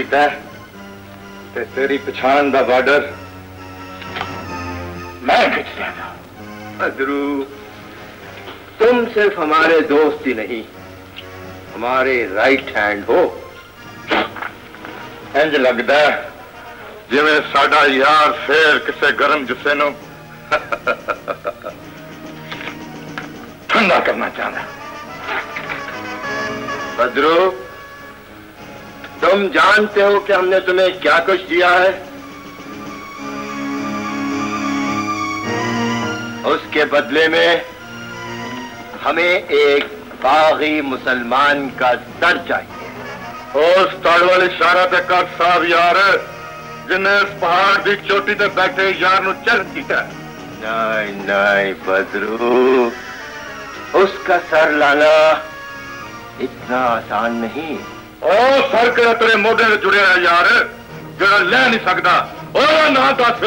ਕੀਤਾ ते तेरी पहचान का बॉर्डर मैं अदरू तुम सिर्फ़ हमारे दोस्त ही नहीं, हमारे राइट हैंड हो। इंज लगता जिमें साडा यार फिर किसे गर्म जुस्से ठंडा करना चाहता बदरू तुम जानते हो कि हमने तुम्हें क्या कुछ दिया है? उसके बदले में हमें एक बागी मुसलमान का सर चाहिए। उस तड़ वाले इशारा ते कर साहब यार जिन्हें इस पहाड़ की चोटी ते बैठे यार नु चल किया नहीं नहीं बदरू। उसका सर लाना इतना आसान नहीं। ओ सर किहड़ा तेरे मोढे ते जुड़िया है यार जेड़ा ले नहीं सकदा। ओ ना दस।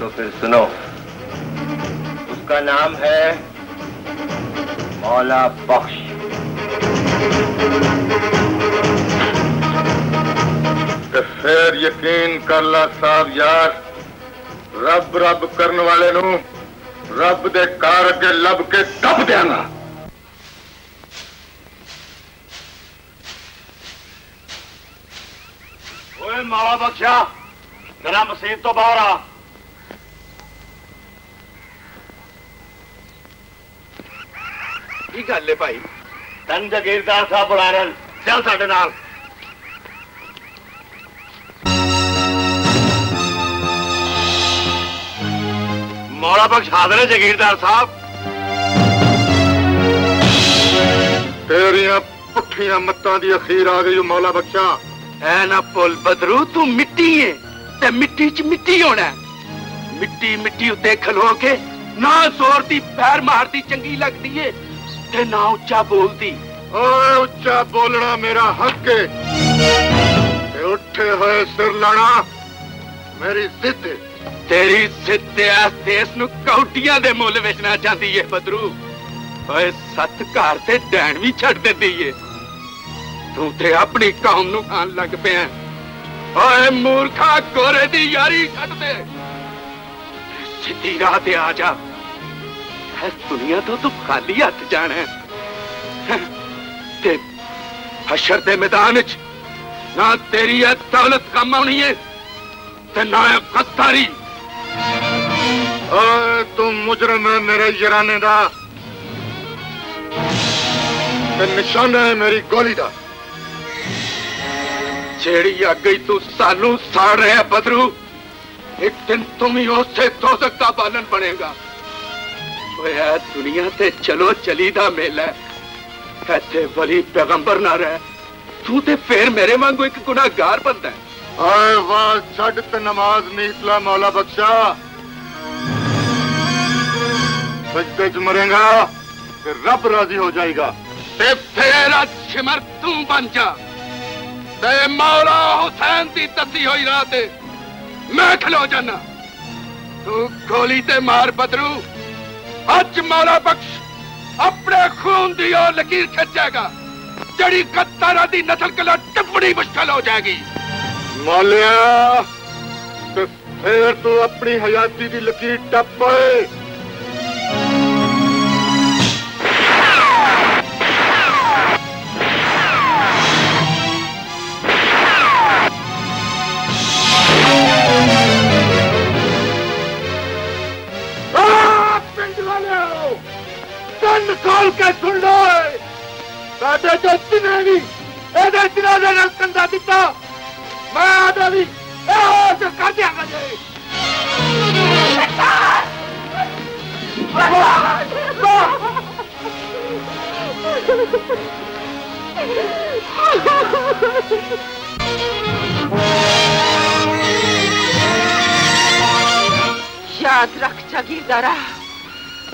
तो फिर सुनो उसका नाम है मौला बख्श। ते फिर यकीन कर ला साहब यार रब रब करने वाले नु रब दे कार अगे लब के दब देना ਓਏ ਮਾਲਾ ਬਖਸ਼ਾ ਤੇਰਾ ਮਸੀਤ ਤੋਂ ਬਾਹਰ ਆ ਕੀ ਗੱਲ ਏ ਭਾਈ ਤਨ ਜਗੀਰਦਾਰ ਸਾਹਿਬ ਬੁਲਾ ਰਹੇ ਨੇ। ਚੱਲ ਸਾਡੇ ਨਾਲ ਮੌਲਾ ਬਖਸ਼ ਹਾਜ਼ਰ ਹੈ ਜਗੀਰਦਾਰ ਸਾਹਿਬ तेरिया पुठिया मत्तां दी अखीर आ गई मौला बख्शा ਐ ਨਾ ਭੁੱਲ ਬਦਰੂ ਤੂੰ ਮਿੱਟੀ ਏ ਤੇ ਮਿੱਟੀ 'ਚ ਮਿੱਟੀ ਹੋਣਾ। ਮਿੱਟੀ ਮਿੱਟੀ ਉੱਤੇ ਖਲੋ ਕੇ ਨਾ ਜ਼ੋਰ ਦੀ ਪੈਰ ਮਾਰਦੀ ਚੰਗੀ ਲੱਗਦੀ ਏ ਤੇ ਨਾ ਉੱਚਾ ਬੋਲਦੀ। ਓਏ ਉੱਚਾ ਬੋਲਣਾ ਮੇਰਾ ਹੱਕ ਏ। ਤੇ ਉੱਠੇ ਹੋਏ ਸਿਰ ਲਾਣਾ ਮੇਰੀ ਜ਼ਿੱਦ ਤੇਰੀ ਸਿੱਧਿਆ ਦੇਸ ਨੂੰ ਕੌਡੀਆਂ ਦੇ ਮੁੱਲ ਵੇਚਣਾ ਚਾਹੁੰਦੀ ਏ ਬਦਰੂ। ਓਏ ਸੱਤ ਘਰ ਤੇ ਡੈਣ ਵੀ ਛੱਡ ਦਿੰਦੀ ਏ। ਤੂੰ ਤੇ ਆਪਣੀ ਕੌਮ ਨੂੰ ਖਾਣ ਲੱਗ ਪਿਆ ਓਏ ਮੂਰਖਾ ਗੋਰੇ ਦੀ ਯਾਰੀ ਛੱਡ ਦੇ ਸਿੱਧੀ ਰਾਹ ਤੇ ਆ ਜਾ ਇਸ ਦੁਨੀਆ ਤੋਂ ਤੂੰ ਖਾਲੀ ਹੱਥ ਜਾਣਾ ਹੈ। ਤੇ ਹਸ਼ਰ ਦੇ ਮੈਦਾਨ ਵਿੱਚ ਨਾ ਤੇਰੀ ਇਹ ਦੌਲਤ ਕੰਮ ਆਉਣੀ ਏ ਤੇ ਨਾ ਇਹ ਗੱਦਾਰੀ ਓਏ ਤੂੰ ਮੁਜਰਮ ਹੈ ਮੇਰੇ ਯਰਾਨੇ ਦਾ ਤੇ ਨਿਸ਼ਾਨਾ ਹੈ ਮੇਰੀ ਗੋਲੀ ਦਾ ਜਿਹੜੀ ਅੱਗ ਹੀ ਤੂੰ ਸਾਨੂੰ ਸਾੜ ਰਿਹਾ ਬਦਰੂ ਇੱਕ ਦਿਨ ਤੂੰ ਵੀ ਉਸੇ ਦੋਜ਼ਖ ਦਾ ਬਾਲਨ ਬਣੇਗਾ ਓਏ ਇਹ ਦੁਨੀਆ ਤੇ ਚਲੋ ਚਲੀ ਦਾ ਮੇਲਾ ਹੈ। ਇੱਥੇ ਵਲੀ ਪੈਗੰਬਰ ਨਾ ਰਹਿ ਤੂੰ ਤੇ ਫੇਰ ਮੇਰੇ ਵਾਂਗੂ ਇੱਕ ਗੁਨਾਹਗਾਰ ਬੰਦਾ ਹੈ ਓਏ ਵਾਹ ਛੱਡ ਤੇ ਨਮਾਜ਼ ਨਹੀਂ ਇਸਲਾ ਮੌਲਾ ਬਖਸ਼ਾ ਸਜਦੇ ਚ ਮਰੇਗਾ ਤੇ ਰੱਬ ਰਾਜ਼ੀ ਹੋ ਜਾਏਗਾ ਤੇ ਫੇਰ ਅੱਜ ਸਿਮਰ ਤੂੰ ਬਣ ਜਾ ਤੇ ਮੌਲਾ ਹੁਸੈਨ ਦੀ ਦੱਸੀ ਹੋਈ ਰਾਹ ਤੇ ਮੈਂ ਖਲੋ ਜਾਣਾ ਤੂੰ ਗੋਲੀ ਤੇ ਮਾਰ ਬਦਰੂ ਅੱਜ ਮੌਲਾ ਬਖਸ਼ ਆਪਣੇ ਖੂਨ ਦੀ ਉਹ ਲਕੀਰ ਖਿੱਚੇਗਾ ਜਿਹੜੀ ਗੱਦਾਰਾਂ ਦੀ ਨਸਲ ਕਲਾ ਟੱਪਣੀ ਮੁਸ਼ਕਲ ਹੋ ਜਾਏਗੀ ਮੌਲਿਆ ਤੇ ਫੇਰ ਤੂੰ ਆਪਣੀ ਹਯਾਤੀ ਦੀ ਲਕੀਰ ਟੱਪ ਓਏ ਕੰਨ ਖੋਲ ਕੇ ਸੁਣ ਲਓ ਓਏ। ਸਾਡੇ ਤੋਂ ਤਿਨੇ ਵੀ ਇਹਦੇ ਦਿਨਾਂ ਦੇ ਨਾਲ ਕੰਦਾ ਦਿੱਤਾ ਮੈਂ ਆਦਾ ਵੀ ਇਹ ਤੇ ਕਰ ਦਿਆਂਗਾ ਜੀ याद रख जागीरदारा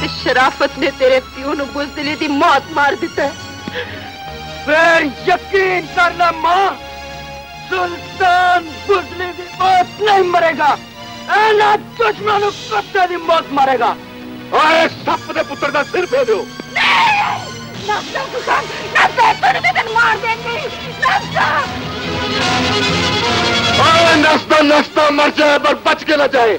ਤੇ ਸ਼ਰਾਫਤ ਨੇ ਤੇਰੇ ਪਿਓ ਨੂੰ ਬੁਜ਼ਦਿਲੀ ਦੀ ਮੌਤ ਮਾਰ ਦਿੱਤਾ ਹੈ ਫਿਰ ਯਕੀਨ ਕਰ ਲੈ ਮਾਂ ਸੁਲਤਾਨ ਬੁਜ਼ਦਿਲੀ ਦੀ ਮੌਤ ਨਹੀਂ ਮਰੇਗਾ ਇਹਨਾਂ ਦੁਸ਼ਮਣਾਂ ਨੂੰ ਕੁੱਤੇ ਦੀ ਮੌਤ ਮਾਰੇਗਾ ਓਏ ਸੱਪ ਦੇ ਪੁੱਤਰ ਦਾ ਸਿਰ ਫੇ ਦਿਓ ਨਸਾ ਸੁਲਤਾਨ ਨਸਾ ਤੈਨੂੰ ਤੇ ਤੈਨੂੰ ਮਾਰ ਦੇਂਗੇ ਨਸਾ ਓਏ ਨਸਦਾ ਨਸਦਾ ਮਰ ਜਾਏ ਪਰ ਬਚ ਕੇ ਨਾ ਜਾਏ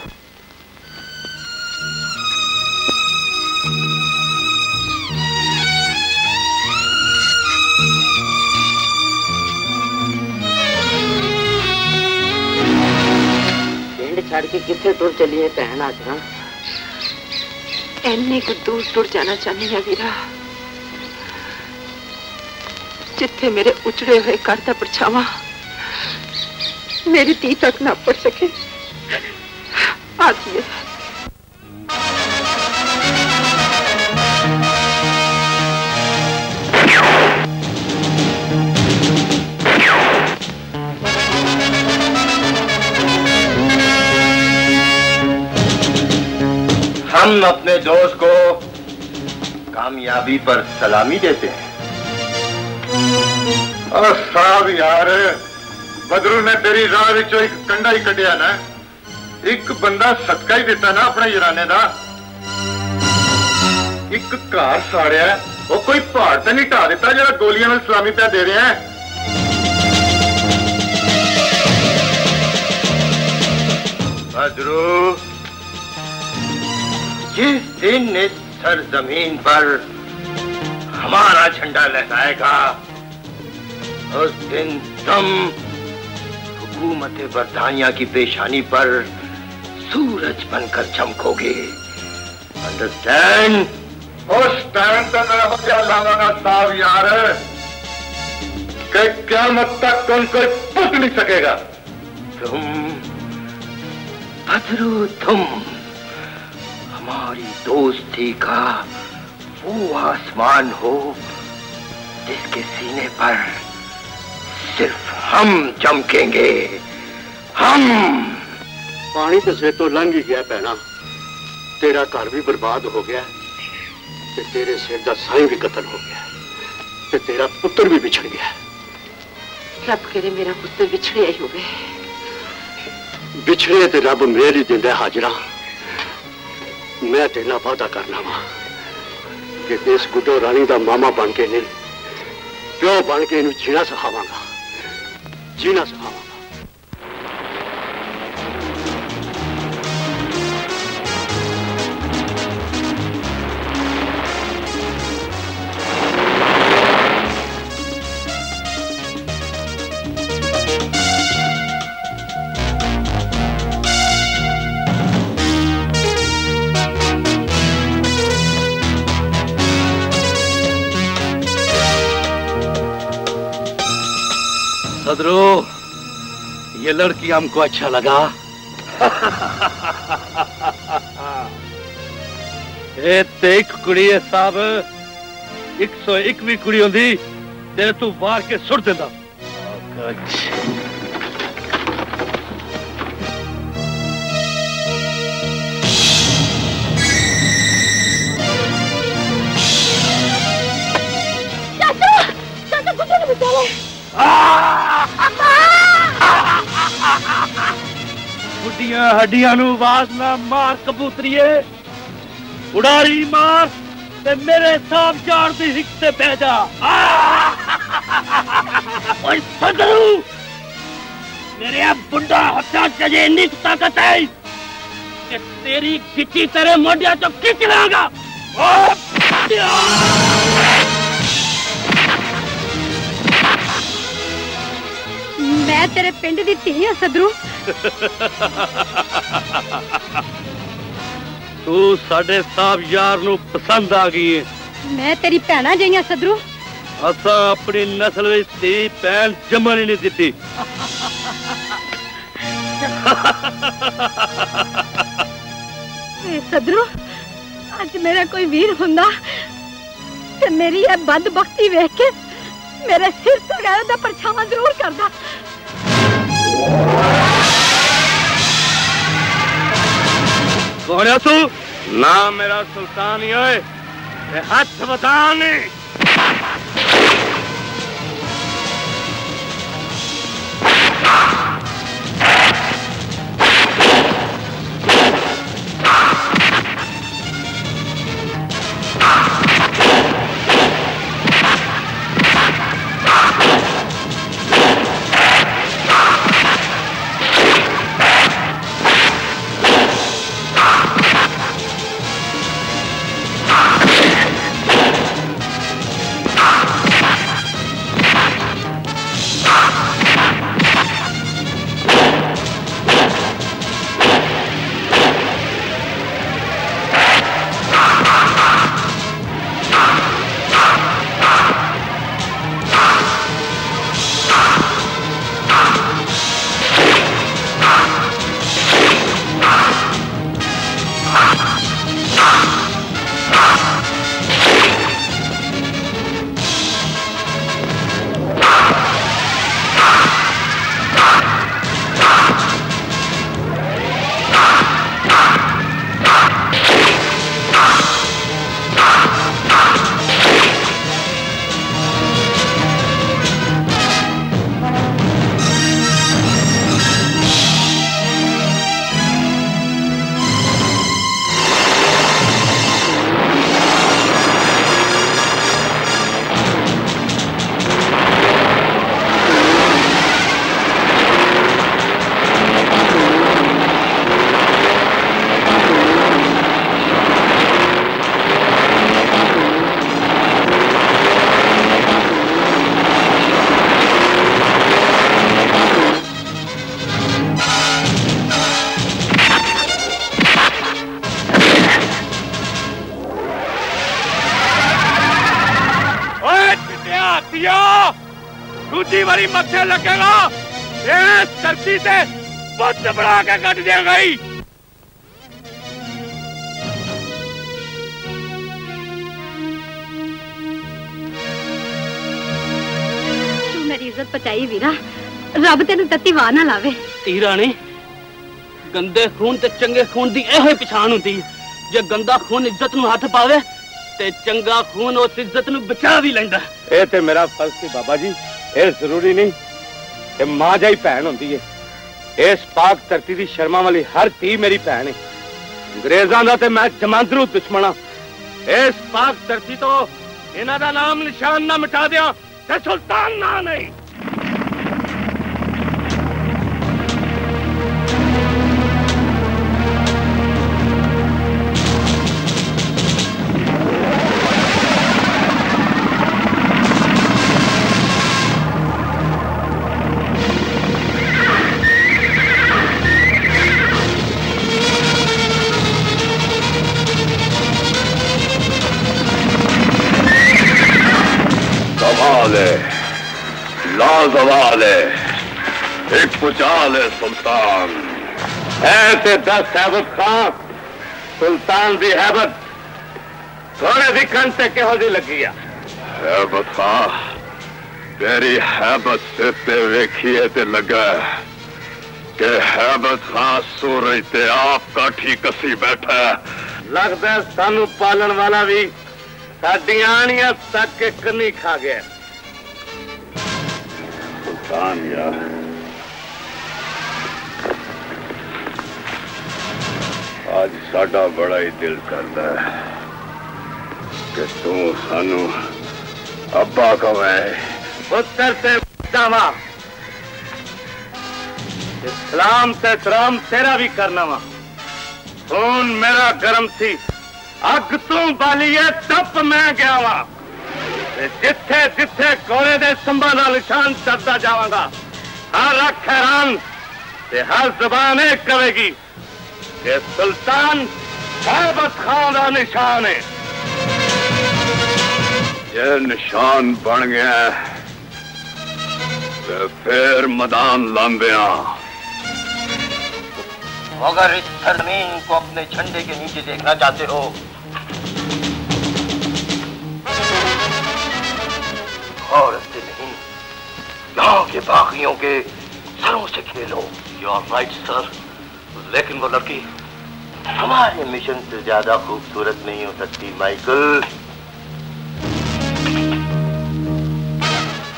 ਪਿੰਡ ਛੱਡ ਕੇ ਕਿੱਥੇ ਟੁਰ ਚੱਲੀਏ ਭੈਣ ਅੱਜ ਨਾ ਇੰਨੀ ਕੁ ਦੂਰ ਟੁਰ ਜਾਣਾ ਚਾਹੁੰਦੀ ਹਾਂ ਵੀਰਾ ਜਿੱਥੇ ਮੇਰੇ ਉਚੜੇ ਹੋਏ ਘਰ ਦਾ ਪਰਛਾਵਾਂ ਮੇਰੀ ਧੀ ਤੱਕ ਨਾ ਪੜ ਸਕੇ ਆਜੀਏ हम अपने दोस्त को कामयाबी पर सलामी देते हैं ਉਹ ਸਾਹਿਬ ਯਾਰ ਬਦਰੂ ਨੇ ਤੇਰੀ ਰਾਹ ਵਿੱਚੋਂ ਇੱਕ ਕੰਡਾ ਹੀ ਕੱਢਿਆ ਨਾ ਇੱਕ ਬੰਦਾ ਸਦਕਾ ਹੀ ਦਿੱਤਾ ਨਾ ਆਪਣੇ ਯਰਾਨੇ ਦਾ ਇੱਕ ਘਰ ਸਾੜਿਆ ਉਹ ਕੋਈ ਪਹਾੜ ਤੇ ਨਹੀਂ ਢਾ ਦਿੱਤਾ ਜਿਹੜਾ ਗੋਲੀਆਂ ਨਾਲ ਸਲਾਮੀ ਪਿਆ ਦੇ ਰਿਹਾ ਹੈ बदरू जिस दिन इस सरजमीन पर हमारा झंडा लहराएगा, उस दिन तुम हुकूमत बरतानिया की पेशानी पर सूरज बनकर चमकोगे। अंडरस्टैंड उस टाइम तक तो हो साहब यार क्या मत तक तुम कोई पूछ नहीं सकेगा। तुम पथरू तुम। हमारी दोस्ती का वो आसमान हो जिसके सीने पर सिर्फ़ हम चमकेंगे। हम। पानी तो से तो लंघ ही गया भैना तेरा घर भी बर्बाद हो गया ते तेरे सिर का साई भी कतल हो गया ते तेरा पुत्र भी बिछड़ गया। रब करे मेरा पुत्र बिछड़िया ही हो गया बिछड़े तो रब मेरे दिंदा हाजरा। ਮੈਂ ਤੇਰੇ ਨਾਲ ਵਾਅਦਾ ਕਰਨਾ ਵਾ ਕਿ ਇਸ ਗੁੱਡੋ ਰਾਣੀ ਦਾ ਮਾਮਾ ਬਣ ਕੇ ਨਹੀਂ ਪਿਓ ਬਣ ਕੇ ਇਹਨੂੰ ਜੀਣਾ ਸਿਖਾਵਾਂਗਾ ਜੀਣਾ ਸਿਖਾਵਾਂਗਾ सदरो ये लड़की हमको अच्छा लगा ए देख कुड़ी है साहब 101 ਵੀ ਕੁੜੀ ਹੁੰਦੀ ਤੇ ਤੂੰ ਵਾਰ ਕੇ ਸੁੱਟ ਦਿੰਦਾ ਬੁੱਢੀਆਂ ਹੱਡੀਆਂ बुढ़िया हड्डिया आवाज़ ना मार कबूतरीए उड़ारी मार ते मेरे साम चार दी हिक से बह जा मेरे बुढ़ा हत्या तुझे इतनी ताकत है कि तेरी गिट्टी तेरे मोडिया चो खींच लागा ਮੈਂ ਤੇਰੇ ਪਿੰਡ ਦੀ ਧੀ ਆ ਸਦਰੂ। ਤੂੰ ਸਾਡੇ ਸਾਹਬ ਯਾਰ ਨੂੰ ਪਸੰਦ ਆ ਗਈ ਹੈ ਮੈਂ ਤੇਰੀ ਭੈਣਾ ਜਈਆਂ ਸਦਰੂ। ਅਸਾਂ ਆਪਣੀ ਨਸਲ ਵਿੱਚ ਧੀ ਭੈਣ ਜੰਮਣ ਹੀ ਨਹੀਂ ਦਿੱਤੀ। ਏ ਸਦਰੂ ਅੱਜ ਮੇਰਾ ਕੋਈ ਵੀਰ ਹੁੰਦਾ ਤੇ ਮੇਰੀ ਇਹ ਬਦਬਖਤੀ ਵੇਖ ਕੇ ਮੇਰੇ ਸਿਰ ਤੋਂ ਗੈਰ ਦਾ ਪਰਛਾਵਾਂ ਜ਼ਰੂਰ ਕਰਦਾ। कौन तू नाम मेरा सुल्तान ही है हथ बताने Ah! हाथ लगेगा। धरती से बुद्ध बढ़ा के कट दे गई। तू मेरी इज़्ज़त बचाई वीरा। रब तेन तत्ती वाह ना लावे। तीरा ने गंदे खून ते चंगे खून की यही पछाण होती जे गंदा खून इज़्ज़त नु हाथ पावे ते चंगा खून उस इज़्ज़त नु बचा भी लेंदा ए ते मेरा फ़र्ज़ थी बाबा जी ਇਹ ਜ਼ਰੂਰੀ ਨਹੀਂ ਕਿ ਮਾਂ ਜਾਈ ਭੈਣ ਹੁੰਦੀ ਏ। ਇਸ ਪਾਕ ਧਰਤੀ ਦੀ ਸ਼ਰਮਾ ਵਾਲੀ ਹਰ ਧੀ ਮੇਰੀ ਭੈਣ ਏ। ਅੰਗਰੇਜ਼ਾਂ ਦਾ ਤੇ ਮੈਂ ਜਮਾਂਦਰੂ ਦੁਸ਼ਮਣਾ ਇਸ ਪਾਕ ਧਰਤੀ ਤੋਂ ਇਹਨਾਂ ਦਾ ਨਾਮ ਨਿਸ਼ਾਨ ਨਾ ਮਿਟਾ ਦਿਆਂ ਤੇ ਸੁਲਤਾਨ ਨਾ ਨਹੀਂ। लाजवाल है एक पुचाल है सुल्तान। ऐसे दस हैबत खां, सुल्तान दी हैबत थोड़े दिखन से किहो जी लगी हैबत खां, तेरी हैबत से ते वेखिए ते लगा कि हैबत खां सूरज ते आप काठी कसी बैठा। है है सानू पालन वाला भी साडियाँ आनियाँ तक के कन्नी खा गया। यार आज साडा बड़ा ही दिल करता है कि तू सानू अब्बा कमाए पुत्र से दावा। इस्लाम ते इतराम तेरा भी करना वा। खून मेरा गर्म थी। अग तू बाली है तप मैं गया वा। जिथे जिथे कोरे दे संभा दा निशान चढ़ता जावांगा, हर अख हैरान हर जबान ये कहेगी कि सुल्तान शहबत खान का निशान है। ये निशान बन गया ते फिर मैदान लांबिया अगर इस सरजमीन को अपने झंडे के नीचे देखना चाहते हो और से नहीं यहाँ के बाकियों के सरों से खेलो। यू आर राइट सर लेकिन वो लड़की हमारे मिशन से ज़्यादा खूबसूरत नहीं हो सकती माइकल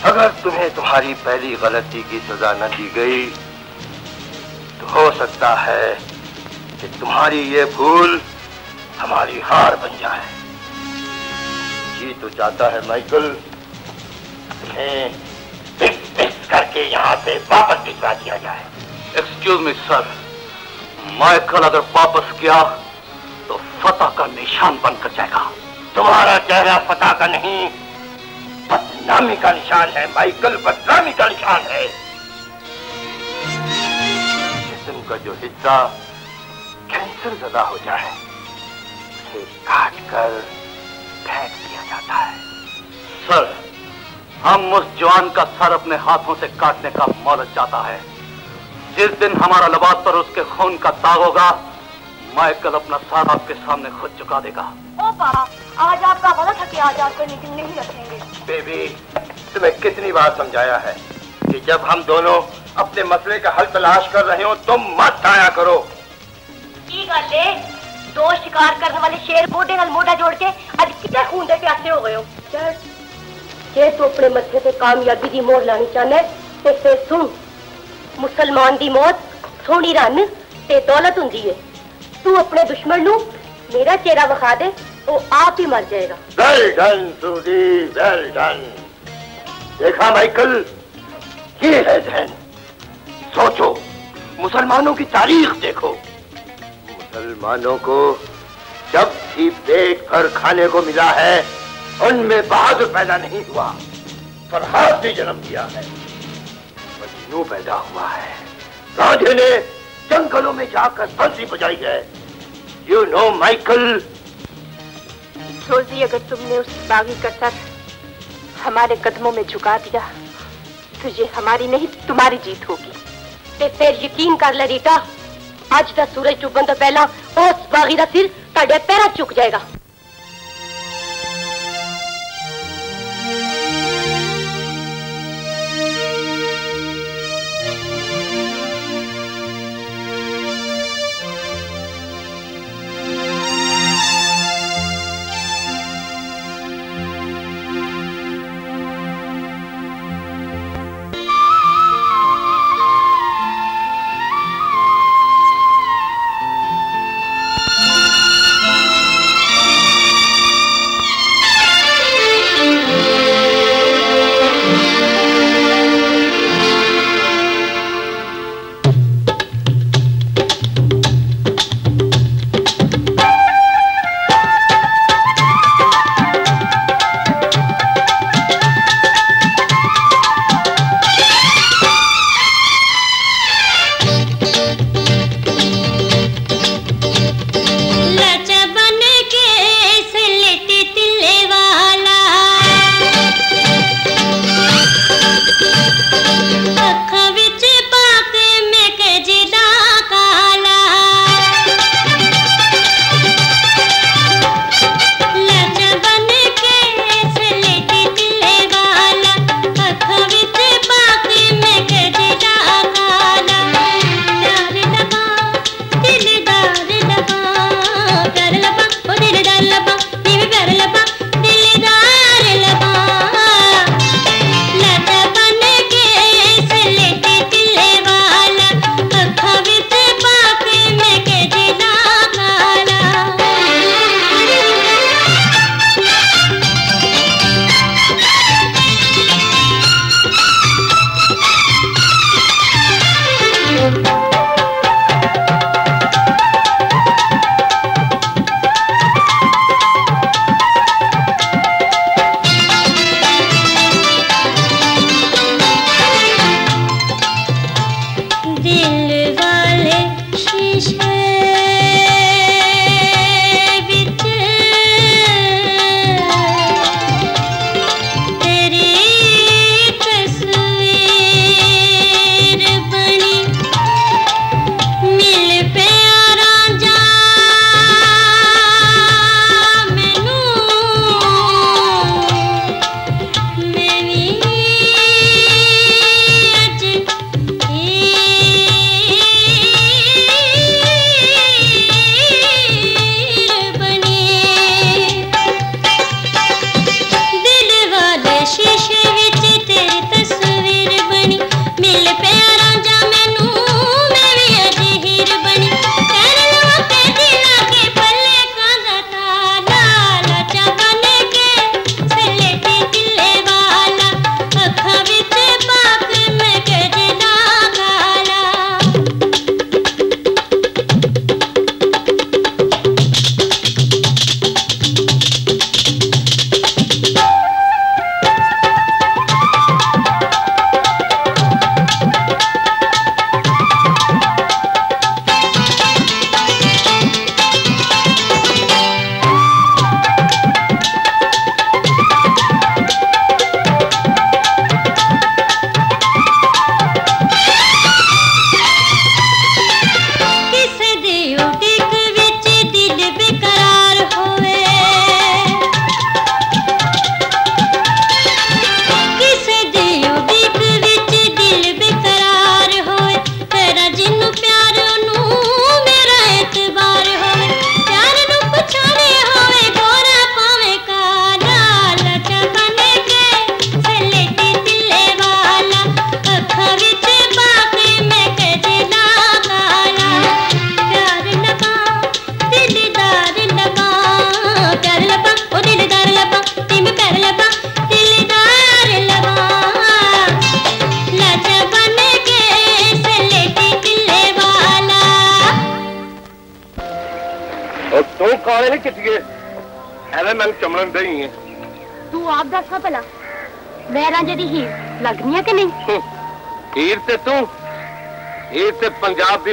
अगर तुम्हें तुम्हारी पहली गलती की सजा न दी गई तो हो सकता है कि तुम्हारी ये भूल हमारी हार बन जाए। जी तो चाहता है माइकल पिस पिस करके यहाँ से वापस भिजवा दिया जाए। एक्सक्यूज मी सर माइकल अगर वापस किया तो फतह का निशान बनकर जाएगा। तुम्हारा चेहरा फतह का नहीं बदनामी का निशान है माइकल बदनामी का निशान है। जिस्म का जो हिस्सा कैंसर ज़्यादा हो जाए उसे काट कर फेंक दिया जाता है। सर हम उस जवान का सर अपने हाथों से काटने का मोहलत चाहता है। जिस दिन हमारा लबास पर उसके खून का दाग होगा माइकल अपना सर आपके सामने खुद चुका देगा। ओ पापा आज आपका वादा था कि आज आपको नहीं रखेंगे। बेबी तुम्हें कितनी बार समझाया है कि जब हम दोनों अपने मसले का हल तलाश कर रहे हो तुम मत आया करो। की गल है? दो शिकार करने वाले शेर मोढे नाल मोढा जोड़ के अज कितने खून दे प्यासे हो गए हो। जे तू अपने मथे ते कामयाबी दी मोहर लानी चाहना ते फिर सुन। मुसलमान दी मौत सोनी रन ते दौलत हुंदी है। तू अपने दुश्मन नु मेरा चेहरा विखा दे वो आप ही मर जाएगा। देखा माइकल ये है जहन सोचो, मुसलमानों की तारीख देखो। मुसलमानों को जब भी पेट भर खाने को मिला है उनमें बहादुर पैदा नहीं हुआ, फरहाद ने जन्म दिया है। मजनू पैदा हुआ है। राधे ने जंगलों में जाकर बंसी बजाई है। यू नो माइकल रोजी अगर तुमने उस बागी का सर हमारे कदमों में झुका दिया तो ये हमारी नहीं, तुम्हारी जीत होगी। ते फिर यकीन कर ले, रीटा, आज का सूरज डूबन तो पहला उस बागी का सिर साढ़े पैरा चुक जाएगा।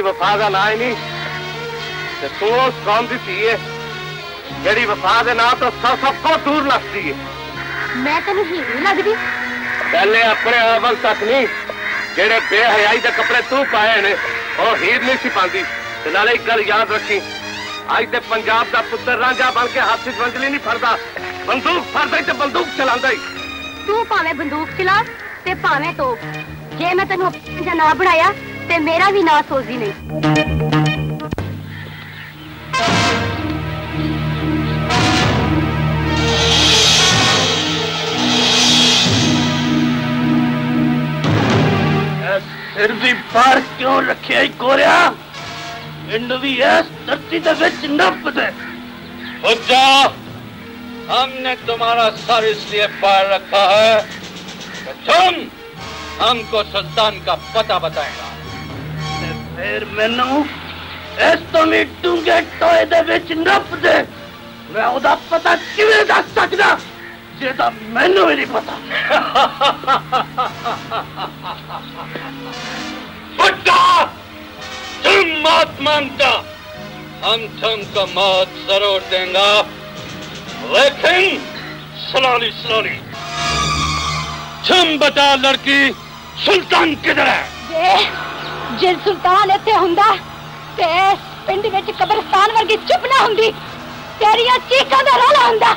ਦੀ ਵਫਾ ਦਾ ਨਾਂ ਹੀ ਨਹੀਂ ਤੇ ਤੂੰ ਉਸ ਕੌਮ ਦੀ ਧੀ ਹੈ ਜਿਹੜੀ ਵਫਾ ਦੇ ਨਾਂ ਤੋਂ ਸਭ ਸਭ ਤੋਂ ਦੂਰ ਨੱਸਦੀ ਹੈ ਮੈਂ ਤੈਨੂੰ ਹੀਰ ਨਹੀਂ ਲੱਗਦੀ ਪਹਿਲੇ ਆਪਣੇ ਅਵਲ ਤੱਕ ਨਹੀਂ ਜਿਹੜੇ ਬੇਹਯਾਈ ਦੇ ਕੱਪੜੇ ਤੂੰ ਪਾਏ ਨੇ ਉਹ ਹੀਰ ਨਹੀਂ ਸੀ ਪਾਉਂਦੀ ਤੇ ਨਾਲੇ ਇੱਕ ਗੱਲ ਯਾਦ ਰੱਖੀ ਅੱਜ ਤੇ ਪੰਜਾਬ ਦਾ ਪੁੱਤਰ ਰਾਂਝਾ ਬਣ ਕੇ ਹੱਥ 'ਚ ਵੰਜਲੀ ਨਹੀਂ ਫੜਦਾ ਬੰਦੂਕ ਫੜਦਾ ਈ ਤੇ ਬੰਦੂਕ ਚਲਾਉਂਦਾ ਹੀ ਤੂੰ ਭਾਵੇਂ ਬੰਦੂਕ ਚਲਾ ਤੇ ਭਾਵੇਂ ਤੋਪ ਜੇ ਮੈਂ ਤੈਨੂੰ ਆਪਣਾ ਨਾ ਬਣਾਇਆ ਤੇ ਮੇਰਾ ਵੀ ਨਾਂ ਸੋਜ਼ੀ ਨਹੀਂ ਸਿਰ ਵੀ ਬਾਹਰ ਕਿਉਂ ਰੱਖਿਆ ਈ ਕੋਰਿਆ ਪਿੰਡ ਵੀ ਇਸ ਧਰਤੀ ਦੇ ਵਿੱਚ ਨੱਪ ਦੇ जा हमने तुम्हारा सर इसलिए पार रखा है कि तुम हमको सुल्तान का पता बताएगा ਤੇ ਫਿਰ ਮੈਨੂੰ ਇਸ ਤੋਂ ਵੀ ਡੂੰਘੇ ਟੋਏ ਦੇ ਵਿੱਚ ਨੱਪ ਦੇ ਮੈਂ ਉਹਦਾ ਪਤਾ ਕਿਵੇਂ ਦੱਸ ਸਕਦਾ ਜੇ ਤਾਂ ਮੈਨੂੰ ਹੀ ਨਹੀਂ ਪਤਾ बुड्ढा तुम मौत मांगता हम तुमको मौत जरूर देंगे लेकिन स्लोली स्लोली तुम बता लड़की सुल्तान किधर है ਜੇ ਜੇ ਸੁਲਤਾਨ ਇੱਥੇ ਹੁੰਦਾ ਤੇ ਇਸ ਪਿੰਡ ਵਿੱਚ ਕਬਰਸਤਾਨ ਵਰਗੀ ਚੁੱਪ ਨਾ ਹੁੰਦੀ ਤੇਰੀਆਂ ਚੀਕਾਂ ਦਾ ਰੌਲਾ ਹੁੰਦਾ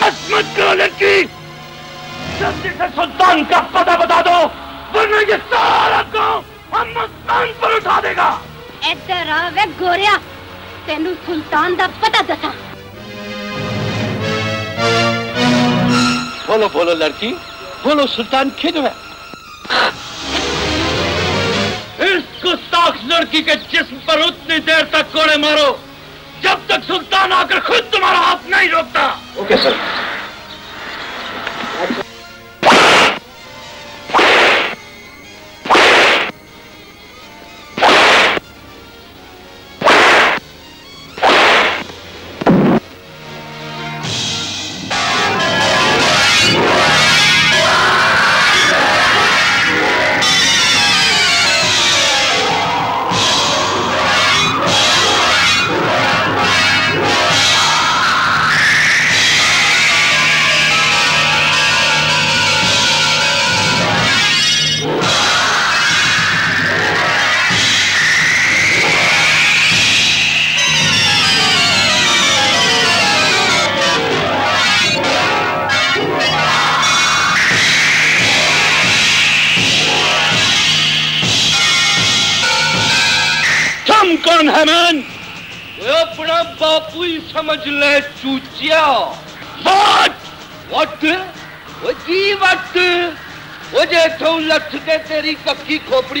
बस मत करो लड़की जल्दी से सुल्तान का पता बता दो वरना ये सारा गांव हम मस्तान पर उठा देगा ਇੱਧਰ ਆ ਵੇ ਗੋਰਿਆ ਤੈਨੂੰ ਸੁਲਤਾਨ ਦਾ ਪਤਾ ਦੱਸਾਂ बोलो बोलो लड़की बोलो सुल्तान किधर है इस गुस्ताख लड़की के जिस्म पर उतनी देर तक कोड़े मारो। जब तक सुल्तान आकर खुद तुम्हारा हाथ नहीं रोकता। Okay, sir.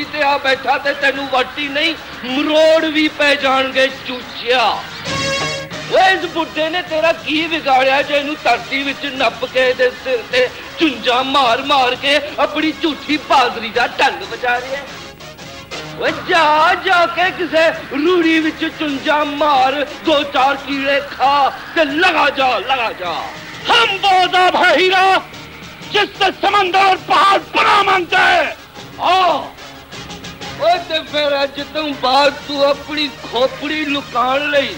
ਕੱਕੀ ਖੋਪੜੀ ਤੇ ਆ ਬੈਠਾ ਤੇ ਤੈਨੂੰ ਵਾਟੀ ਨਹੀਂ ਮਰੋੜ ਵੀ ਪੈ ਜਾਣਗੇ ਚੂਚਿਆ ਓਏ ਇਸ ਬੁੱਢੇ ਨੇ ਤੇਰਾ ਕੀ ਵਿਗਾੜਿਆ ਜੇ ਇਹਨੂੰ ਧਰਤੀ ਵਿੱਚ ਨੱਪ ਕੇ ਇਹਦੇ ਸਿਰ ਤੇ ਚੁੰਝਾਂ ਮਾਰ ਮਾਰ ਕੇ ਆਪਣੀ ਝੂਠੀ ਬਾਜ਼ਰੀ ਦਾ ਢੰਗ ਵਜਾ ਰਿਹਾ ਓਏ ਜਾ ਜਾ ਕੇ ਕਿਸੇ ਰੂੜੀ ਵਿੱਚ ਚੁੰਝਾਂ ਮਾਰ ਦੋ ਚਾਰ ਕੀੜੇ ਖਾ ਤੇ ਲਗਾ ਜਾ ਲਗਾ ਜਾ हम बोधा हीरा जिससे समंदर और पहाड़ बना मांगता है आओ ਓਏ ਤੇ ਫਿਰ ਅੱਜ ਤੋਂ ਬਾਅਦ ਤੂੰ ਆਪਣੀ ਖੋਪੜੀ ਲੁਕਾਉਣ ਲਈ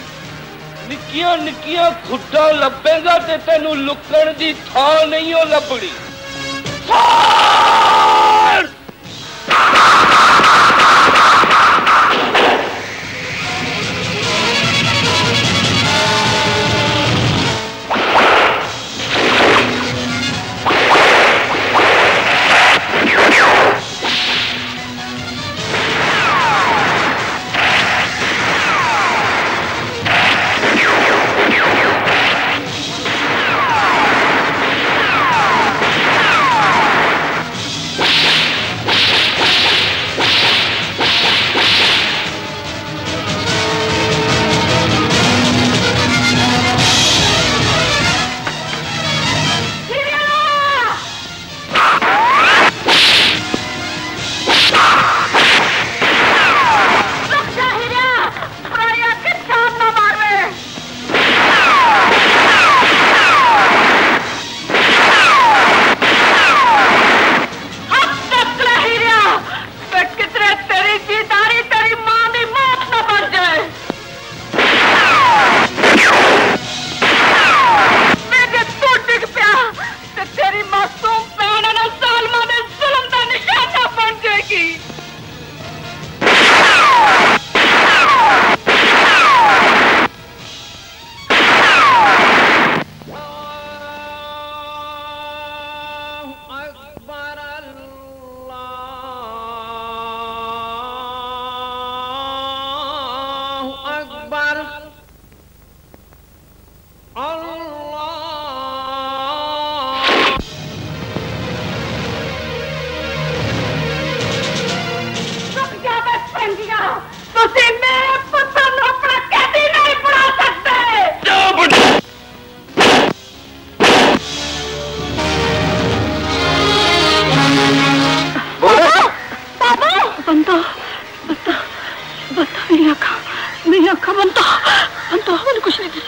ਨਿੱਕੀਆਂ ਨਿੱਕੀਆਂ ਖੁੱਡਾਂ ਲੱਭੇਗਾ ਤੇ ਤੈਨੂੰ ਲੁਕਣ ਦੀ ਥਾਂ ਨਹੀਂ ਉਹ ਲੱਭਣੀ। ਫਾਰ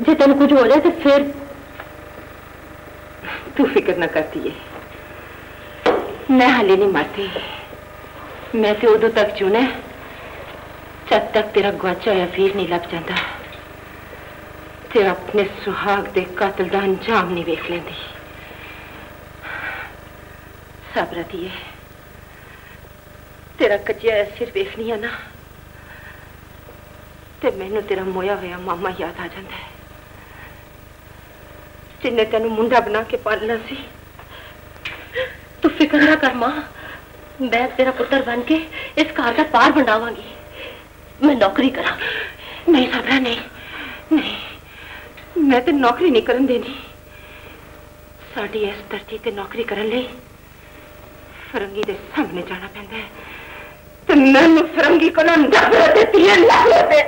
जे तेन कुछ हो जाए तो फिर तू फ़िक्र ना करती है। मैं हाले नहीं मरती। मैं तो उदों तक चुना। जब तक तेरा गुआचा होया फिर नहीं लग जाता, ते अपने सुहाग दे कातल का अंजाम नहीं वेख लेंदी। रही है। तेरा कजिया सिर वेखनी है ना, ते मैनू तेरा मोया होया मामा याद आ जाता है। जिन्हें तेन मुंडा बना के पालना सी। तू फ़िक्र ना कर माँ। मैं तेरा पुत्र बन के इस घर का पार बनावगी। मैं नौकरी करा। नहीं सबरा नहीं। नहीं। मैं ते नौकरी नहीं करन देनी। साड़ी इस धरती ते नौकरी करने ले फरंगी दे सामने जाना पैदा है। मैं फरंगी को है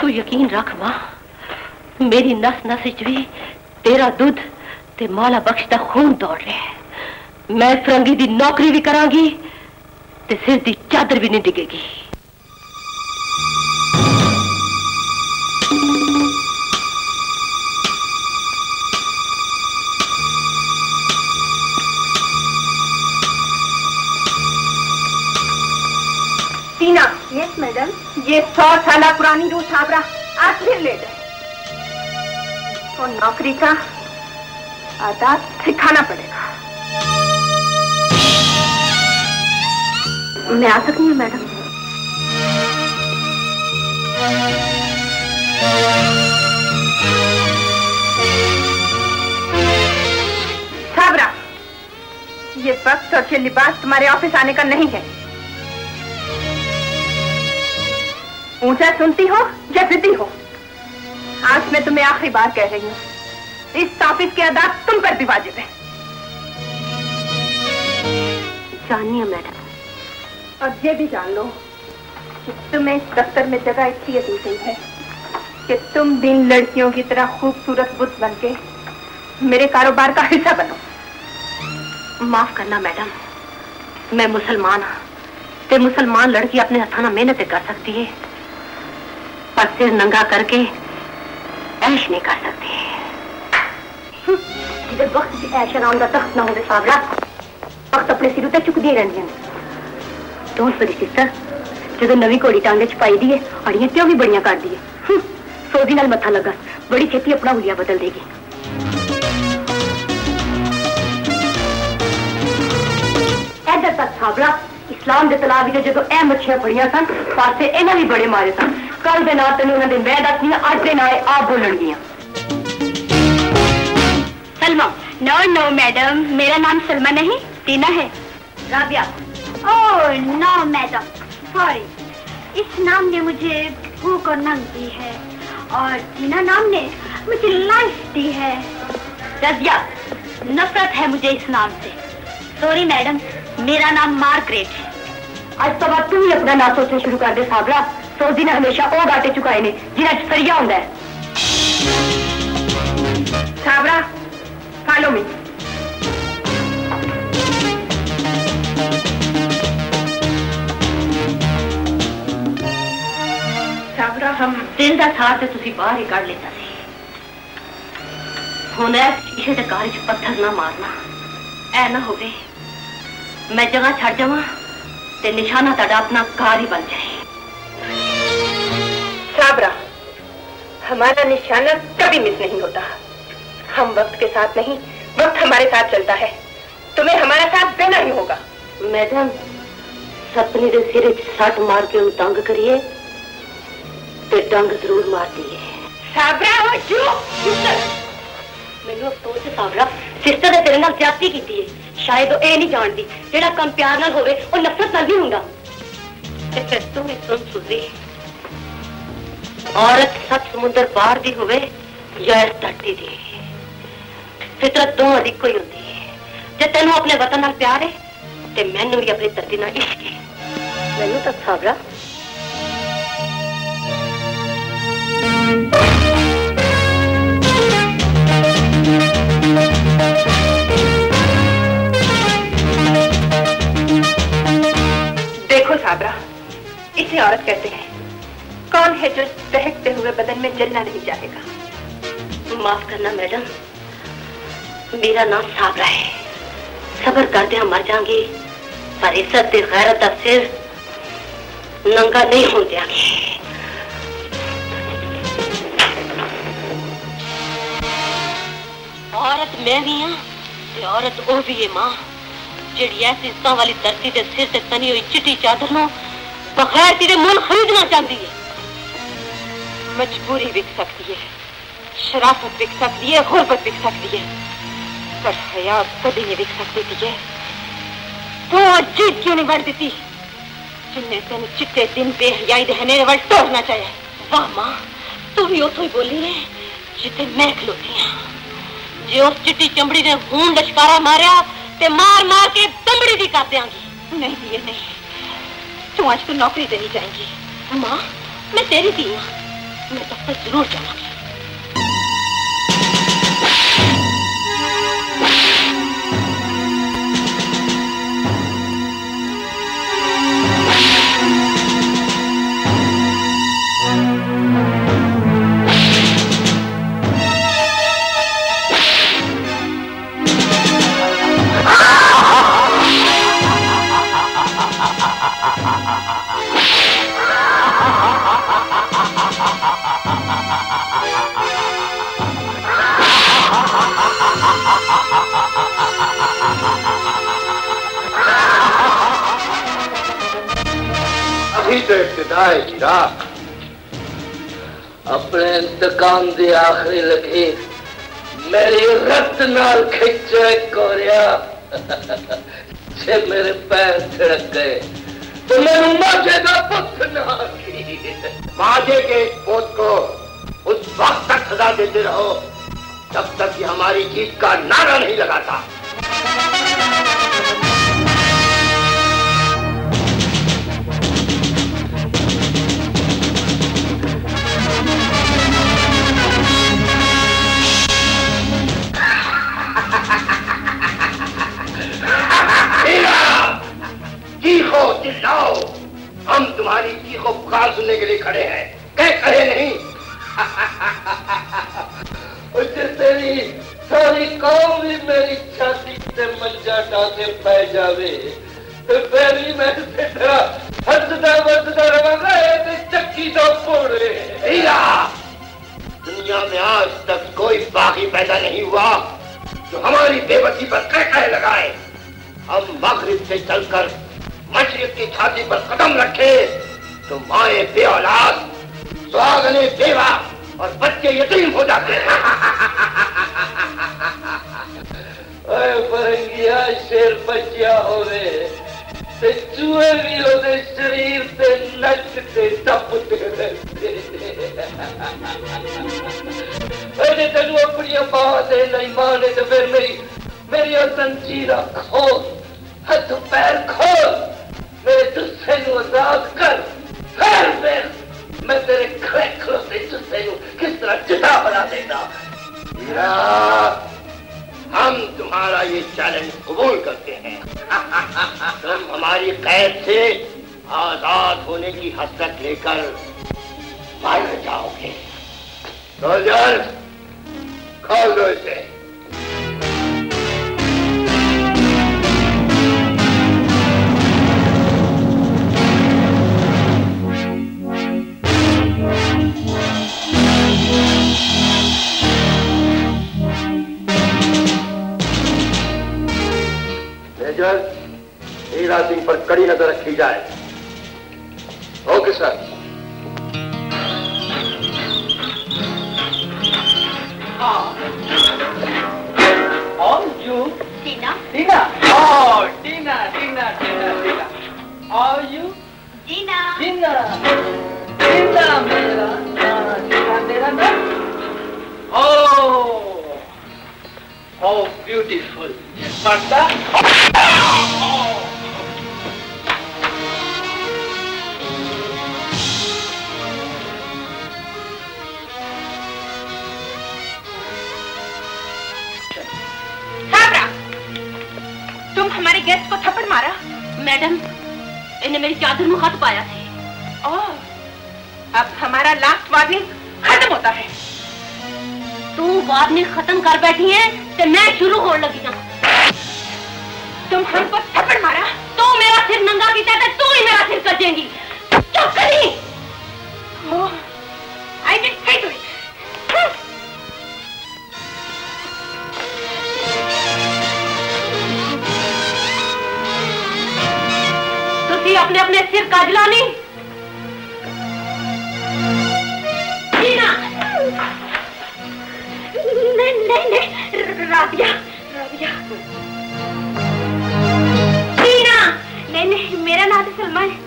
तू यकीन रख माँ। मेरी नस नस भी तेरा दुध ते मौला बख्श का खून दौड़ रहा है। मैं फरंगी की नौकरी भी करांगी, ते सिर की चादर भी नहीं डिगेगी। यस मैडम ये सौ साल पुरानी रूह छाबरा आज फिर ले। गए तो नौकरी का आदाब सिखाना पड़ेगा। मैं आ सकती हूँ, मैडम। साबरा ये वक्त और ये लिबास तुम्हारे ऑफ़िस आने का नहीं है। ऊँचा सुनती हो या जिद्दी हो? आज मैं तुम्हें आखिरी बार कह रही हूँ। इस ऑफ़िस के आदाब तुम पर भी वाजिब है। जाननी है मैडम। अब ये भी जान लो कि तुम्हें इस दफ्तर में जगह इसलिए दी गई है कि तुम दिन लड़कियों की तरह खूबसूरत बुद्ध बन के मेरे कारोबार का हिस्सा बनो। माफ़ करना मैडम। मैं मुसलमान हाँ। ते मुसलमान लड़की अपने हथाना मेहनत कर सकती है। पर सिर नंगा करके ऐश नहीं कर सकते जिधर वक्त का तख्त ना हो वक्त अपने सिरों चुक तो सिस्टर जो नवी घोड़ी टांगे च पाई दी है त्यों भी बड़िया कर दी है सोजी मथा लगा बड़ी छेती अपना हुलिया बदल देगी इधर ਇਸਲਾਮ ਦੇ ਤਲਾਬ ਵਿੱਚ ਜਦੋਂ ਇਹ ਮੱਛੀਆਂ ਫੜੀਆਂ ਸਨ ਪਾਸੇ ਇਹਨਾਂ ਵੀ ਬੜੇ ਮਾਰੇ ਸਨ ਕੱਲ ਦੇ ਨਾਲ ਤੈਨੂੰ ਉਹਨਾਂ ਦੇ ਮੈਂ ਦੱਸਦੀਆਂ ਅੱਜ ਦੇ ਨਾਲ ਇਹ ਆਪ ਬੋਲਣਗੀਆਂ सलमा नो नो मैडम मेरा नाम सलमा नहीं टीना है Rabia oh no madam sorry इस नाम ने मुझे भूख और नंग दी है और टीना नाम ने मुझे लाइफ दी है रजिया नफरत है मुझे इस नाम से सॉरी मैडम मेरा नाम मार्गरेट है ਅੱਜ ਤੋਂ ਬਾਅਦ ਤੂੰ ਵੀ ਆਪਣਾ ਨਾਂ ਸੋਚਣਾ ਸ਼ੁਰੂ ਕਰ ਦੇ ਸਾਬਰਾ ਸੋਚਦੀ ਨੇ ਹਮੇਸ਼ਾ ਉਹ ਗਾਟੇ ਚੁਕਾਏ ਨੇ ਜਿਹਨਾਂ 'ਚ ਸਰੀਆ ਹੁੰਦਾ ਹੈ ਸਾਬਰਾ ਫਾਲੋ ਮੀ ਸਾਬਰਾ ਹਮ ਦਿਨ ਦਾ ਸਾਥ ਤੇ ਤੁਸੀਂ ਬਾਹਰ ਹੀ ਕੱਢ ਲੈਂਦਾ ਸੀ ਹੁਣ ਐ ਸ਼ੀਸ਼ੇ ਦੇ ਕਾਰ 'ਚ ਪੱਥਰ ਨਾ ਮਾਰਨਾ ਐ ਨਾ ਹੋਵੇ ਮੈਂ ਜਗ੍ਹਾ ਛੱਡ ਜਾਵਾਂ से निशाना तड़ापना कार्य बन जाए। साबरा हमारा निशाना कभी मिस नहीं होता। हम वक्त के साथ नहीं वक्त हमारे साथ चलता है। तुम्हें हमारा साथ देना ही होगा। मैडम सपने के सिरे सट मार के तंग करिए ते डंग ज़रूर मार दिए। साबरा जो मैनू अफसोस साबरा सिस्टर ने तेरे नाल ज़्यादा की ਸ਼ਾਇਦ ਉਹ ਇਹ ਨਹੀਂ ਜਾਣਦੀ ਜਿਹੜਾ ਕੰਮ ਪਿਆਰ ਨਾਲ ਹੋਵੇ ਉਹ ਨਫ਼ਰਤ ਨਾਲ ਨਹੀਂ ਹੁੰਦਾ ਤੇ ਫਿਰ ਤੂੰ ਵੀ ਸੁਣ ਸੁਜ਼ੀ ਔਰਤ ਸੱਤ ਸਮੁੰਦਰ ਪਾਰ ਦੀ ਹੋਵੇ ਜਾਂ ਇਸ ਧਰਤੀ ਦੀ ਫਿਤਰਤ ਦੋਵਾਂ ਦੀ ਇੱਕੋ ਹੀ ਹੁੰਦੀ ਹੈ ਜੇ ਤੈਨੂੰ ਆਪਣੇ ਵਤਨ ਨਾਲ ਪਿਆਰ ਹੈ ਤੇ ਮੈਨੂੰ ਵੀ ਆਪਣੀ ਧਰਤੀ ਨਾਲ ਇਸ਼ਕ ਹੈ ਮੈਨੂੰ ਤਾਂ ਸਾਬਰਾ देखो काबरा इसे औरत कहते हैं। कौन है जो दहकते हुए बदन में जलना नहीं चाहेगा? माफ़ करना, मैडम। मेरा नाम साबरा है। सबर करते हम मर जाएँगे। पर इज़्ज़त गैरत अब सिर नंगा नहीं हो जाएँगे औरत मैं भी हाँ औरत वो भी है, माँ। ਜਿਹੜੀ ਐਸੀ ਇੱਜ਼ਤਾਂ ਵਾਲੀ ਧਰਤੀ ਦੇ ਸਿਰ ਤੇ ਤਨੀ ਹੋਈ ਚਿੱਟੀ ਚਾਦਰ ਨੂੰ ਬਗੈਰ ਤੇਰੇ ਮੁੱਲ ਖਰੀਦਣਾ ਚਾਹੁੰਦੀ ਹੈ मजबूरी बिक सकती है शराफत बिक सकती है गुर्बत बिक सकती है पर हया कभी नहीं बिक सकती थी तू जीत क्यों नहीं बढ़ देती जिन्हें तेन चिट्टे दिन बेहयाई दे हनेरे वल तोड़ना चाहिए वाह मां तू भी उतो ही बोली है जिते मैं खलोती हां जे उस चिट्टी चमड़ी ने खून लश्कारा मारिया ते मार मार के दमड़ी भी कर देंगी। नहीं दिए, नहीं। तू आज तो नौकरी देनी जाएँगी। माँ मैं तेरी दी हूँ। मैं तब तक ज़रूर जाऊँगी। अपने इंतकाम दी आखिरी लकीर मेरी रत नाल खिंचे कोरिया। जे मेरे पैर थिड़क गए तो मेरे माजे का पुत ना माजे के पोत को उस वक्त तक सजा देते रहो जब तक ये हमारी जीत का नारा नहीं लगाता। चीखो चिल्लाओ। हम तुम्हारी चीखो पुकार सुनने के लिए खड़े हैं। कह कहे नहीं। तेरी सारी कौम भी मेरी छाती से मंजा डाके पै जावे। तो भी मैं तेरा हंसदा बसदा रवांगा ते चक्की तो फोड़े। हीरा, दुनिया में आज तक कोई बागी पैदा नहीं हुआ जो हमारी बेबसी पर कह कह लगाए। हम मगरिब से चलकर मशरक की छाती पर कदम रखे तो माए बे औलाद सुहागने बेवा और बच्चे यतीम हो जाते फरंगिया, शेर बचिया होवे ते चूहे भी ओदे शरीर ते नच ते टपते अरे तेनू अपनी माँ दे नहीं माने तो फिर मेरी मेरी जंजीरा खोल, हथ पैर खोल। मेरे जुस्से आज़ाद कर, फिर फिर मैं तेरे खड़े खड़ोते जुस्से किस तरह चिता बना देता? हम तुम्हारा ये चैलेंज कबूल करते हैं। तुम हमारी कैद से आज़ाद होने की हसरत लेकर मर जाओगे। सोल्जर खोल दो इसे। सर हीरा सिंह पर कड़ी नज़र रखी जाए। Okay sir. हाँ। ऑन हाँ, यू? टीना। टीना? टीना मेरा। हाँ, टीना how beautiful. साबरा तुम हमारे गेस्ट को थप्पड़ मारा? मैडम इन्हें मेरी चादर में खत पाया थे। ओह अब हमारा लास्ट वार्निंग खत्म होता है। तू वार्निंग खत्म कर बैठी है तो मैं शुरू होने लगी हूँ। तुम हमको थप्पड़ मारा, तू मेरा सिर नंगा की तो तू ही मेरा सिर कटेंगी चुप करी। आई डिड टू तुसी अपने अपने सिर नहीं नहीं नहीं नहीं राबिया राबिया टीना नहीं नहीं मेरा नाम तो सलमा है।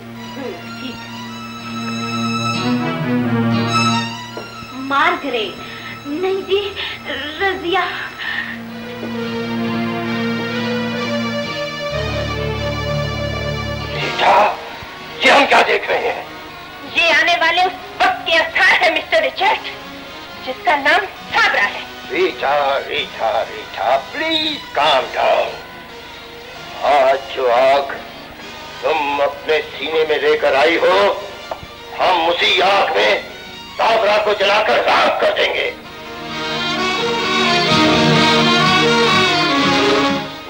मार्गरेट नहीं जी रजिया। रीटा ये हम क्या देख रहे हैं? ये आने वाले उस वक्त के अवतार है मिस्टर रिचर्ड जिसका नाम साबरा है। Rita Rita Rita please calm down आज जो आग तुम अपने सीने में लेकर आई हो, हम उसी आग में साबरा को जलाकर राख कर देंगे।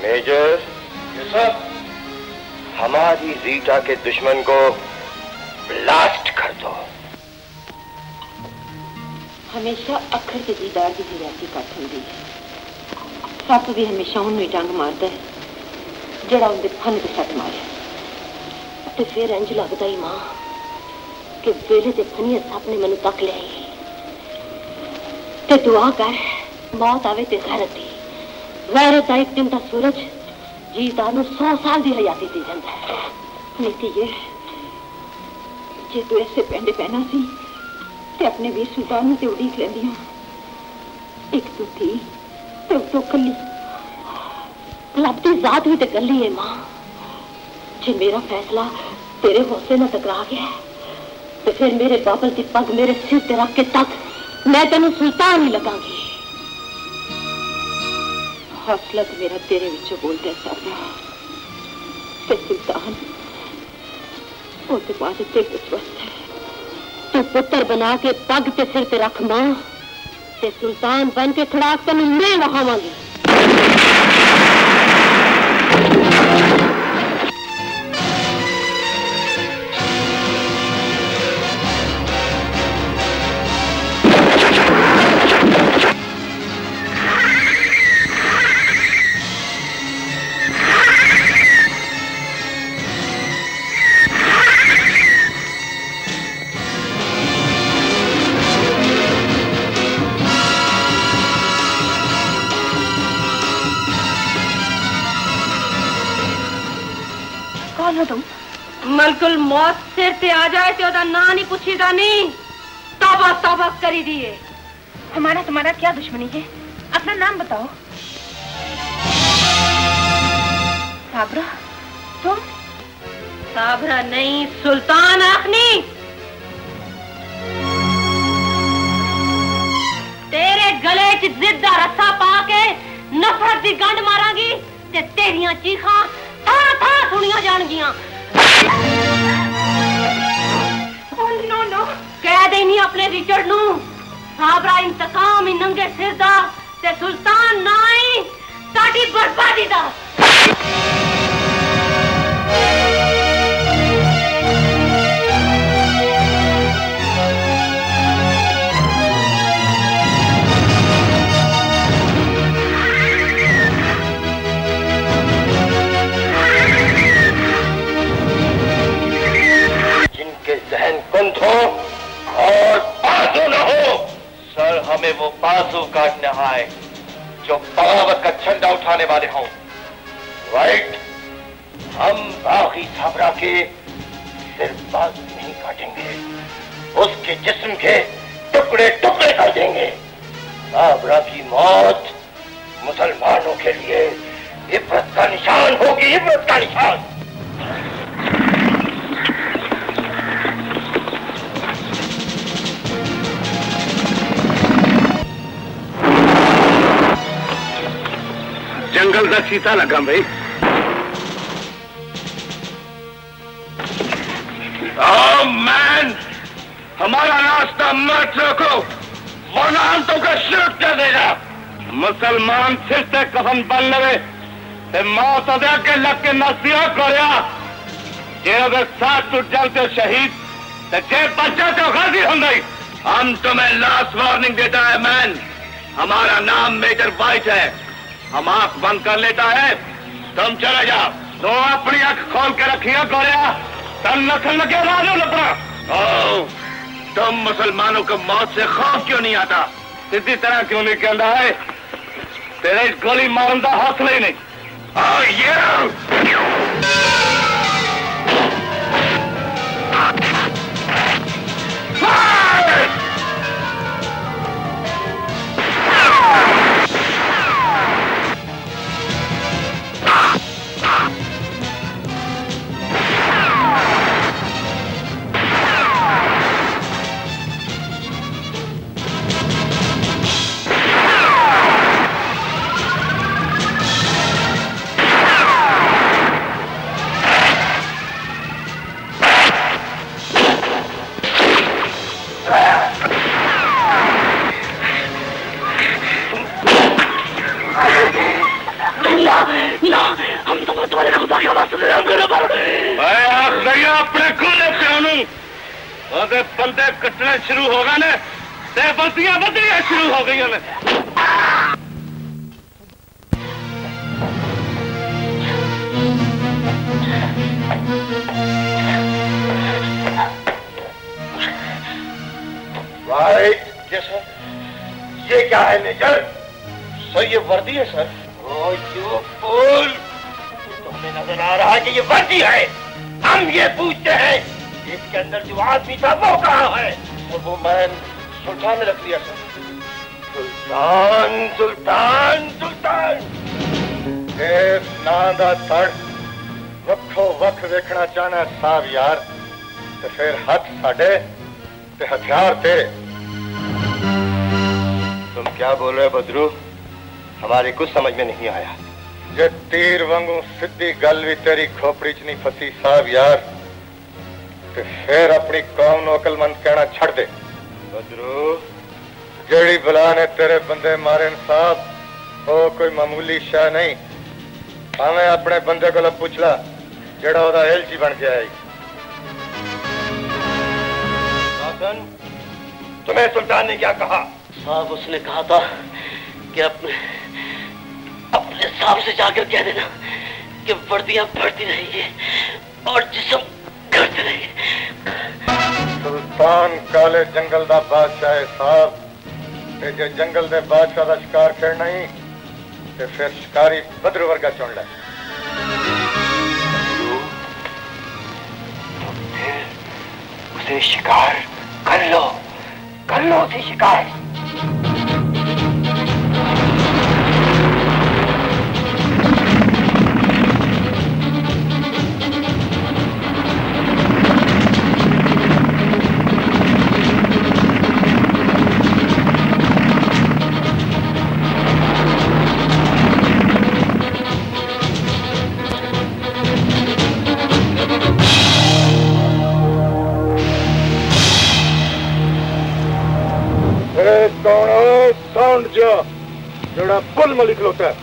मेजर सब हमारी रीटा के दुश्मन को ब्लास्ट कर दो। हमेशा अखर के दीदार की हिराती घट होंगी। सप भी हमेशा उन्होंने डंग मारता है जड़ा उनके फन के सट मारे। तो फिर इंज लगता ही माँ, कि वेले ते फनिया सप ने मैं तक लिया ते दुआ कर, मौत आवे ते गैरत दी। गैरत एक दिन का सूरज, जीता सौ साल की हयाती दी जाता है। नहीं तो ये जे तू ऐसे पेंडे पहना सी ते તે આપણે વીર સુલતાનની તેવડી ખેંદીઓ એક તો થી તે તો કલ્લી લાપતી જાત भी तो कली है माँ। जे मेरा फैसला तेरे हौसले न टकरा गया है तो फिर मेरे बाबल की पग मेरे सिर ते रख के तक मैं तेन सुल्तान ही लगागी हौसला तो मेरा तेरे विचों बोलते सकता है सुल्तान, वो तो बाद ते कुछ है। तू पुत्र बना के पग के सिर ते रख माँ, ते सुल्तान बन के खड़ाक तेन मैं वहावांगी बिल्कुल मौत सिर ते आ जाए तो ओदा ना नहीं पूछेगा नहीं। तौबा तौबा करी दिए। हमारा तुम्हारा क्या दुश्मनी है? अपना नाम बताओ। साबरा तुम? साबरा नहीं सुल्तान आखनी। तेरे गले च जिद का रस्सा पा के नफरत की गंढ मारागी ते तेरिया चीखा था था सुनिया जान गिया नो नो। कह देनी अपने रिचर्ड नू। साबरा इंतकाम ही नंगे सिर दा ते सुल्तान ना ही ताड़ी बर्बादी दा। बंद हो और पासू न हो। सर, हमें वो पासू काटना आए, जो बगावत का झंडा उठाने वाले हों। राइट हम बाकी छाबरा के सिर्फ़ बाजू नहीं काटेंगे। उसके जिस्म के टुकड़े टुकड़े कर देंगे। छाबरा की मौत मुसलमानों के लिए इब्रत का निशान होगी, इब्रत का निशान। जंगल का सीता लगा भाई। मैन हमारा रास्ता मत रोको। वरना हम तुमको शुरू कर देगा? मुसलमान फिर से कफन बन लगे। ते मौत अदा के लग के नसीहत करया जे अगर साथ टूट जाते शहीद तो जे बच्चा तो गाजी हो गई हम तुम्हें लास्ट वार्निंग देता है मैन हमारा नाम मेजर वाइट है। हम आँख बंद कर लेता है। तुम चले जाओ। तो अपनी आँख खोल के रखिए गोरिया। तब नखल लगे राजो लपड़ा तुम मुसलमानों को मौत से खौफ क्यों नहीं आता? इसी तरह क्यों नहीं कहता है? तेरे गोली मारन का हौसला ही नहीं। Oh, you! Go, Ringerle. Right. Yes, sir. ये क्या है मेजर सर ये वर्दी है सर ओ यू फूल तुम्हें नज़र आ रहा है कि ये वर्दी है हम ये पूछते हैं इसके अंदर जो आदमी था वो कहा है वो मैन सुल्तान में रख लिया सर सुल्तान सुल्तान सुल्तान ਇਸ ਨਾਂ ਦਾ ਤੜ ਵੱਖੋ ਵੱਖ ਵੇਖਣਾ ਚਾਹਣਾ ਸਾਹਿਬ ਯਾਰ ਤੇ ਫਿਰ ਹੱਥ ਸਾਡੇ ਤੇ ਹਥਿਆਰ ਤੇਰੇ तुम क्या बोल रहे हो बदरू हमारे कुछ समझ में नहीं आया ਜੇ ਤੀਰ ਵਾਂਗੂ ਸਿੱਧੀ ਗੱਲ ਵੀ ਤੇਰੀ ਖੋਪੜੀ 'ਚ ਨਹੀਂ ਫਸੀ ਸਾਹਿਬ ਯਾਰ ਤੇ ਫਿਰ ਆਪਣੀ ਕੌਮ ਨੂੰ ਅਕਲਮੰਦ ਕਹਿਣਾ ਛੱਡ ਦੇ बदरू ਜਿਹੜੀ ਬਲਾ ਨੇ ਤੇਰੇ ਬੰਦੇ ਮਾਰੇ ਨੇ ਸਾਹਿਬ ਉਹ ਕੋਈ ਮਾਮੂਲੀ ਸ਼ਾ ਨਹੀਂ ਭਾਵੇਂ ਆਪਣੇ ਬੰਦੇ ਕੋਲ ਪੁੱਛ ਲੈ ਜਿਹੜਾ ਉਹਦਾ ਐਲਚੀ ਬਣ ਕੇ ਆਇਆ ਈ। हासन तुम्हें सुल्तान ने क्या कहा साहब उसने कहा था कि अपने अपने साहब से जाकर कह देना कि वर्दियां बढ़ती रहेंगी और जिसम घटते रहेंगे ਸੁਲਤਾਨ ਕਾਲੇ ਜੰਗਲ ਦਾ ਬਾਦਸ਼ਾਹ ਹੈ ਸਾਹਿਬ ਤੇ ਜੇ ਜੰਗਲ ਦੇ ਬਾਦਸ਼ਾਹ ਦਾ ਸ਼ਿਕਾਰ ਕਰਨਾ ਹੀ ਤੇ ਫਿਰ ਸ਼ਿਕਾਰੀ ਬਦਰੂ ਵਰਗਾ ਚੁਣ ਲੈ उसे शिकार कर लो कर लो उसे शिकार ਜਿਹੜਾ ਪੁੱਲ ਮਲੀ ਖਲੋਤਾ ਹੈ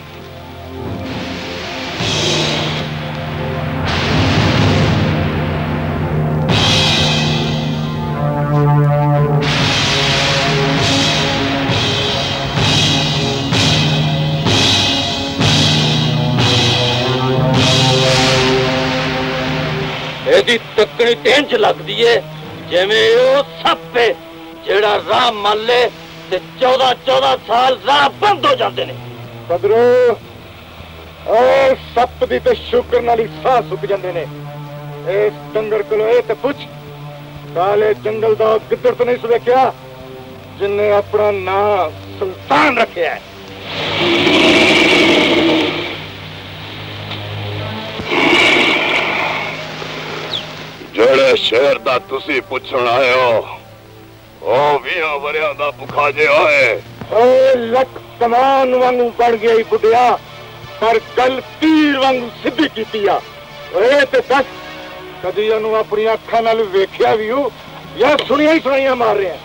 ਇਹਦੀ ਤੱਕਣੀ ਤੇ ਇੰਜ ਲੱਗਦੀ ਏ ਜਿਵੇਂ ਉਹ ਸੱਪ ਏ ਜਿਹੜਾ ਰਾਹ ਮੰਨ ਲੇ ਤੇ 14 14 ਸਾਲ ਰਾਹ ਬੰਦ ਹੋ ਜਾਂਦੇ ਨੇ। ਬਦਰੋ ਓ ਸੱਪ ਦੀ ਤੇ ਸ਼ੁਕਰ ਨਾਲ ਹੀ ਸਾਹ ਸੁੱਕ ਜਾਂਦੇ ਨੇ। ਇਸ ਡੰਗਰ ਕੋਲੋਂ ਇਹ ਤੇ ਪੁੱਛ ਕਾਲੇ ਜੰਗਲ ਦਾ ਗਿੱਦੜ ਤਾਂ ਨਹੀਂ ਸੀ ਵੇਖਿਆ ਜਿਨੇ ਆਪਣਾ ਨਾਂ ਸੁਲਤਾਨ ਰੱਖਿਆ ਹੈ। ਜਿਹੜੇ ਸ਼ਹਿਰ ਦਾ ਤੁਸੀਂ ਪੁੱਛਣ ਆਏ ਹੋ ਉਹ ਵੀਹਾਂ ਵਰਿਆਂ ਦਾ ਭੁੱਖਾ ਜਿਹਾ ਹੈ। ਓਏ ਲੱਖ ਕਮਾਨ ਵਾਂਗੂ ਬਣ ਗਿਆ ਈ ਬੁੱਢਿਆ ਪਰ ਗੱਲ ਤੀਰ ਵਾਂਗੂ ਸਿੱਧੀ ਕੀਤੀ ਆ। ਓਏ ਤੇ ਦੱਸ ਕਦੀ ਉਹਨੂੰ ਆਪਣੀਆਂ ਅੱਖਾਂ ਨਾਲ ਵੇਖਿਆ ਵੀ ਹੋ ਜਾਂ ਸੁਣੀਆਂ ਹੀ ਸੁਣਾਈਆਂ ਮਾਰ ਰਿਹਾ?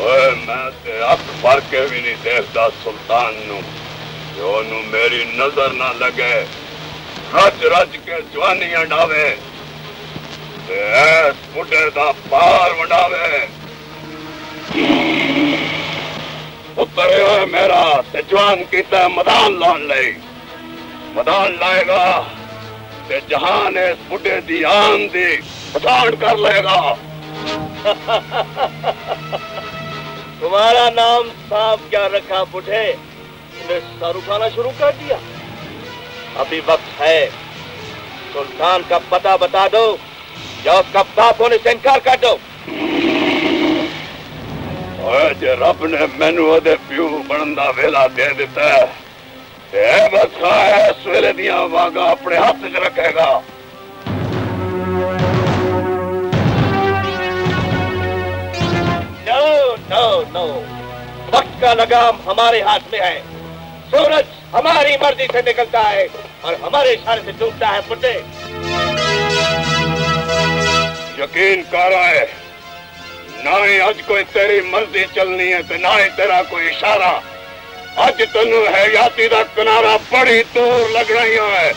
ਓਏ ਮੈਂ ਤੇ ਅੱਖ ਭਰ ਕੇ ਵੀ ਨਹੀਂ ਦੇਖਦਾ ਸੁਲਤਾਨ ਨੂੰ ਕਿ ਉਹਨੂੰ ਮੇਰੀ ਨਜ਼ਰ ਨਾ ਲੱਗੇ। ਰੱਜ ਰੱਜ ਕੇ ਜਵਾਨੀਆਂ ਡਾਵੇ ਤੇ ਐਸ ਬੁੱਢੇ ਦਾ ਪਾਰ ਵਡਾਵੇ ਪੁੱਤਰ ਓਏ ਮੇਰਾ ਤੇ ਜਵਾਨ ਕੀਤਾ ਮੈਦਾਨ ਲਾਉਣ ਲਈ ਮੈਦਾਨ ਲਾਏਗਾ ਤੇ ਜਹਾਨ ਇਸ ਬੁੱਢੇ ਦੀ ਆਨ ਦੀ ਪਛਾਣ ਕਰ ਲਏਗਾ तुम्हारा नाम साफ क्या रखा बुढ़े तुमने सारू खाना शुरू कर दिया अभी वक्त है सुल्तान का पता बता दो या उसका बाप होने से इनकार कर दो जे रब ने मैनू ओदे प्यू बन का वेला दे दिता है। सवेरे बस इस वेले दियाँ वागा अपने हाथ च रखेगा। नो नो नो वक्त का लगाम हमारे हाथ में है। सूरज हमारी मर्ज़ी से निकलता है और हमारे इशारे से डूबता है पुटे यकीन कर है। ना ही अज कोई तेरी मर्ज़ी चलनी है तो ना ही तेरा कोई इशारा। अज तेन है याती का किनारा बड़ी दूर लग रही है।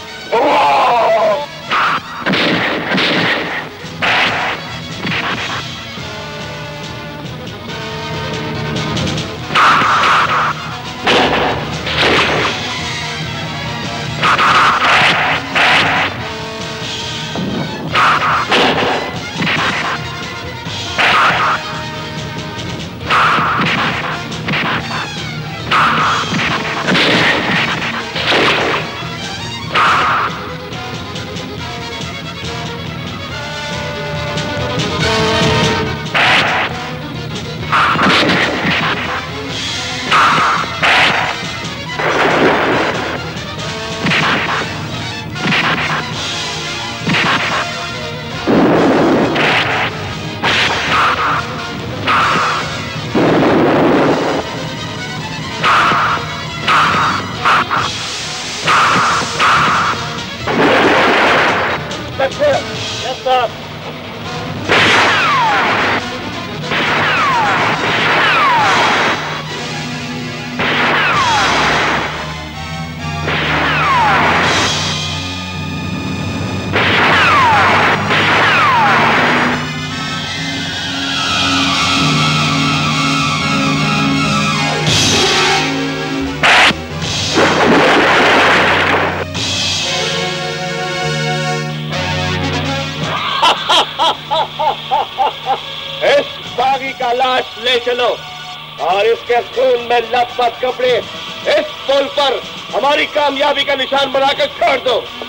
लथपथ कपड़े इस पुल पर हमारी कामयाबी का निशान बनाकर छोड़ दो।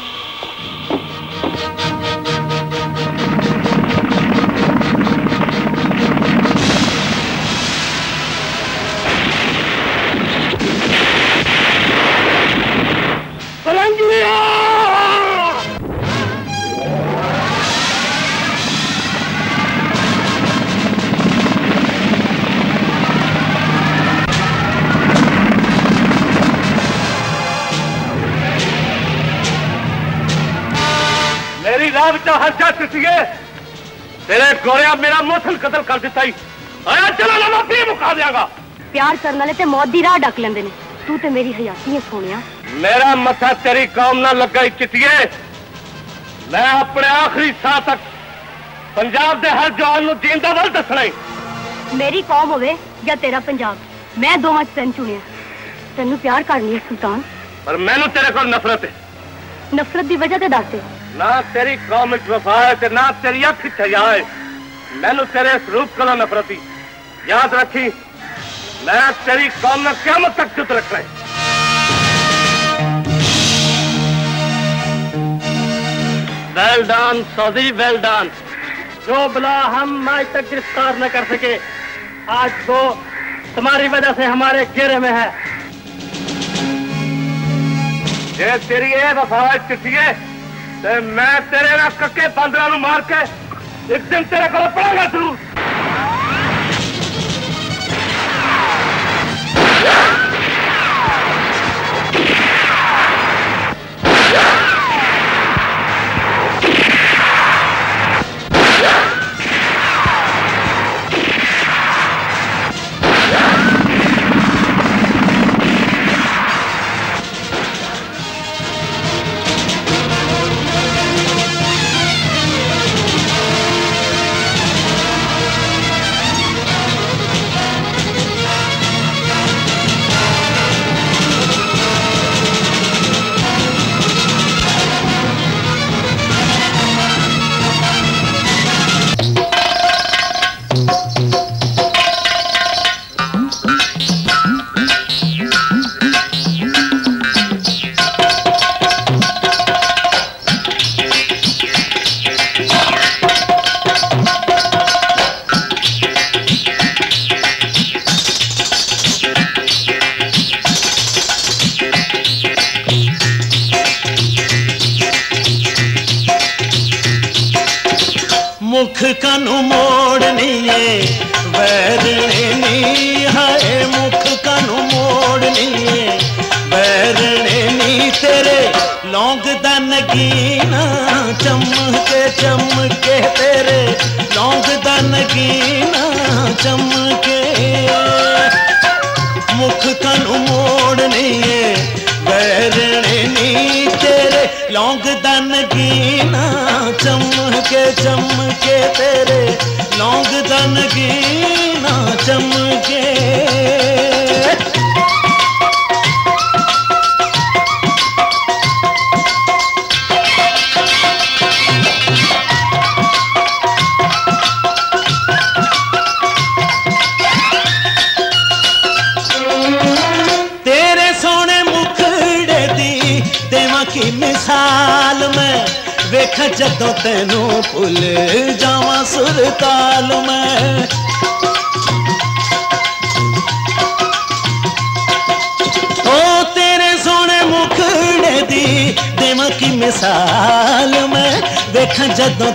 आखिरी तक हर जवान जीन का वाल दसना मेरी कौम होवे तेरा पंजाब मैं दोवां चुने तेन प्यार करनी है सुल्तान। पर मैं तेरे को नफरत है। नफरत की वजह से दस ਹੈ ਨਫ਼ਰਤ ਦੀ ਵਜ੍ਹਾ ਤੇ ਦੱਸ ਦੇ ਨਾ ਤੇਰੀ ਕੌਮ ਵਿੱਚ ਵਫਾ ਹੈ ਤੇ ਨਾ ਤੇਰੀ ਅੱਖ 'ਚ ਹਯਾ ਹੈ मैनू तेरे स्वरूप को नफरती याद रखी मैं तेरी कौम में क्यामत तक चुत रखना है well done Saudi well done जो बला हम आज तक गिरफ्तार न कर सके आज तो तुम्हारी वजह से हमारे घेरे में है जे तेरी ये वफावाज चिट्ठी है मैं तेरे ना कक्के बंदरा मार के एक दिन तेरे को पड़ेगा ज़रूर।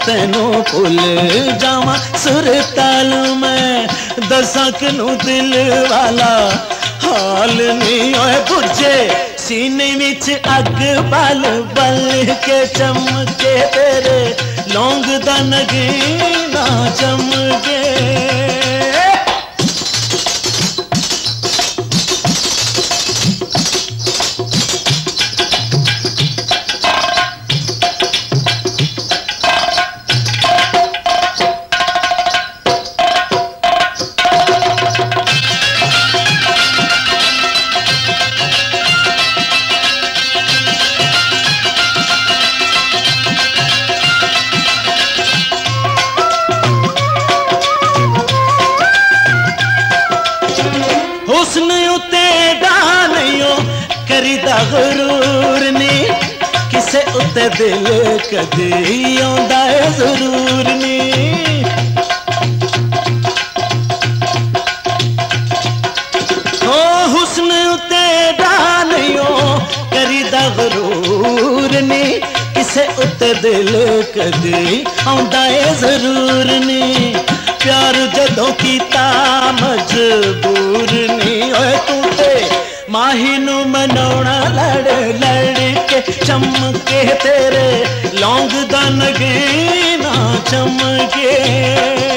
तेनू भुल जावा सुरताल में दसा कनू दिल वाला। हाल नहीं होए बुझे सीने विच अग बल बल के चमके तेरे। लौंग दा नगीना चमके। ਦਿਲ लगे ना चमके।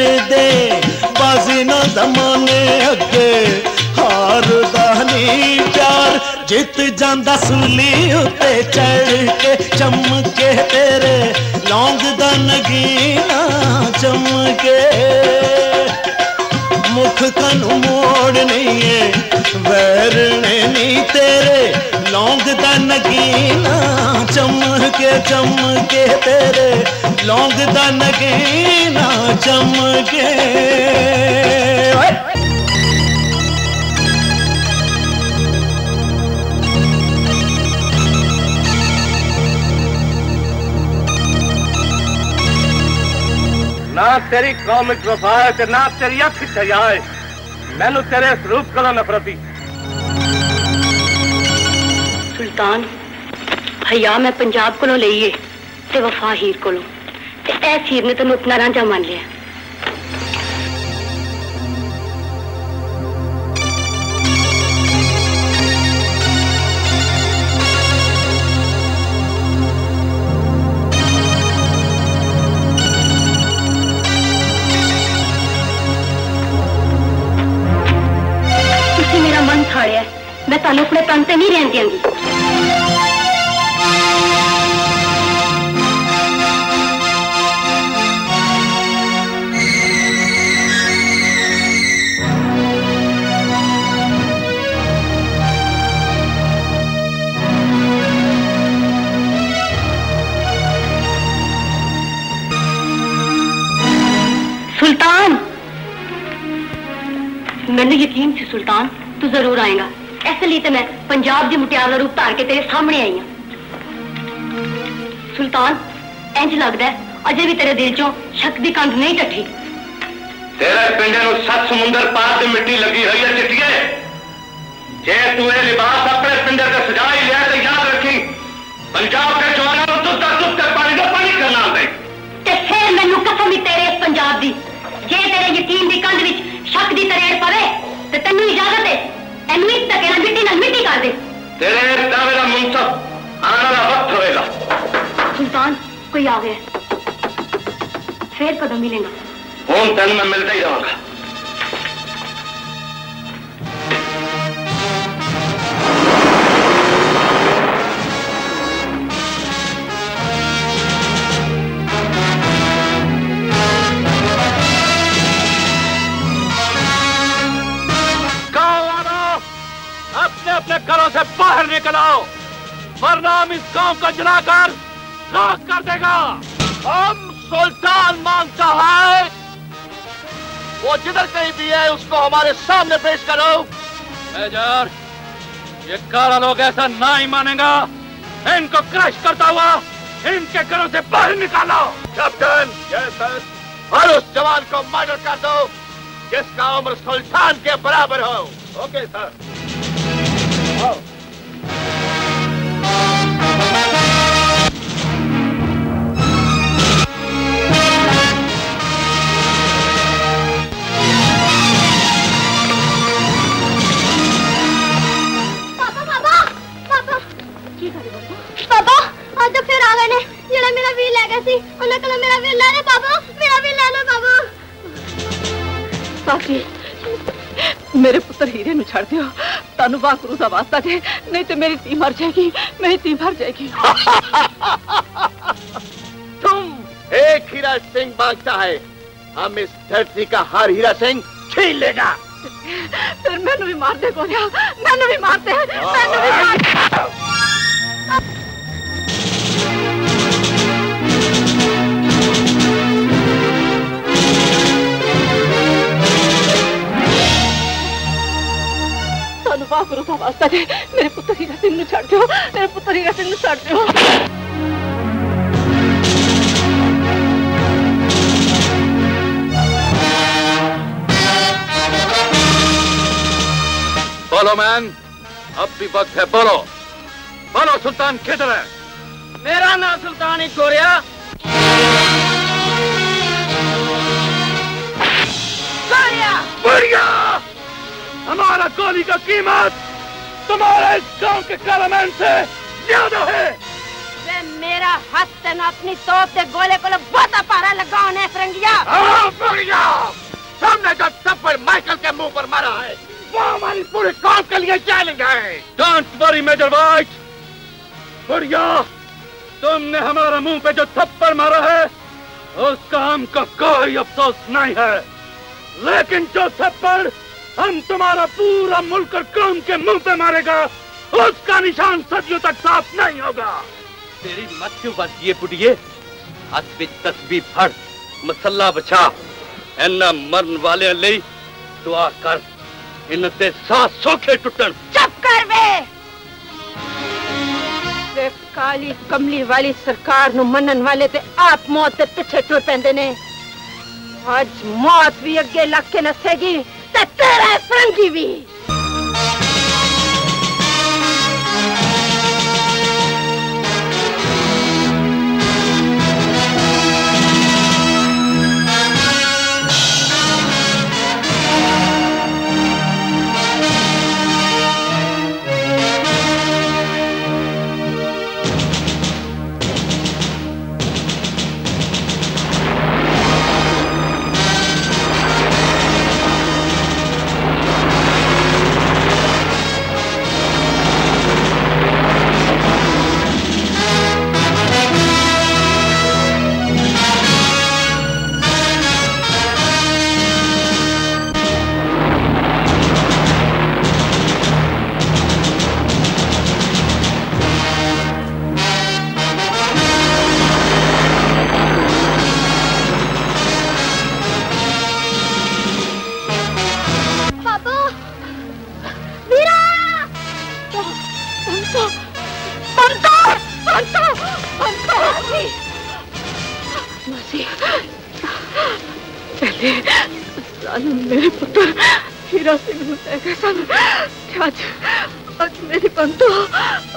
कर दे, बाजी ना जमाने अगे हार, दानी, प्यार, जित जांदा सूली उते चढ़ के चमके तेरे। लौंग दा नगीना चमके। मुख कनु मोड़ नहीं है वैरने नहीं तेरे। लौंग दा नगीना चमके चमके तेरे। लौंग दा नगीना चमके। ना तेरी कॉमिक वफा ते ना तेरी अख छजाए मैनू तेरे स्वरूप को नफरती सुल्तान हया मैं पंजाब को लई वफा हीर को ਕੋਲੋਂ ਲਈ ਏ ਤੇ ਵਫਾ ਹੀਰ ਕੋਲੋਂ ਤੇ ਐਸ ਹੀਰ ਨੇ ਤੈਨੂੰ ਆਪਣਾ ਰਾਂਝਾ ਮੰਨ ਲਿਆ ਤੁਸੀਂ ਮੇਰਾ ਮਨ ਥਾੜਿਆ ਮੈਂ ਤੁਹਾਨੂੰ ਆਪਣੇ ਤਨ ਸੁਲਤਾਨ ਤੂੰ ਜ਼ਰੂਰ ਆਏਗਾ ਇਸ ਲਈ ਤੇ ਮੈਂ ਪੰਜਾਬ ਦੀ ਮੁਟਿਆਰ ਦਾ ਰੂਪ ਧਾਰ ਕੇ ਤੇਰੇ ਸਾਹਮਣੇ ਆਈ ਹਾਂ ਸੁਲਤਾਨ ਇੰਜ ਲੱਗਦਾ ਹੈ, ਅਜੇ ਵੀ ਤੇਰੇ ਦਿਲ ਚੋਂ ਸ਼ੱਕ ਦੀ ਕੰਧ ਨਹੀਂ ਟੱਠੀ ਤੇਰੇ ਪਿੰਡੇ ਨੂੰ ਸੱਤ ਸਮੁੰਦਰ ਪਾਰ ਦੀ ਮਿੱਟੀ ਲੱਗੀ ਹੋਈ ਹੈ ਚਿੱਟੀਏ ਜੇ ਤੂੰ ਇਹ ਲਿਬਾਸ ਆਪਣੇ ਪਿੰਡੇ ਤੇ ਸਜਾ ਹੀ ਲਿਆ ਤੇ ਯਾਦ ਰੱਖੀ ਪੰਜਾਬ ਦੇ ਜਵਾਨਾਂ ਨੂੰ ਦੁੱਧ ਦਾ ਦੁੱਧ ਤੇ ਪਾਣੀ ਦਾ ਪਾਣੀ ਕਰਨਾ ਆਉਂਦਾ ਤੇ ਫਿਰ ਮੈਨੂੰ ਕਸਮ ਹੀ ਤੇਰੇ ਇਸ ਪੰਜਾਬ ਦੀ ਜੇ ਤੇਰੇ ਯਕੀਨ ਦੀ ਕੰਧ ਵਿੱਚ ਸ਼ੱਕ ਦੀ ਤਰੇੜ ਪਵੇ तेन इजाज़त है मिट्टी कर आने का वक्त सुल्तान कोई आ गया फिर कदम मिलेगा। हूँ तेन मैं मिलता ही रहूँगा। हम इस गाँव को जलाकर राख कर देगा। हम सुल्तान माँगता है वो जिधर कहीं भी है उसको हमारे सामने पेश करो। मेजर ये काला लोग ऐसा ना ही मानेगा। इनको क्रश करता हुआ इनके घरों से बाहर निकालो। Captain yes sir. और उस जवान को मर्डर कर दो जिसका उम्र सुल्तान के बराबर हो। Okay sir. विल्ला रे बाबू मेरा विल्ला रे बाबू। साथी मेरे पुत्र हीरे नु छड़ दियो। तानु वाकरू दा वास्ता दे नहीं तो मेरी ती मर जाएगी मेरी ती मर जाएगी। तुम एक हीरा सिंह माँगता है। हम इस धरती का हर हीरा सिंह छीन लेगा। फिर मैंने भी मार दे गोरिया मैंने भी मारते हैं मैंने भी मार सानू वापरू तो वास्ता मेरे पुत्र हीरा सिंह नु छोड़ दियो मेरे पुत्र हीरा सिंह नु छोड़ बोलो मैन अब भी वक्त है बोलो। बोलो सुल्तान किधर है? मेरा नाम सुल्तान ही कोरिया बढ़िया बढ़िया! हमारा गोली का कीमत तुम्हारे इस गाँव के कालामैन से ज़्यादा है। वे मेरा हाथ तेन अपनी तोप दे गोले को बहुता पारा लगाओ ने फरंगिया। हाँ, फरंगिया। सामने का थप्पड़ माइकल के मुँह पर मारा है वो हमारी पूरी कौम के लिए चैलेंज है डोंट वरी मेजर वाइट बुढ़िया तुमने हमारे मुँह पे जो थप्पड़ मारा है उसका हमको कोई अफसोस नहीं है। लेकिन जो थप्पड़ हम तुम्हारा पूरा मुल्क और कौम के मुँह पे मारेगा। उसका निशान सदियों तक साफ़ नहीं होगा। तेरी मत क्यों बस ये बुढ़िए हाथ पे तस्बीह फड़ मसल्ला बचा एना मरन वाले ले दुआ कर इनते सात सोखे टुटन। चुप कर वे वे काली कमली वाली सरकार नु मनन वाले ते आप मौत दे पिछे टुर पैंदे ने। आज मौत भी अगे लग के नसेगी। ते तेरा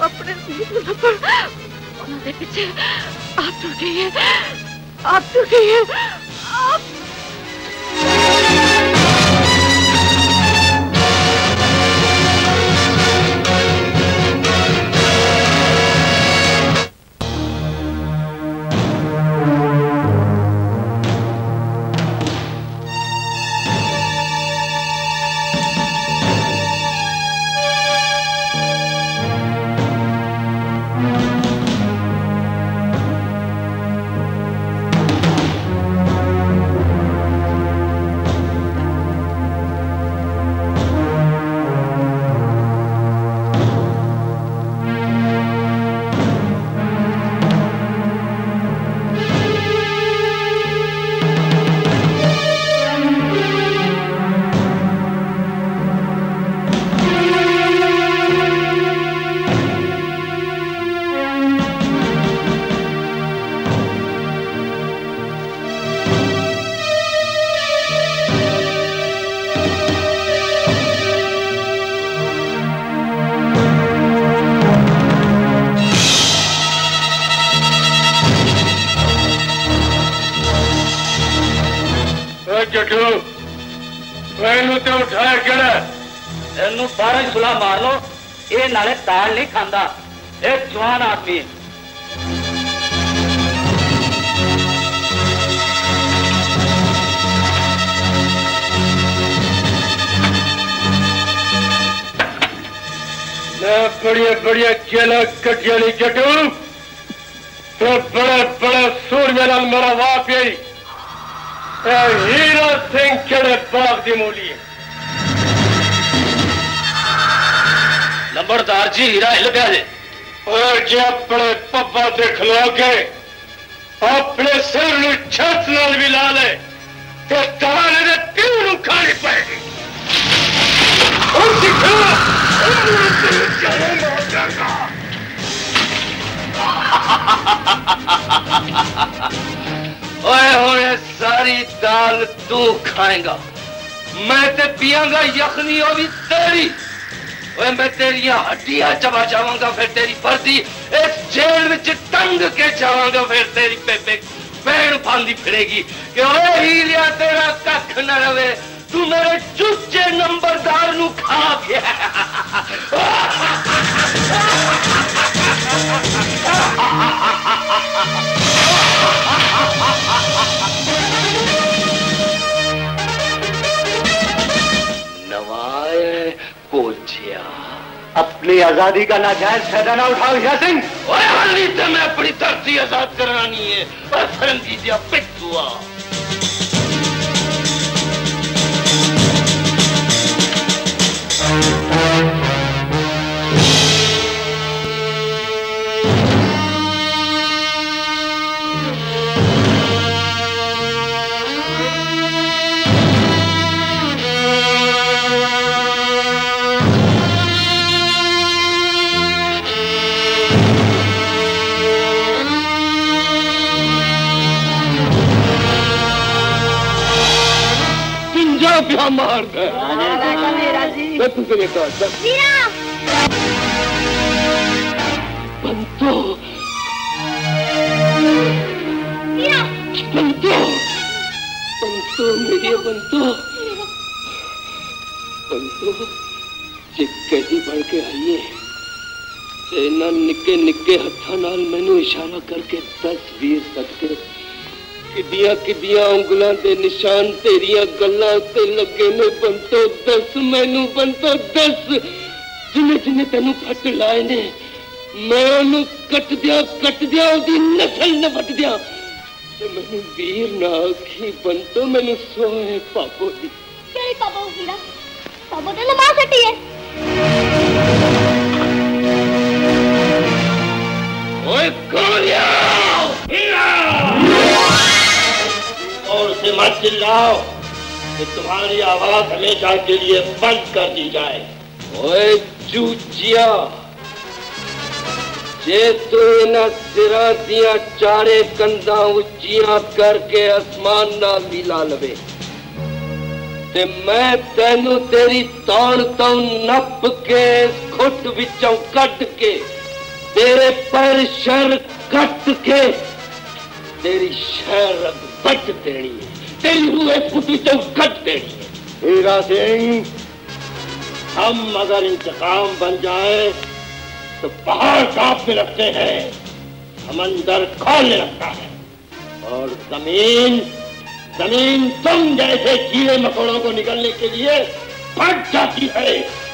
अपने उन्होंने पीछे आप जुड़ गई है। आप जुड़ गई है। जड़ी जटू तो बड़े बड़े सूरमे मेरा बाप यही। हीरा सिंह चढ़े बाप की मूली लंबड़दार जी हीरा हिल गया और जे अपने पब्बा से खलो के अपने सिर छत नाल भी ला ले। तो तारे ने न खानी पड़ेगी और दिखा। और ओए होए, सारी दाल तू खाएगा। मैं ते पियांगा यखनी वो भी तेरी। ओए, मैं तेरी हड्डियाँ चबा जावांगा फिर तेरी वर्दी इस जेल में टंग के जावांगा फिर तेरी बेबे पैर फांदी फिरेगी। कि ओए, हीलिया, तेरा कख न रवे। तू मेरे चुच्चे नंबरदार नु खा गया। अपनी आज़ादी का नाजायज फ़ायदा ना उठाओ या सिंह। और से मैं अपनी धरती आज़ाद करानी है और फिर दीजिए पिट हुआ पिंजा ब्याह मार दे मैं तुझे ये कहा चल बंतो बंतो बंतो मेरी बंतो बंतो ਜੇ ਕਹੀ ਬਣ ਕੇ ਆਈਏ ਤੇ ਇਹਨਾਂ ਨਿੱਕੇ ਨਿੱਕੇ ਹੱਥਾਂ ਨਾਲ ਮੈਨੂੰ ਇਸ਼ਾਰਾ ਕਰਕੇ ਦੱਸ ਵੀਰ ਸਦਕੇ किदिया किदिया उंगलों के निशान तेरिया गलों उ लगे ने बंतो दस मैनू बंतो दस जिन्हें जिन्हें तेन फट लाए ने मैं उन्हू कट नसल न फट मैं वीर ना आखी बंतो मैं सोए पापो दी पापो पापो मत चिल्लाओ कि तुम्हारी आवाज हमेशा के लिए बंद कर दी जाए ओए चूचिया जे तू ਇਹਨਾਂ ਸਿਰਾਂ ਦੀਆਂ ਚਾਰੇ ਕੰਧਾਂ ਉੱਚੀਆਂ ਕਰਕੇ ਅਸਮਾਨ ਨਾਲ ਮਿਲਾ ਲਵੇ ਤੇ ਮੈਂ ਤੈਨੂੰ ਤੇਰੀ ਤੌਣ ਤੋਂ ਨੱਪ ਕੇ ਖੁੱਟ ਵਿੱਚੋਂ ਕੱਢ ਕੇ तेरे पैर शर कट के तेरी शर बच देनी है तेरी रूह फुटी तो कट देनी है हीरा सिंह हम अगर इंतकाम बन जाए तो पहाड़ कांपने लगते हैं समंदर खोलने लगता है। और ज़मीन ज़मीन तुम जैसे कीड़े मकोड़ों को निकलने के लिए फट जाती है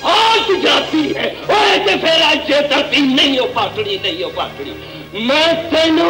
आज जाती है। ते फिर ये नहीं हो पाटड़ी नहीं हो पाटड़ी मैं तेनू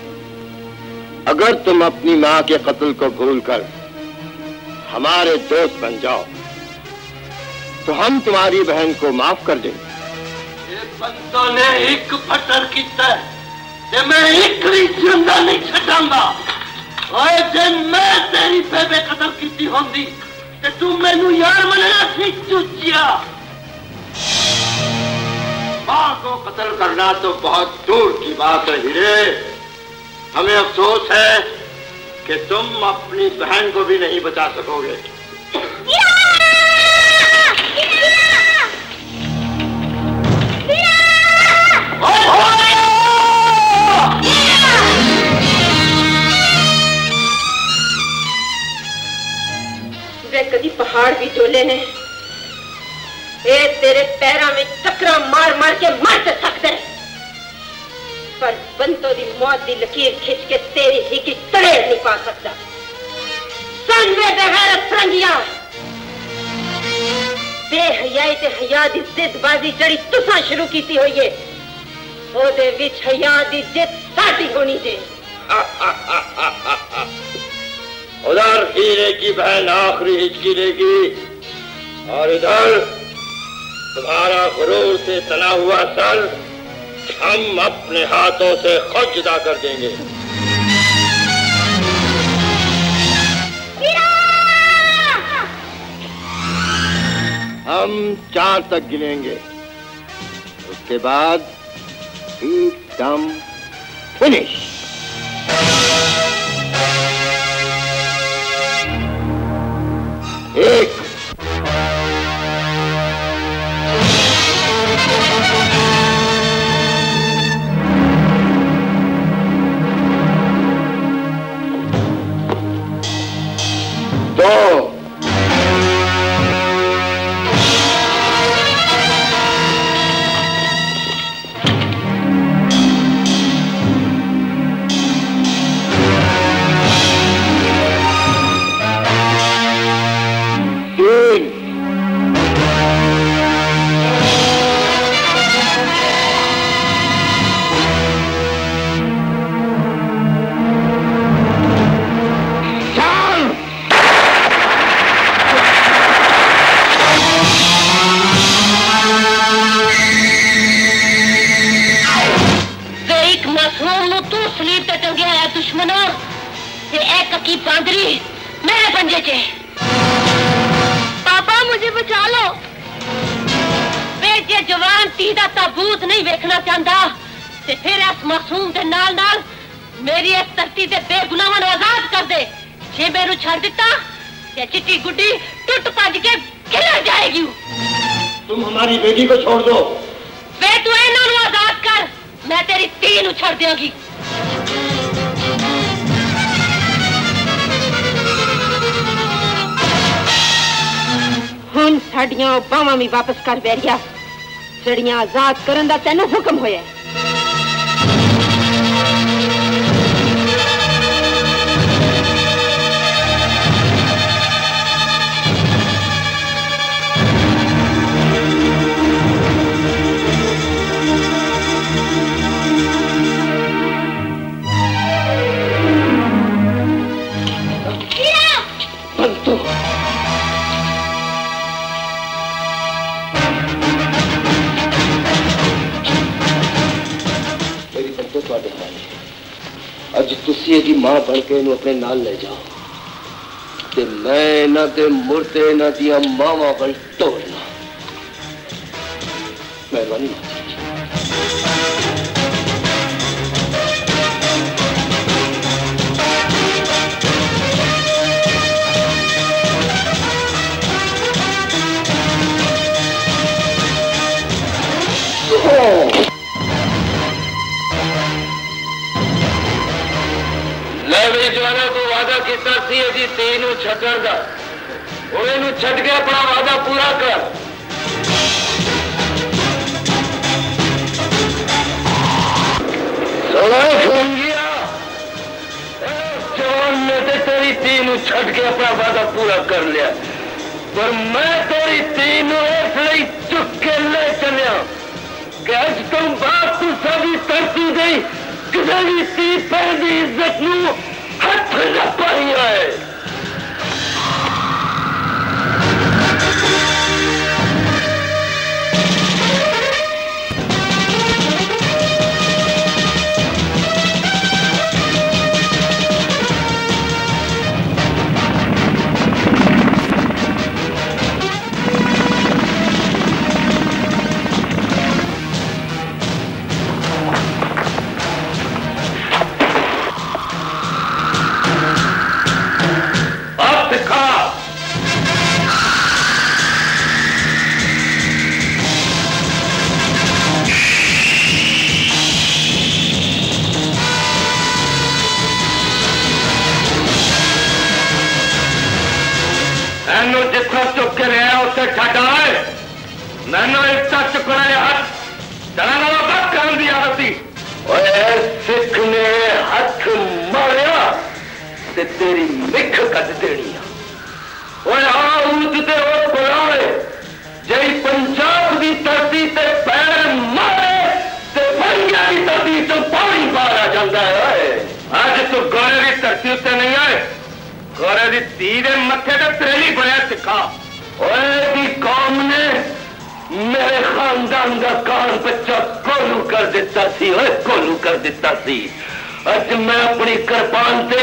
अगर तुम अपनी माँ के कत्ल को भूलकर हमारे दोस्त बन जाओ तो हम तुम्हारी बहन को माफ़ कर देंगे। ने एक पटर की तय मैं एक ज़िंदा नहीं छटाऊँगा। ओए मैं तेरी बेबे कदर की होंगी ते तू मैनु यार मनना सी चुचिया माँ को कत्ल करना तो बहुत दूर की बात है हीरे। हमें अफसोस है कि तुम अपनी बहन को भी नहीं बचा सकोगे। कदी पहाड़ भी डोले ने ए तेरे पैरों में टकरा मार मार के मर ते सकते मौत खिंच के ही की फरंगिया बेहयाई ते हया दी जिदबाजी जड़ी तुसा शुरू कीती हुई है। ओदे हया दी जिद साडी होनी जे उधर हीरे की बहन आखिरी हिचकी देगी और इधर तुम्हारा गुरूर से तना हुआ सर हम अपने हाथों से खुद जुदा कर देंगे। हम चार तक गिनेंगे उसके बाद एकदम फिनिश एक dos. सकी बांदरी मेरे पंजे चे पापा मुझे बचा लो। जे जवान धी का ताबूत नहीं वेखना चाहता। ते फिर इस मासूम के नाल नाल मेरी इस धरती के बेगुनाह आज़ाद कर दे। जे मेनू छड़ दिता ये चिट्टी गुड्डी टुट भज के गिर जाएगी। तुम हमारी बेटी को छोड़ दो। वे तू इन्होंने आज़ाद कर मैं तेरी तीन छड़ देगी ਹੁਣ ਸਾਡੀਆਂ ਬਾਵਾਂ ਵੀ ਵਾਪਸ ਕਰ ਬੈਰੀਆ ਜਿਹੜੀਆਂ ਆਜ਼ਾਦ ਕਰਨ ਦਾ ਤੈਨੂੰ ਹੁਕਮ ਹੋਇਆ ਤੁਹਾਡੇ ਨਾਲ ਹੈ। ਅੱਜ ਤੁਸੀਂ ਇਹਦੀ ਮਾਂ ਬਣ ਕੇ ਇਹਨੂੰ ਆਪਣੇ ਨਾਲ ਲੈ ਜਾਓ ਤੇ ਮੈਂ ਇਹਨਾਂ ਦੇ ਮੁਰਦੇ ਇਹਨਾਂ ਦੀਆਂ ਮਾਵਾਂ ਵੱਲ ਤੋਰਨਾ ਮਿਹਰਬਾਨੀ ਲੈ ਵੀ ਜਵਾਨਾ ਤੂੰ ਵਾਅਦਾ ਕੀਤਾ ਸੀ ਇਹਦੀ ਧੀ ਨੂੰ ਛੱਡਣ ਦਾ ਉਹ ਇਹਨੂੰ ਛੱਡ ਕੇ ਆਪਣਾ ਵਾਅਦਾ ਪੂਰਾ ਕਰ ਸੋਣਾ ਸੁਣ ਗਿਆ ਇਹ ਜਵਾਨ ਨੇ ਤੇ ਤੇਰੀ ਧੀ ਨੂੰ ਛੱਡ ਕੇ ਆਪਣਾ ਵਾਅਦਾ ਪੂਰਾ ਕਰ ਲਿਆ ਪਰ ਮੈਂ ਤੇਰੀ ਧੀ ਨੂੰ ਇਸ ਲਈ ਚੁੱਕ ਕੇ ਲੈ ਚੱਲਿਆ ਕਿ ਅੱਜ ਤੋਂ ਬਾਅਦ ਤੂੰ ਸਾਡੀ ਧਰਤੀ ਗਈ ਕਿਸੇ ਵੀ ਧੀ ਭੈਣ ਦੀ हट पर ही है ਮਿੱਖ ਕੱਢ ਦੇਣੀ ਆ ਓਏ ਆਉਦ ਤੇ ਉਹ ਬੁਲਾਏ ਜਿਹੜੀ ਪੰਜਾਬ ਦੀ ਧਰਤੀ ਤੇ ਪੈਰ ਮਾਰੇ ਤੇ ਪੰਜਾ ਦੀ ਧਰਤੀ ਤੋਂ ਪਾਣੀ ਬਾਹਰ ਆ ਜਾਂਦਾ ਹੈ ਓਏ ਅੱਜ ਤੂੰ ਗੋਰੇ ਦੀ ਧਰਤੀ ਉੱਤੇ ਨਹੀਂ ਆਏ ਗੋਰੇ ਦੀ ਧੀ ਦੇ ਮੱਥੇ ਤੇ ਤੇਰੀ ਬਣਿਆ ਸਿੱਖਾ ਓਏ ਦੀ ਕੌਮ ਨੇ ਮੇਰੇ ਖਾਨਦਾਨ ਦਾ ਕਾਨ ਬੱਚਾ ਕੋਲੂ ਕਰ ਦਿੱਤਾ ਸੀ ਓਏ ਕੋਲੂ ਕਰ ਦਿੱਤਾ ਸੀ ਅੱਜ ਮੈਂ ਆਪਣੀ ਕਿਰਪਾਨ ਤੇ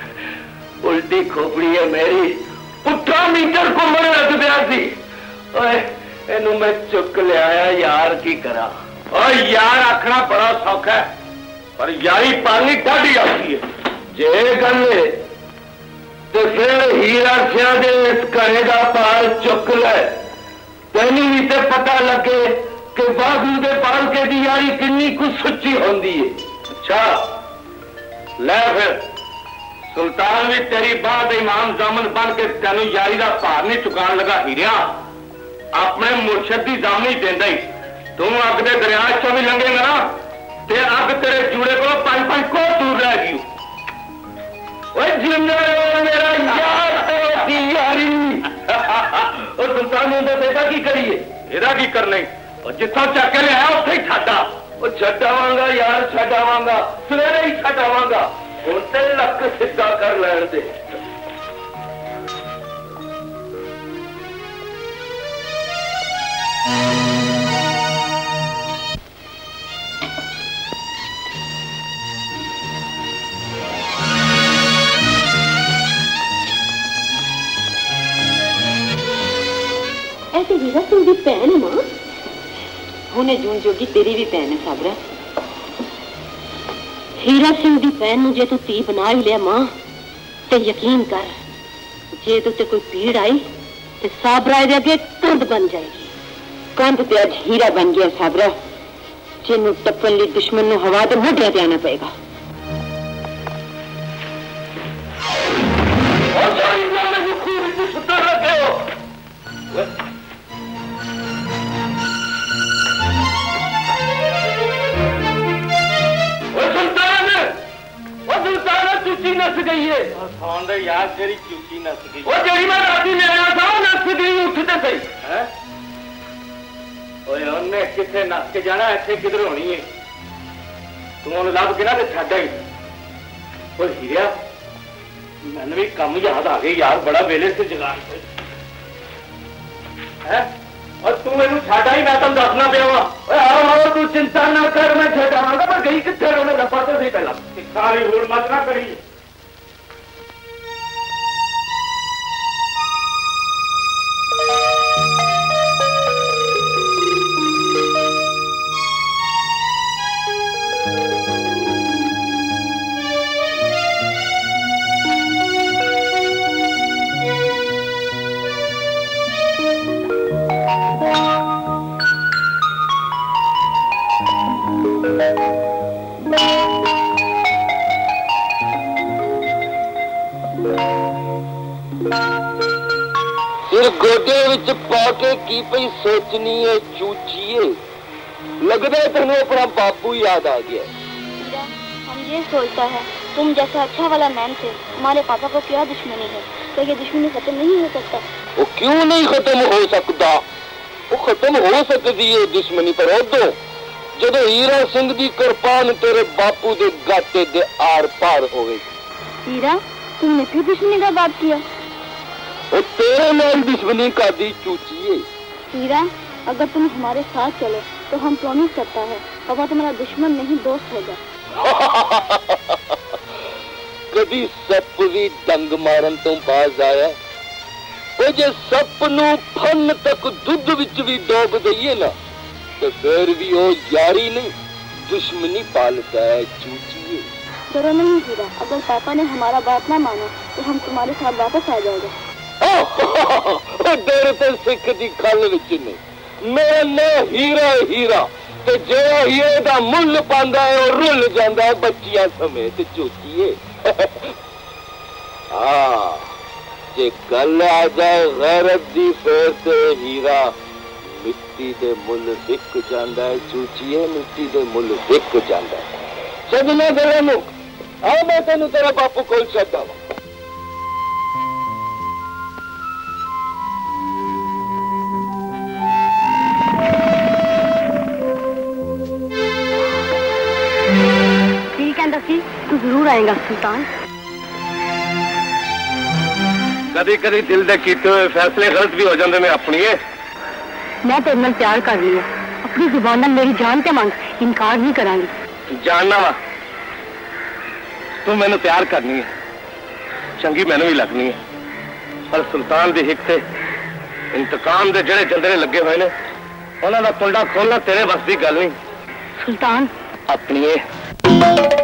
उल्टी खोपड़ी है मेरी। पुत्रा मीटर को मर रख दिया थी मैं चुक लिया यार की करा और यार आखना बड़ा सौखा है, पर यारी पालनी ढाडी आती है। जे गल तो फिर हीरा सिया दे करेगा पाल चुक ले। तेन भी तो पता लगे कि बाबू के पालके की यारी कि सुची होती है। अच्छा लै फिर। ਸੁਲਤਾਨ ਵੀ ਤੇਰੀ ਬਾਹ ਦੇ ਇਮਾਮ ਜ਼ਮਨ ਬਣ ਕੇ ਤੈਨੂੰ ਯਾਰੀ ਦਾ ਭਾਰ ਨਹੀਂ ਚੁਕਾਣ ਲਗਾ ਹੀਰਿਆ ਆਪਣੇ ਮੁਰਸ਼ਦ ਦੀ ਜ਼ਾਮਨੀ ਦਿੰਦਾ ਹੀ ਤੂੰ ਅੱਗ ਦੇ ਦਰਿਆ ਚੋਂ ਵੀ ਲੰਘੇਗਾ ਨਾ ਤੇ ਅੱਗ ਤੇਰੇ ਜੂੜੇ ਕੋਲੋਂ ਪੰਜ ਪੰਜ ਕੋ ਦੂਰ ਰਹਿ ਗਈ ਓਏ ਜਿੰਨਾ ਮੇਰਾ ਯਾਰ ਤੇਰੀ ਯਾਰੀ ਉਹ ਸੁਲਤਾਨ ਨੂੰ ਤਾਂ ਦੇਦਾ ਕੀ ਕਰੀਏ ਇਹਦਾ ਕੀ ਕਰਨਾ ਉਹ ਜਿੱਥੋਂ ਚੱਕ ਕੇ ਲਿਆ ਉੱਥੇ ਹੀ ਛੱਡਾ ਉਹ ਛੱਡਾਵਾਂਗਾ ਯਾਰ ਛੱਡਾਵਾਂਗਾ ਸਵੇਰੇ ਹੀ ਛੱਡਾਵਾਂਗਾ ਹੁਣ ਤੇ ਲੱਕ ਸਿੱਧਾ ਕਰ ਲੈਣ ਦੇ ऐसे हीरा सिंह की भैन है मां ਹੁਣੇ ਜੂਨ ਜੋਗੀ ਤੇਰੀ ਵੀ ਭੈਣ ਹੈ ਸਾਬਰਾ ਹੀਰਾ ਸਿੰਘ ਦੀ ਭੈਣ ਨੂੰ ਜੇ ਤੂੰ ਧੀ ਬਣਾ ਹੀ ਲਿਆ ਮਾਂ ਤੇ ਯਕੀਨ ਕਰ ਜੇ ਤੂੰ ਤੇ ਕੋਈ ਪੀੜ ਆਈ ਤੇ ਸਾਬਰਾ ਦੇ ਅੱਗੇ ਕੰਧ ਬਣ ਜਾਏਗੀ ਕੰਧ ਤੇ ਅੱਜ ਹੀਰਾ ਬਣ ਗਿਆ ਸਾਬਰਾ ਜਿਹਨੂੰ ਟੱਪਣ ਲਈ ਦੁਸ਼ਮਣ ਨੂੰ ਹਵਾ ਦੇ ਮੋਢਿਆਂ ਤੇ ਆਣਾ ਪਏਗਾ ਉਹ ਸਾਰੀ ਗੱਲ ਨੂੰ ਖੂਨ ਵਿੱਚ ਸੁੱਟਣ ਲੱਗੇ ਸੁਲਤਾਨ ਚੂਚੀ ਨਸ ਗਈ ਏ ਸੌਣ ਦੇ ਯਾਰ ਤੇਰੀ ਚੂਚੀ ਨਸ ਗਈ ਉਹ ਜਿਹੜੀ ਮੈਂ ਰਾਤੀ ਮਿਲਿਆ ਸਾਂ ਉਹ ਨਸ ਗਈ ਉੱਠ ਤੇ ਸਹੀ ਹੈ ਓਏ ਉਹਨੇ ਕਿੱਥੇ ਨਸ ਕੇ ਜਾਣਾ ਇੱਥੇ ਕਿਧਰ ਹੋਣੀ ਏ ਤੂੰ ਉਹਨੂੰ ਲੱਭ ਕੇ ਨਾ ਤੇ ਛੱਡ ਆਈ ਓਏ ਹੀਰਿਆ ਮੈਨੂੰ ਵੀ ਕੰਮ ਯਾਦ ਆ ਗਈ ਯਾਰ ਬੜਾ ਵੇਲੇ ਸੇ ਜਗਾਨ ਹੈ ਔਰ ਤੂੰ ਮੈਨੂੰ ਛੱਡ ਆਈ ਮੈਂ ਤੈਨੂੰ ਦੱਸਣਾ ਪਿਆ ਵਾ ਓਏ ਆਓ ਆਓ ਤੂੰ ਚਿੰਤਾ ਨਾ ਕਰ ਮੈਂ ਛੱਡ ਆਵਾਂਗਾ ਪਰ ਗਈ ਕਿੱਥੇ ਉਹਨੇ ਲੱਭਾ ਤੇ ਸਹੀ ਪਹਿਲਾਂ ਸਾਰੀ ਹੋਰ ਮਤ ਨਾ ਕਰੀ ਸਿਰ ਗੋਡੇ ਵਿੱਚ ਪਾ ਕੇ ਕੀ ਪਈ ਸੋਚਣੀ ਏ ਚੂਚੀਏ ਲੱਗਦਾ ਤੈਨੂੰ ਆਪਣਾ ਬਾਪੂ ਯਾਦ ਆ ਗਿਆ हम ये सोचता है तुम जैसा अच्छा वाला मैन थे हमारे पापा को क्या दुश्मनी है तो ये दुश्मनी खत्म नहीं हो सकता ਉਹ ਕਿਉਂ ਨਹੀਂ ਖਤਮ ਹੋ ਸਕਦਾ ਉਹ ਖਤਮ ਹੋ ਸਕਦੀ ਏ ਦੁਸ਼ਮਣੀ ਪਰ ਉਦੋਂ ਜਦੋਂ ਹੀਰਾ ਸਿੰਘ ਦੀ ਕਿਰਪਾਨ ਤੇਰੇ ਬਾਪੂ ਦੇ ਗਾਟੇ ਦੇ ਆਰ ਪਾਰ ਹੋਵੇਗੀ हीरा तुमने फिर दुश्मनी का बात किया ਉਹ ਤੇਰੇ ਨਾਲ ਦੁਸ਼ਮਣੀ ਕਾਦੀ ਚੂਚੀਏ हीरा अगर तुम हमारे साथ चलो तो हम प्रॉमिस करता है पापा तुम्हारा दुश्मन नहीं दोस्त होगा ਕਦੀ ਸੱਪ ਵੀ ਡੰਗ ਮਾਰਨ ਤੋਂ ਬਾਜ਼ ਆਇਆ ਉਹ ਜੇ ਸੱਪ ਨੂੰ ਫਨ ਤੱਕ ਦੁੱਧ ਵਿੱਚ ਵੀ ਡੋਬ ਦਈਏ ਨਾ ਤੇ ਫਿਰ ਵੀ ਉਹ ਯਾਰੀ ਨਹੀਂ ਦੁਸ਼ਮਣੀ ਪਾਲਦਾ ਹੈ ਚੂਚੀਏ डरो नहीं हीरा अगर पापा ने हमारा बात ना माना तो हम तुम्हारे साथ वापस आ जाएगा ਉਹ ਡਰ ਤੇ ਸਿੱਖ ਦੀ ਖਲ ਵਿੱਚ ਨੇ ਮੇਰਾ ਨਾਂ ਹੀਰਾ ਹੈ, ਹੀਰਾ ਤੇ ਜਿਹੜਾ ਹੀਰੇ ਦਾ ਮੁੱਲ ਪਾਉਂਦਾ ਹੈ ਉਹ ਰੁੱਲ ਜਾਂਦਾ ਹੈ ਬੱਚੀਆਂ ਸਮੇਤ ਚੋਚੀਏ ਹਾਂ ਜੇ ਗੱਲ ਆ ਜਾਏ ਗੈਰਤ ਦੀ ਫੇਰ ਤੇ ਹੀਰਾ ਮਿੱਟੀ ਦੇ ਮੁੱਲ ਵਿਕ ਜਾਂਦਾ ਹੈ ਚੂਚੀਏ ਮਿੱਟੀ ਦੇ ਮੁੱਲ ਵਿਕ ਜਾਂਦਾ ਹੈ ਸਜਣਾ ਤੇਰੇ ਨੂੰ ਆ ਮੈਂ ਤੈਨੂੰ ਤੇਰਾ ਬਾਪੂ ਕੋਲ ਛੱਡਾਂ जाएगा सुल्तान। कभी कभी दिल के किए हुए फैसले गलत भी हो जाते हैं अपनी मैं तेरे नाल प्यार कर रही लिया अपनी ज़ुबान मेरी जान ते मांग इनकार नहीं करा जानना वा। तू मैं प्यार करनी है। चंगी मैनु भी लगनी है। पर सुल्तान की हिक से इंतकाम के जड़े जलदड़े लगे हुए हैं उन्होंने कुंडा खोलना तेरे बस की गल नहीं सुल्तान। अपनी है।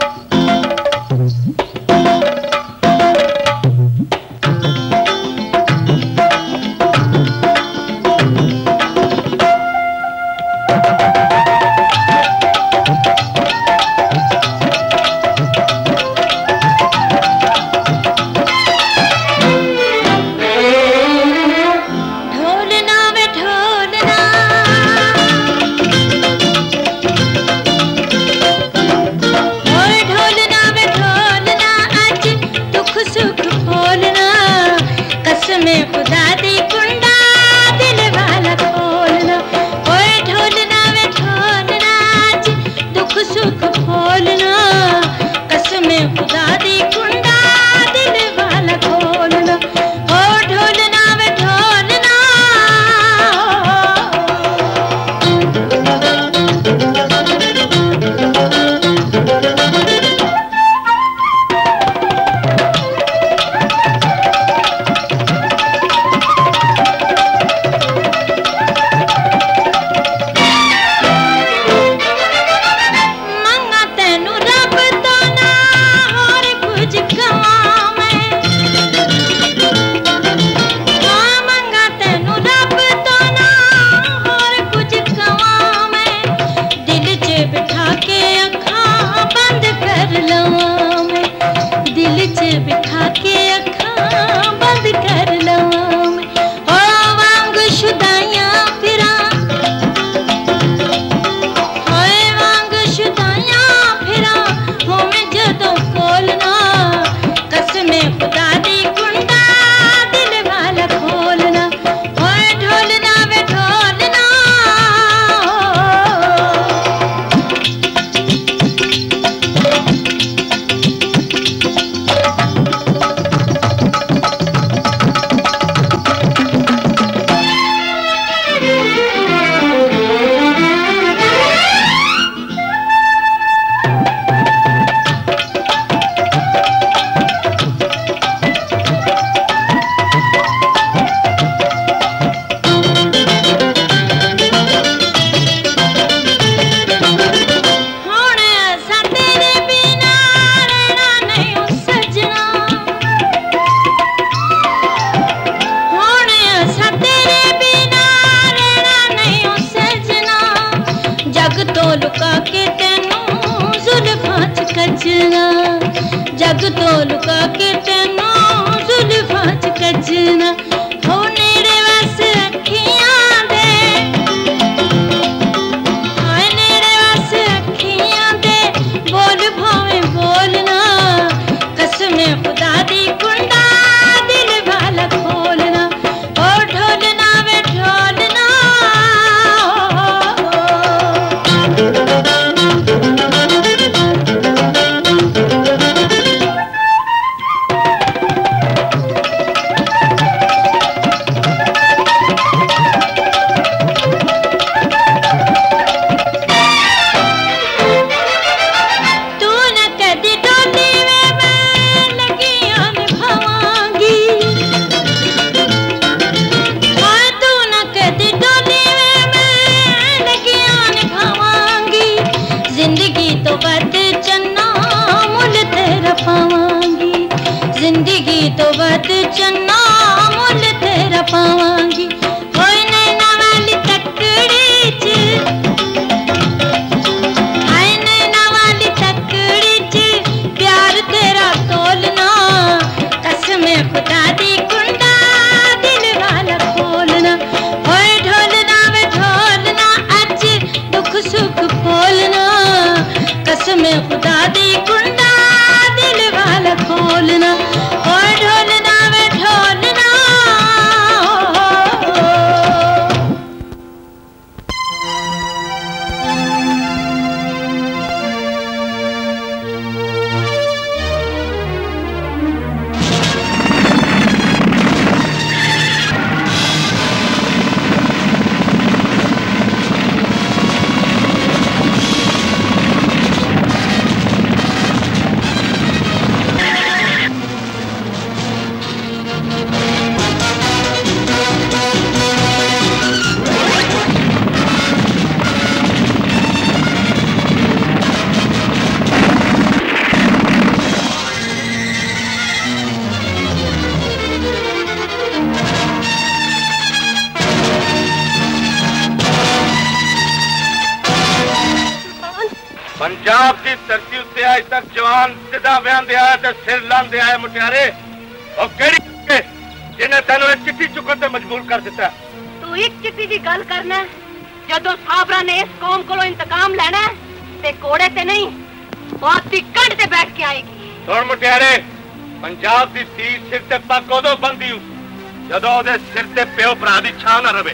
सिर ते पियो भरा की ना रवे।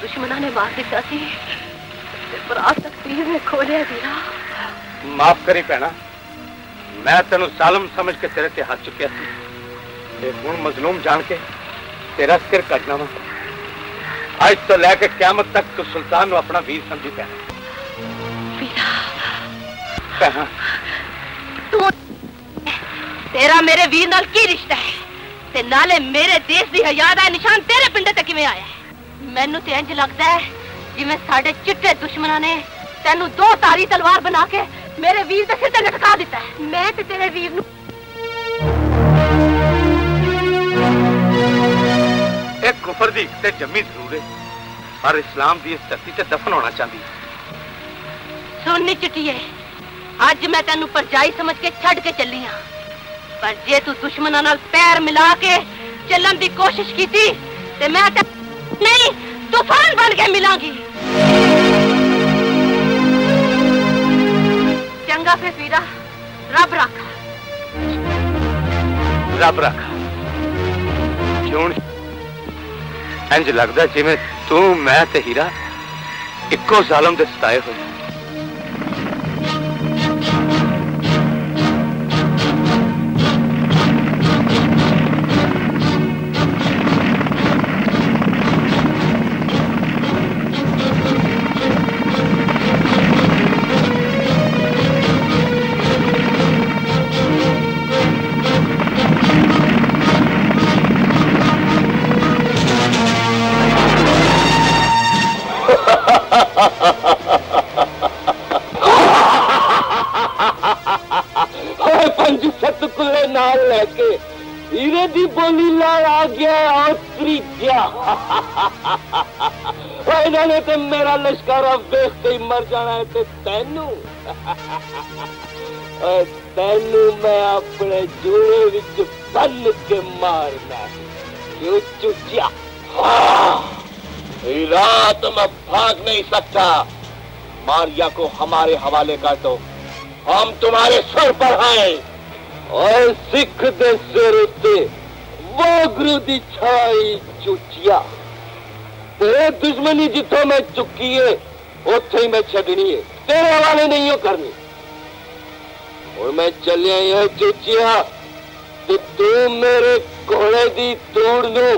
दुश्मना ने मार दिता सी माफ़ करी भैना मैं तेन सालम समझ के तेरे ते हाथ चुकया हूँ मजलूम जान के तेरा सिर कटना वा। अज तो लैके क्यामत तक तू सुल्तान अपना वीर समझी पैना। ਤੇਰਾ ਮੇਰੇ ਵੀਰ ਨਾਲ ਕੀ ਰਿਸ਼ਤਾ ਹੈ ਤੇ ਨਾਲੇ ਮੇਰੇ ਦੇਸ਼ ਦੀ ਹਯਾ ਦਾ ਨਿਸ਼ਾਨ ਤੇਰੇ ਪਿੰਡੇ ਤੇ ਕਿਵੇਂ ਆਇਆ ਹੈ ਮੈਨੂੰ ਤੇ ਇੰਜ ਲੱਗਦਾ ਹੈ ਜਿਵੇਂ ਸਾਡੇ ਚਿੱਟੇ ਦੁਸ਼ਮਣਾਂ ਨੇ ਤੈਨੂੰ ਦੋ ਤਾਰੀ ਤਲਵਾਰ ਬਣਾ ਕੇ ਮੇਰੇ ਵੀਰ ਦੇ ਸਿਰ ਤੇ ਲਟਕਾ ਦਿੱਤਾ ਹੈ ਮੈਂ ਤੇ ਤੇਰੇ ਵੀਰ ਨੂੰ ਇਹ ਕੁਫਰ ਦੀ ਤੇ ਜੰਮੀ ਜ਼ਰੂਰ ਹੈ ਪਰ ਇਸਲਾਮ ਦੀ ਇਸ ਧਰਤੀ ਤੇ ਦਫਨ ਹੋਣਾ ਚਾਹੁੰਦੀ ਸੁਣਨੀ ਚਿੱਟੀਏ ਅੱਜ ਮੈਂ ਤੈਨੂੰ ਪਰਜਾਈ ਸਮਝ ਕੇ ਛੱਡ ਕੇ ਚੱਲੀ ਹਾਂ ਪਰ ਜੇ ਤੂੰ ਦੁਸ਼ਮਣਾਂ ਨਾਲ ਪੈਰ ਮਿਲਾ ਕੇ ਚੱਲਣ ਦੀ ਕੋਸ਼ਿਸ਼ ਕੀਤੀ ਤੇ ਮੈਂ ਤੇ ਨਹੀਂ ਤੂਫਾਨ ਬਣ ਕੇ ਮਿਲਾਂਗੀ ਚੰਗਾ ਫਿਰ ਵੀਰਾ ਰੱਬ ਰੱਖ ਰੱਬ ਰੱਖ ਕਿਉਂ ਇੰਜ ਲੱਗਦਾ ਜਿਵੇਂ ਤੂੰ ਮੈਂ ਤੇ ਹੀਰਾ ਇੱਕੋ ਜ਼ਾਲਮ ਦੇ ਸਤਾਏ ਹੋਏ ਤੈਨੂੰ ਓਏ ਤੈਨੂੰ ਮੈਂ ਆਪਣੇ ਜੂੜੇ ਵਿੱਚ ਬੰਨ ਕੇ ਮਾਰਨਾ ਹੈ। क्यों चुचिया हाँ ये रात में भाग नहीं सकता मारिया को हमारे हवाले कर दो हम तुम्हारे सर पर हैं और सिख दे सिर उत्ते वागरू दी छाई चुचिया तेरे दुश्मनी जिथों मैं चुकी है उथे ही मैं छड़नी है तेरे हवाले नहीं हो करनी। और मैं चलिया यह चोचिया तो तू मेरे घोड़े की तोड़ नू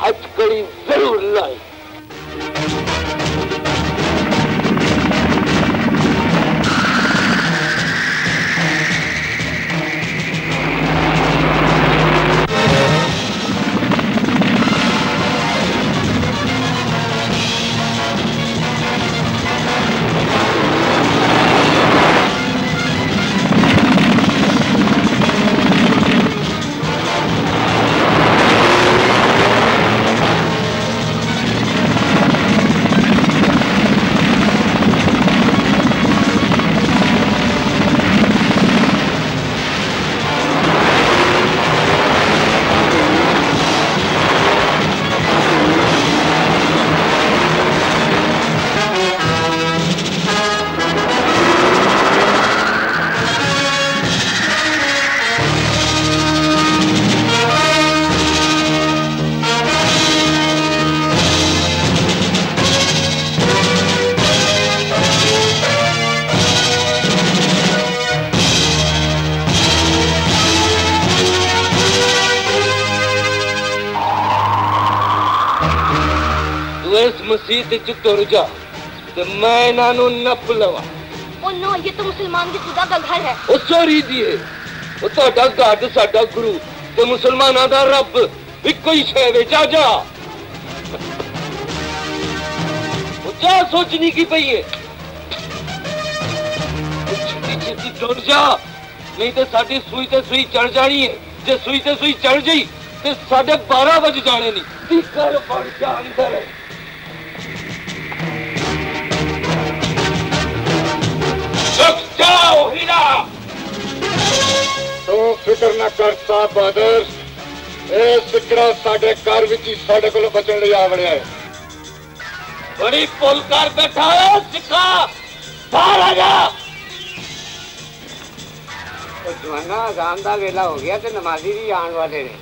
हथकड़ी ज़रूर लाई ਮਸੀਤ ਵਿੱਚ ਤੁਰ ਜਾ ਤੇ ਮੈਂ ਇਹਨਾਂ ਨੂੰ ਨੱਪ ਲਵਾਂ ओ नो ये तो मुसलमान की खुदा का घर है ਉਹ ਸੋਰੀ ਦੀਏ ਉਹ ਤੁਹਾਡਾ ਘਰ ਤੇ ਸਾਡਾ ਗੁਰੂ ਤੇ ਮੁਸਲਮਾਨਾਂ ਦਾ ਰੱਬ ਇੱਕੋ ਹੀ ਸ਼ੈ ਵਿੱਚ ਆ ਜਾ ਉਹ ਜਾ ਸੋਚਣੀ ਕੀ ਪਈ ਹੈ ਉਹ ਛੇਤੀ ਛੇਤੀ ਤੁਰ ਜਾ ਨਹੀਂ ਤੇ ਸਾਡੀ ਸੂਈ ਤੇ ਸੂਈ ਚੜ ਜਾਣੀ ਹੈ ਜੇ ਸੂਈ ਤੇ ਸੂਈ ਚੜ ਗਈ ਤੇ ਸਾਡੇ 12 ਵਜ ਜਾਣੇ ਨਹੀਂ ਤੀ ਕਰ ਫੜ ਜਾ ਅੰਦਰ जाओ हीरा ਤੂੰ ਫਿਕਰ ਨਾ ਕਰ ਸਾਹਿਬ ਬਹਾਦਰ ਇਹ ਸਿਕੜਾ ਸਾਡੇ ਘਰ ਵਿੱਚ ਹੀ ਸਾਡੇ ਕੋਲੋਂ ਬਚਣ ਲਈ ਆ ਵੜਿਆ ਹੈ ਬੜੀ ਪੁੱਲ ਕਰ ਬੈਠਾ ਹੈ ਸਿੱਖਾ ਬਾਹਰ ਆ ਜਾ ਜਵਾਨਾ ਅਜ਼ਾਨ ਦਾ ਵੇਲਾ ਹੋ ਗਿਆ ਤੇ ਨਮਾਜ਼ੀ ਵੀ ਆਉਣ ਵਾਲੇ ਨੇ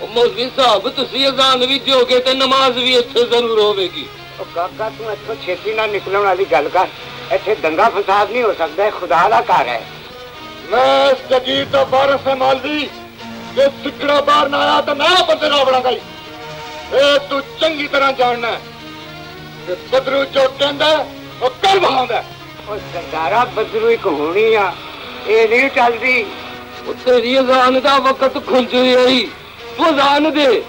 ਉਹ ਮੌਲਵੀ ਸਾਹਿਬ ਤੁਸੀਂ ਅਜ਼ਾਨ ਵੀ ਦਿਓਗੇ ਤੇ ਨਮਾਜ਼ ਵੀ ਇੱਥੇ ਜ਼ਰੂਰ ਹੋਵੇਗੀ ਉਹ ਕਾਕਾ ਤੂੰ ਇੱਥੋਂ ਛੇਤੀ ਨਾਲ ਨਿਕਲਣ ਵਾਲੀ ਗੱਲ ਕਰ ਇੱਥੇ ਦੰਗਾ ਫਸਾਦ ਨਹੀਂ ਹੋ ਸਕਦਾ ਇਹ ਖੁਦਾ ਦਾ ਘਰ ਹੈ ਮੈਂ ਇਸ ਜਗੀਰ ਦਾ ਵਾਰਸ ਹੈ ਮਾਲਵੀ ਜੇ ਸਿਕੜਾ ਬਾਹਰ ਨਾ ਆਇਆ ਤਾਂ ਮੈਂ ਬੰਦੇ ਨਾਲ ਵੜਾਂਗਾ ਹੀ ਇਹ ਤੂੰ ਚੰਗੀ ਤਰ੍ਹਾਂ ਜਾਣਨਾ ਹੈ ਕਿ ਬਦਰੂ ਜੋ ਕਹਿੰਦਾ ਹੈ, ਉਹ ਕਰ ਬਹਾਉਂਦਾ ਹੈ। ਉਹ ਸਰਦਾਰਾ ਬਦਰੂ ਇੱਕ ਹੋਣੀ ਆ ਇਹ ਨਹੀਂ ਚੱਲਦੀ ਉਹ ਤੇਰੀ ਅਜ਼ਾਨ ਦਾ ਵਕਤ ਖੁੰਝ ਰਹੀ ਤੂੰ ਅਜ਼ਾਨ ਦੇ ਉਹ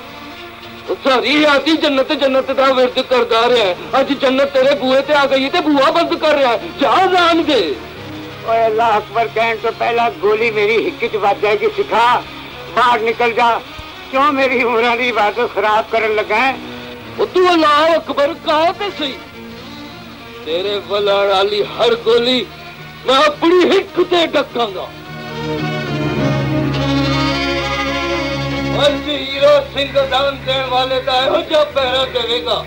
ਸਾਰੀ ਆਤੀ ਜੰਨਤ ਜੰਨਤ ਦਾ ਵਿਰਦ ਕਰਦਾ ਰਿਹਾ ਹੈ। ਅੱਜ ਜੰਨਤ ਤੇਰੇ ਬੂਹੇ ਤੇ ਆ ਗਈ ਤੇ ਬੂਹਾ ਬੰਦ ਕਰ ਰਿਹਾ ਹੈ। ਜਾ ਅਜ਼ਾਨ ਦੇ ਓਏ ਅੱਲਾਹ ਅਕਬਰ ਕਹਿਣ ਤੋਂ ਪਹਿਲਾਂ ਗੋਲੀ ਮੇਰੀ ਹਿੱਕ 'ਚ ਵੱਜ ਜਾਏਗੀ ਸਿਖਾ ਬਾਹਰ ਨਿਕਲ ਜਾ ਕਿਉਂ ਮੇਰੀ ਉਮਰਾਂ ਦੀ ਇਬਾਦਤ ਖਰਾਬ ਕਰਨ ਲੱਗਾ ਹੈ ਉਹ ਤੂੰ ਅੱਲਾਹ ਅਕਬਰ ਕਹਾ ਤੇ ਸਹੀ ਤੇਰੇ ਵਲੜ ਵਾਲੀ ਹਰ ਗੋਲੀ ਮੈਂ ਆਪਣੀ ਹਿੱਕ ਤੇ ਡੱਕਾਂਗਾ ਅੱਜ ਹੀਰੋ ਸਿੰਘ ਦਾਨ ਦੇਣ ਵਾਲੇ ਦਾ ਇਹੋ ਜਿਹਾ ਪਹਿਰਾ ਦੇਵੇਗਾ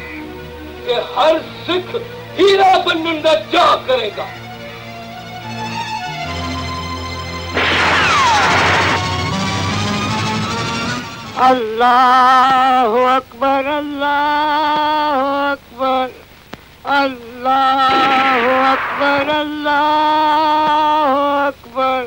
ਕਿ ਹਰ ਸਿੱਖ ਹੀਰਾ ਬਣਨ ਦਾ ਚਾਹ ਕਰੇਗਾ अल्लाह अकबर अल्लाह अकबर अल्लाह अकबर अल्लाह अकबर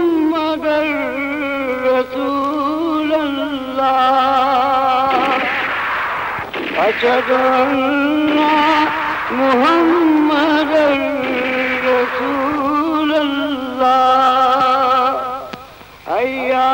अल्लाह अशहद अन्ना मुहम्मद रसूल अल्लाह अय्या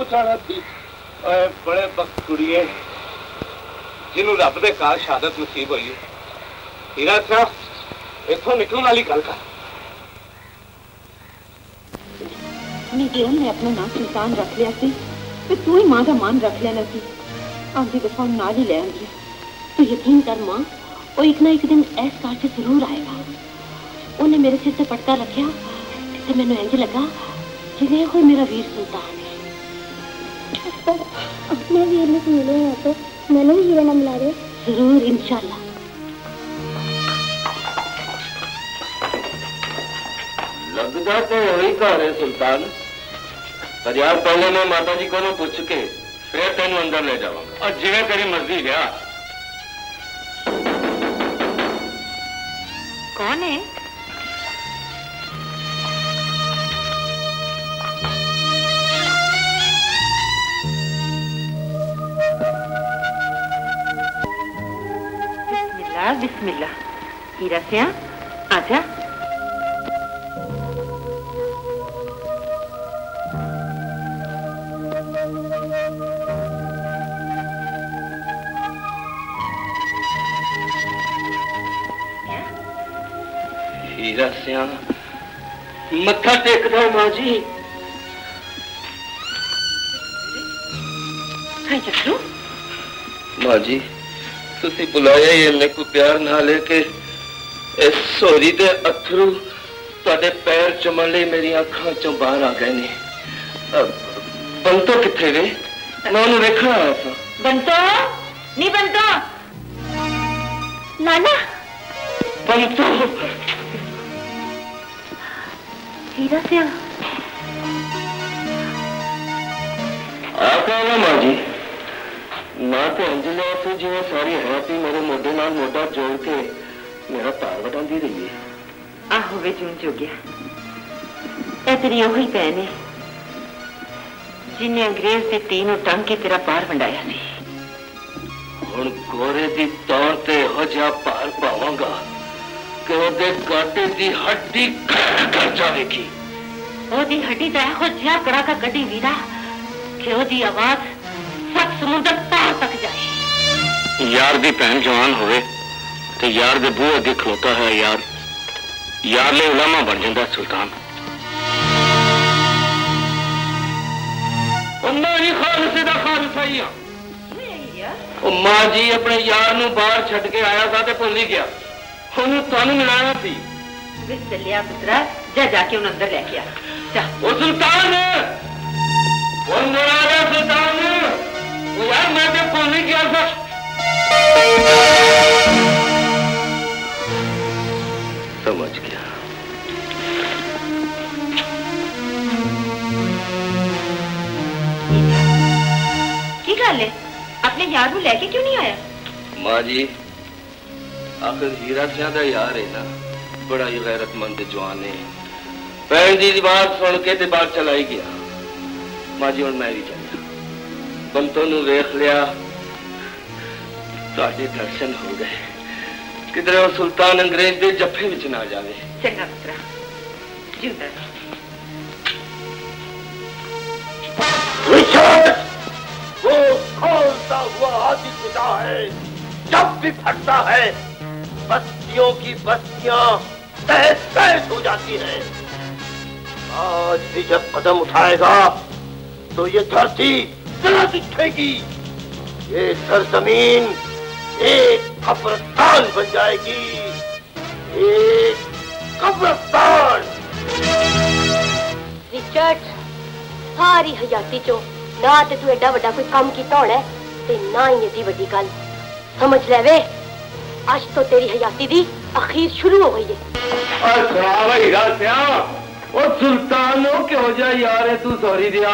ਪੁੱਛਣਾ ਸੀ ਓਏ ਬੜੇ ਬਖਤ ਕੁੜੀਏ ਜਿਹਨੂੰ ਰੱਬ ਦੇ ਘਰ ਸ਼ਹਾਦਤ ਨਸੀਬ ਹੋਈ ਹੈ ਹੀਰਾ ਸਾਹਿਬ ਇੱਥੋਂ ਨਿਕਲਣ ਵਾਲੀ ਗੱਲ ਕਰ ਨੀ ਜੇ ਉਹਨੇ ਆਪਣਾ ਨਾਂ ਸੁਲਤਾਨ ਰੱਖ ਲਿਆ ਸੀ ਤੇ ਤੂੰ ਹੀ ਮਾਂ ਦਾ ਮਾਨ ਰੱਖ ਲੈਣਾ ਸੀ ਆਂਦੀ ਦਫਾ ਉਹਨੂੰ ਨਾਲ ਹੀ ਲੈ ਆਂਦੀ ਤੂੰ ਯਕੀਨ ਕਰ ਮਾਂ ਉਹ ਇੱਕ ਨਾ ਇੱਕ ਦਿਨ ਇਸ ਘਰ 'ਚ ਜ਼ਰੂਰ ਆਏਗਾ ਉਹਨੇ ਮੇਰੇ ਸਿਰ ਤੇ ਪਟਕਾ ਰੱਖਿਆ ਤੇ ਮੈਨੂੰ ਇੰਜ ਲੱਗਾ ਜਿਵੇਂ ਕੋਈ ਮੇਰਾ अपने वीर में मिले हैं तो मैंने भी हीरा मिला रहे ज़रूर इंशाल्लाह तो वही घर है सुल्तान। पर यार पहले मैं माता जी को पूछ के फिर तेन अंदर ले जाऊँगा। और जिन्हें तेरी मर्ज़ी गया कौन है? यार बिस्मिल्ला हीरा सिया आजा हीरा टेक दो माँ जी माँ जी ਤੁਸੀਂ ਬੁਲਾਇਆ ਹੀ ਇੰਨੇ ਕੋ ਪਿਆਰ ਨਾਲ ਲੈ ਕੇ ਇਸ ਸੋਰੀ ਦੇ ਅਥਰੂ ਤੁਹਾਡੇ ਪੈਰ ਚੁੰਮਣ ਲਈ ਮੇਰੀਆਂ ਅੱਖਾਂ ਚੋਂ ਬਾਹਰ ਆ ਗਏ ਨੇ ਅਹ, ਬੰਤੋ ਕਿੱਥੇ ਵੇ ਮੈਂ ਉਹਨੂੰ ਵੇਖਣ ਆਇਆ ਸਾਂ बंतो नी बंतो नाना ਬੰਤੋ हीरा सिया ਆਕਾ ਨਾ ਮਾਂ ਜੀ ਨਾ ਤੇ ਅੰਜਲੀ ਸੀ ਜਿਵੇਂ ਸਾਰੀ ਹੈਪੀ ਮੇਰੇ ਮੋਢੇ ਨਾਲ ਮੋਢਾ ਜੋੜ ਕੇ ਮੇਰਾ ਭਾਰ ਵਟਾਉਂਦੀ ਰਹੀ ਹੈ ਆਹੋ ਵੇ ਜੂਨ ਜੋਗਿਆ ਇਹ ਤੇਰੀ ਉਹੀ ਭੈਣ ਹੈ ਜਿਨੇ ਅੰਗਰੇਜ਼ ਦੇ ਤੀਨ ਨੂੰ ਟੰਗ ਕੇ ਤੇਰਾ ਪਾਰ ਵੰਡਾਇਆ ਸੀ ਹੁਣ ਗੋਰੇ ਦੀ ਤੌਰ ਤੇ ਇਹੋ ਜਿਹਾ ਭਾਰ ਪਾਵਾਂਗਾ ਕਿ ਉਹਦੇ ਕਾਟੇ ਦੀ ਹੱਡੀ ਕਰ ਜਾਵੇਗੀ ਉਹਦੀ ਹੱਡੀ ਤਾਂ ਇਹੋ ਜਿਹਾ ਕੜਾ ਕਾ ਕੱਢੀ ਵੀਰਾ ਕਿ ਉਹਦੀ ਆਵਾਜ਼ ਸੱਤ ਸਮੁੰਦਰ ਪਾਰ ਤੱਕ ਜਾਏ ਯਾਰ ਦੀ ਭੈਣ ਜਵਾਨ ਹੋਵੇ ਤੇ ਯਾਰ ਦੇ ਬੂਹੇ ਅੱਗੇ ਖਲੋਤਾ ਹੈ ਯਾਰ ਯਾਰ ਲਈ ਉਲਾਮਾ ਬਣ ਜਾਂਦਾ ਸੁਲਤਾਨ ਉਹਨਾਂ ਹੀ ਖਾਲਸੇ ਦਾ ਖਾਲਸਾ ਹੀ ਆ ਉਹ ਮਾਂ ਜੀ ਆਪਣੇ ਯਾਰ ਨੂੰ ਬਾਹਰ ਛੱਡ ਕੇ ਆਇਆ ਸੀ ਤੇ ਭੁੱਲ ਹੀ ਗਿਆ ਉਹਨੂੰ ਤੁਹਾਨੂੰ ਮਿਲਾਣਾ ਸੀ ਵੇ ਚੱਲਿਆ ਪੁੱਤਰਾ ਜਾ ਜਾ ਕੇ ਉਹਨੂੰ ਅੰਦਰ ਲੈ ਕੇ ਆ ਜਾ ਉਹ ਸੁਲਤਾਨ ਉਹ ਮੇਰਾ ਆ ਸੁਲਤਾਨ समझ गया। अपने यार क्यों नहीं आया? जी आखिर हीरा का यार है ना। बड़ा ही गैरतमंद जवान है। भैन जी की बात सुन के बात चलाई गया। माँ जी हम मैं भी चला ਬੰਤੋਂ ਨੂੰ ਵੇਖ ਲਿਆ ਤੁਹਾਡੇ ਦਰਸ਼ਨ ਹੋ ਗਏ ਕਿਧਰੇ ਉਹ ਸੁਲਤਾਨ ਅੰਗਰੇਜ਼ ਦੇ ਜੱਫੇ ਵਿੱਚ ਨਾ ਜਾਵੇ ਚੰਗਾ ਪੁੱਤਰਾ ਜਿਉਂਦਾ ਰਹਿ। वो खोलता हुआ हाथी पिता है जब भी फटता है बस्तियों की बस्तियां तहस तहस हो जाती हैं आज भी जब कदम उठाएगा तो ये धरती जरा दिखेगी ये सरजमीन एक कब्रस्तान बन जाएगी। एक कब्रस्तान। रिचर्ड सारी हयाती चो ना तो तू एडा वा कोई काम किया होना है ते ना ही एडी वी गल समझ ले वे आज तो तेरी हयाती दी अखीर शुरू हो गई है अच्छा भाई है सिया और सुल्तानों के हो जा यार तू सॉरी दिया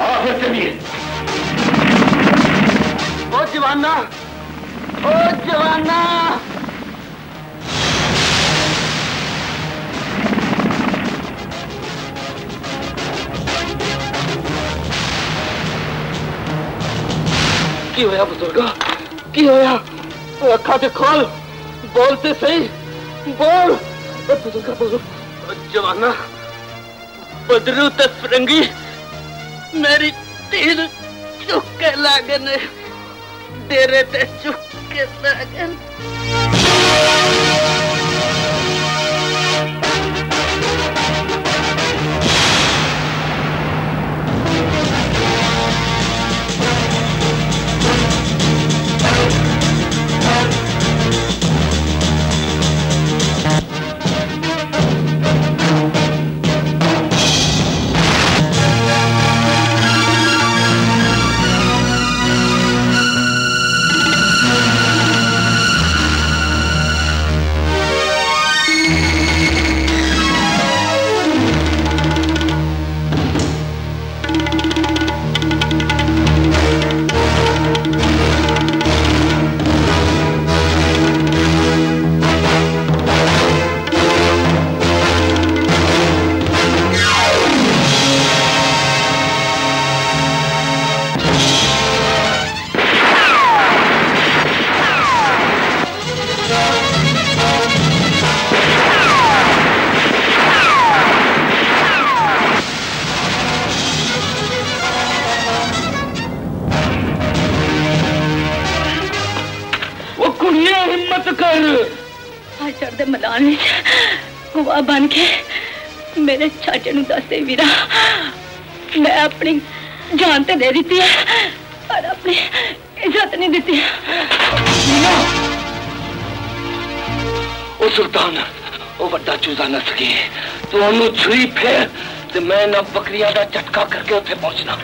आखिर के लिए ओ जवाना ओ जवाना। की होया बुजुर्गा, की होया? अखा ते खोल बोलते सही, बोल। बुजुर्गा, बोलो। जवाना, बदरू ते मेरी तीर चुके लागन डेरे ते चुके लागन। ਤੂੰ ਉਹਨੂੰ ਛੁਰੀ ਫੇਰ ਤੇ ਮੈਂ ਨਾ ਬੱਕਰੀਆਂ ਦਾ ਝਟਕਾ ਕਰਕੇ ਉੱਥੇ ਪਹੁੰਚਣਾ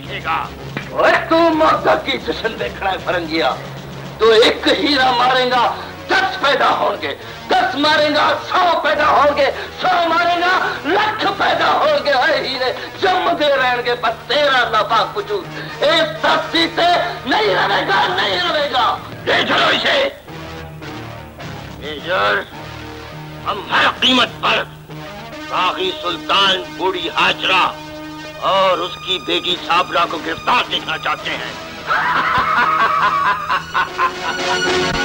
देखेगा। ओए तू मौका की जश्न देखना है फरंगिया। तो एक हीरा मारेगा, दस पैदा होंगे। दस मारेगा, सौ पैदा होंगे। सौ मारेगा, लख पैदा होंगे। अरे हीरे जमते रहेंगे, पर तेरा नफा कुछ इस धरती से नहीं रहेगा नहीं रहेगा। ले चलो इसे। मेजर हम हर कीमत पर बागी सुल्तान बूढ़ी हाजरा और उसकी बेटी साबरा को गिरफ़्तार देखना चाहते हैं।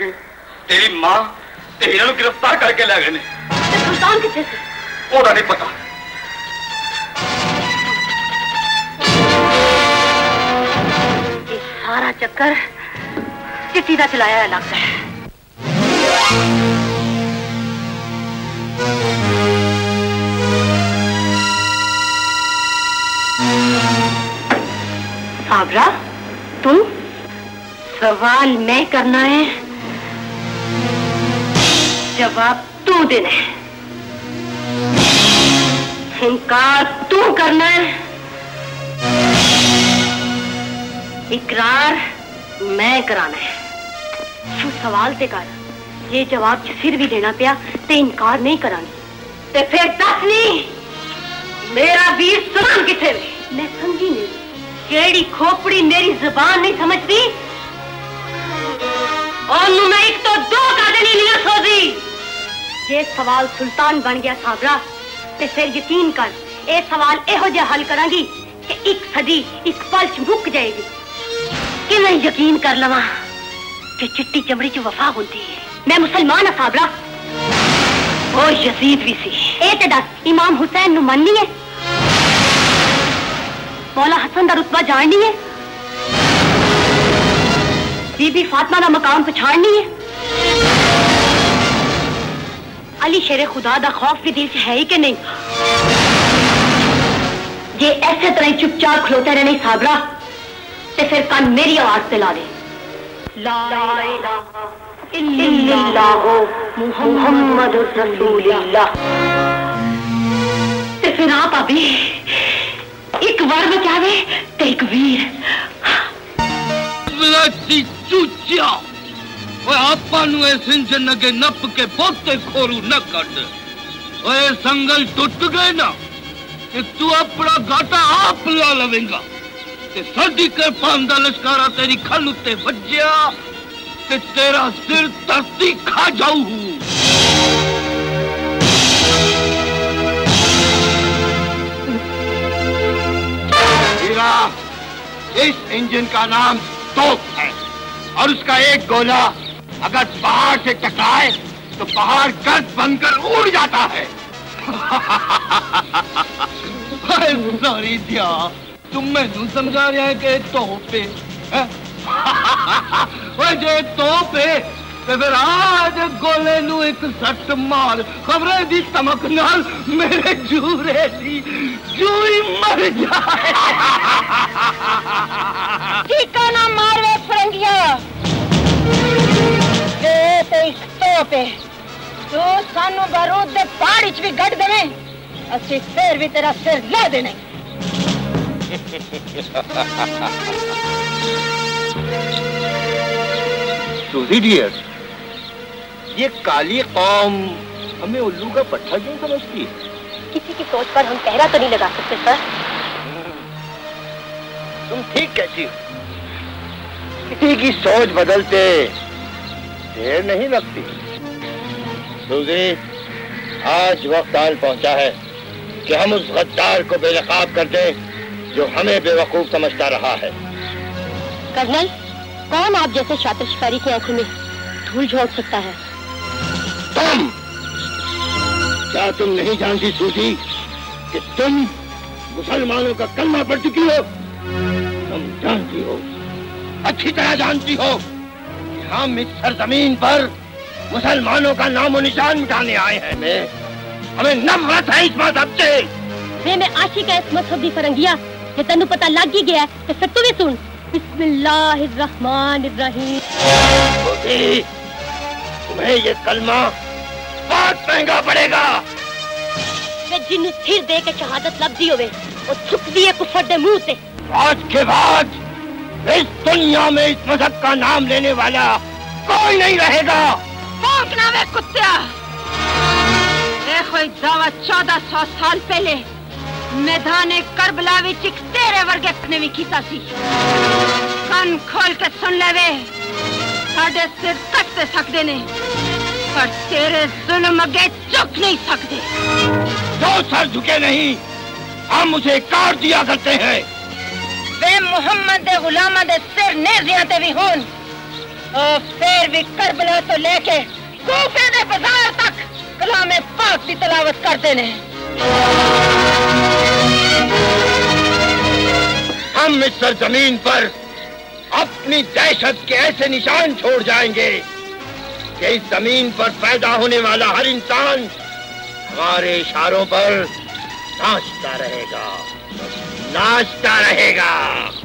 सकती तेरी माँ हीरा गिरफ़्तार करके ला गए ने सुल्तान किसे पूरा नहीं पता। ये सारा चक्कर चिट्ठी का चलाया है लगता है। साबरा तुम सवाल मैं करना है। जवाब तू देना है। इनकार तू करना है। इकरार मैं कराना है। तू सवाल ते कर। ये जवाब सिर भी देना पिया, ते इनकार नहीं करानी। ते फिर दस नहीं। मेरा वीर सुन किथे मैं? समझी नहीं। केड़ी खोपड़ी मेरी ज़ुबान नहीं समझती? और मैं एक तो दो कर देनी नहीं सोची। ये सवाल सुल्तान बन गया साबरा ते फिर यकीन कर ये सवाल एहो हल करांगी कि एक सदी इस पल च मुक जाएगी। कि मैं यकीन कर लवा कि चिट्टी चमड़ी च वफा होती है मैं मुसलमान हाँ साबरा ओ यजीद भी सी। ए ते दस, इमाम हुसैन नु मननी है मौला हसन दा रुतबा जाननी है बीबी फातिमा दा मकाम पछाड़नी है अली शेरे खुदा का खौफ भी दिल च है ही कि नहीं जे ऐसे तरह चुपचाप खलोते रहने साबरा तो फिर कान मेरी आवाज़ पे ला दे फिर आप अभी एक वर में क्या वे एक वीर चूचा ਓਏ ਆਪਾਂ ਨੂੰ ਇਸ ਇੰਜਨ ਅੱਗੇ ਨੱਪ ਕੇ ਬਹੁਤੇ ਖੋਰੂ ਨਾ ਕੱਢ ਓਏ ਸੰਗਲ ਟੁੱਟ ਗਏ ਨਾ ਤੇ ਤੂੰ ਆਪਣਾ ਘਾਟਾ ਆਪ ਲਾ ਲਵੇਂਗਾ ਤੇ ਸਾਡੀ ਕਿਰਪਾਨ ਦਾ ਲਸ਼ਕਾਰਾ ਤੇਰੀ ਖਲ ਉੱਤੇ ਵੱਜਿਆ ਤੇ ਤੇਰਾ ਸਿਰ ਧਰਤੀ ਖਾ ਜਾਊ हीरा इस इंजन का नाम तोप है और उसका एक गोला अगर पहाड़ से टकराए तो पहाड़ गर्द बनकर उड़ जाता है सॉरी दिया तुम मैनू समझा रहा है कि तोपे हैं? ਓਏ ਜੇ ਤੋਪੇ ਤੇ ਫਿਰ ਆਜ ਗੋਲੇ ਨੂੰ ਇੱਕ ਸੱਟ ਮਾਰ ਖਬਰੇ ਦੀ ਧਮਕ ਨਾਲ ਮੇਰੇ ਜੂਰੇ ਦੀ ਜੂਈ ਮਰ ਜਾਏ टीका ना मारवे फरंगिया जे ते इस तोपे तू सानू बारूद दे पहाड़ी च भी गड़ देवे ਅਸੀਂ ਫੇਰ ਵੀ ਤੇਰਾ ਸਿਰ ਲਾ ਦੇਣਾ सूजी डियर ये काली कौम हमें उल्लू का पट्टा क्यों समझती है किसी की सोच पर हम पहरा तो नहीं लगा सकते सर तुम ठीक कहती हो किसी की सोच बदलते देर नहीं लगती। सूजी आज वक्त आन पहुँचा है कि हम उस गद्दार को बेनकाब कर दें जो हमें बेवकूफ़ समझता रहा है। कर्नल कौन आप जैसे शातिर शिकारी की आँखों में धूल झोंक सकता है? तुम! क्या तुम नहीं जानती सूजी कि तुम मुसलमानों का कलमा पड़ चुकी हो? तुम जानती हो अच्छी तरह जानती हो। हम इस सरजमीन पर मुसलमानों का नामो निशान मिटाने आए हैं। हमें हमें नफरत है इस मज़हब से वे मैं आशिक है इस मज़हब दी फरंगिया। जे तेनू पता लग ही गया है तो फिर तू भी सुन। बिस्मिल्लाहिर्रहमानिर्रहीम। सूजी तुम्हें ये कलमा बहुत महँगा पड़ेगा। वे जिन्नू सिर दे के शहादत लभदी होवे ओ थुकदी है कुफर दे मुँह ते आज के बाद इस दुनिया में इस मज़हब का नाम लेने वाला कोई नहीं रहेगा। भौंकना वे कुत्ता। देखो दावा चौदह सौ साल पहले मैदान करबला तेरे वर्गे ने भी किया कान खोल के सुन ले वे। साढ़े सिर तक सकते ने पर तेरे जुल्म अगे चुक नहीं सकते जो सर झुके नहीं हम उसे काट दिया करते हैं। वे मोहम्मद गुलामद सिर ने ज़्यादा भी होन और फिर भी करबला तो लेके कोफे दे बाज़ार तक कलाम पाक की तलावत करते ने। हम इस ज़मीन पर अपनी दहशत के ऐसे निशान छोड़ जाएँगे कि इस ज़मीन पर पैदा होने वाला हर इंसान हमारे इशारों पर नाचता रहेगा। नाचता रहेगा।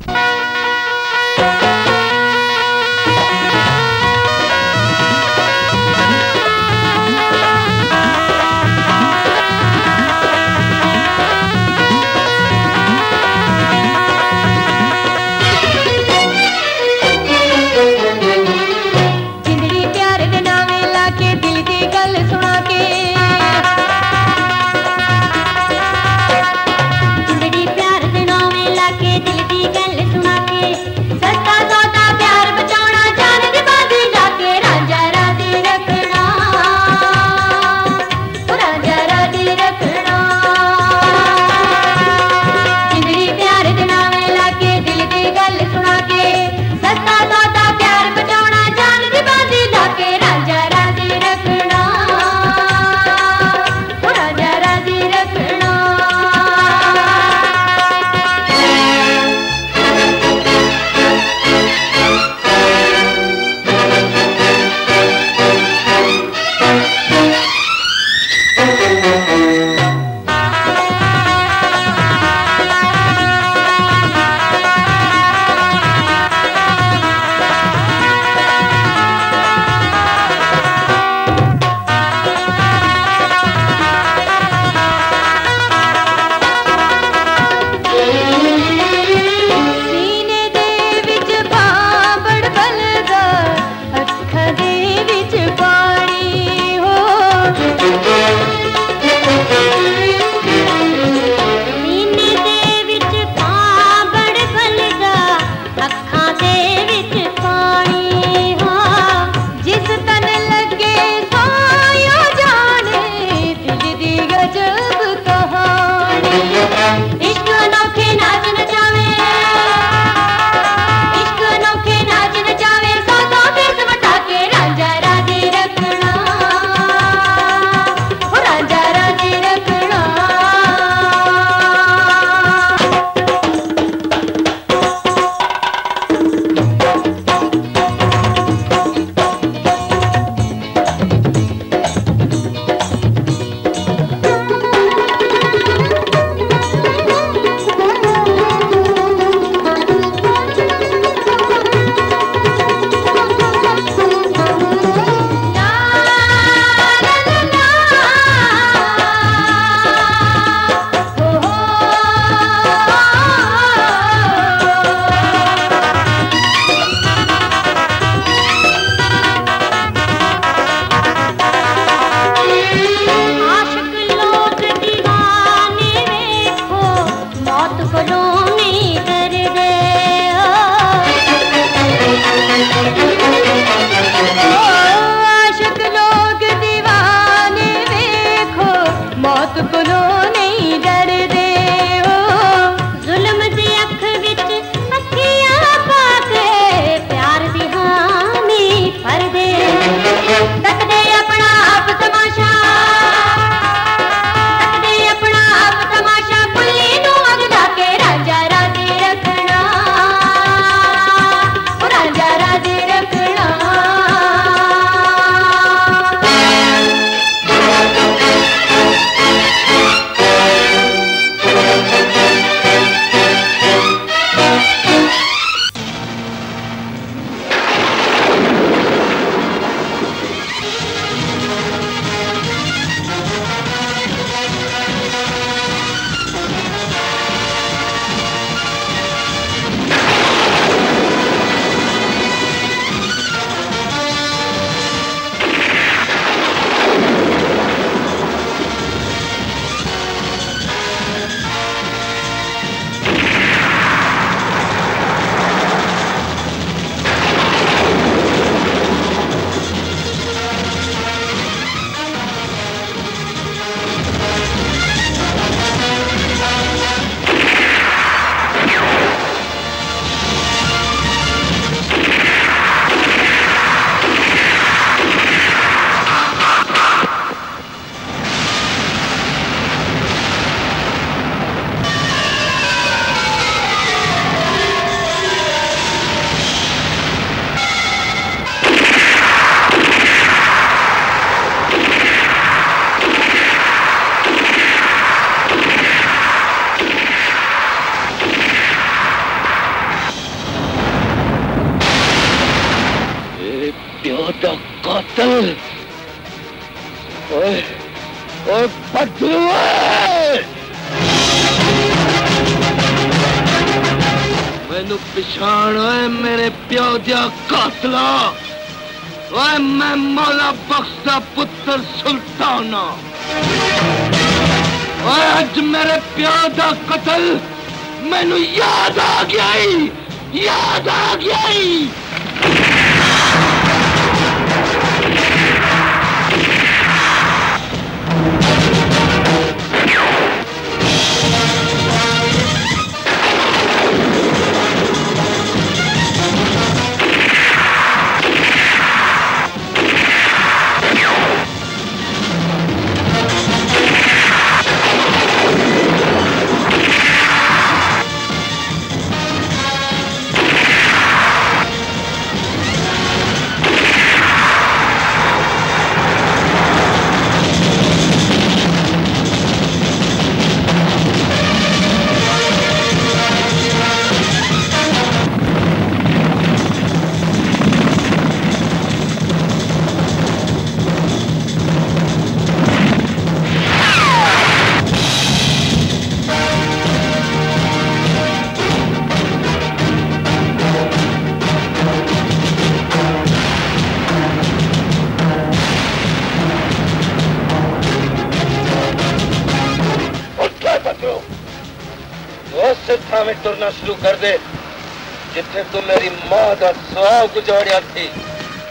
ਜਿੱਥੇ ਤੂੰ ਮੇਰੀ ਮਾਂ ਦਾ ਸੁਆਹ ਗੁਜ਼ਾਰਿਆ ਸੀ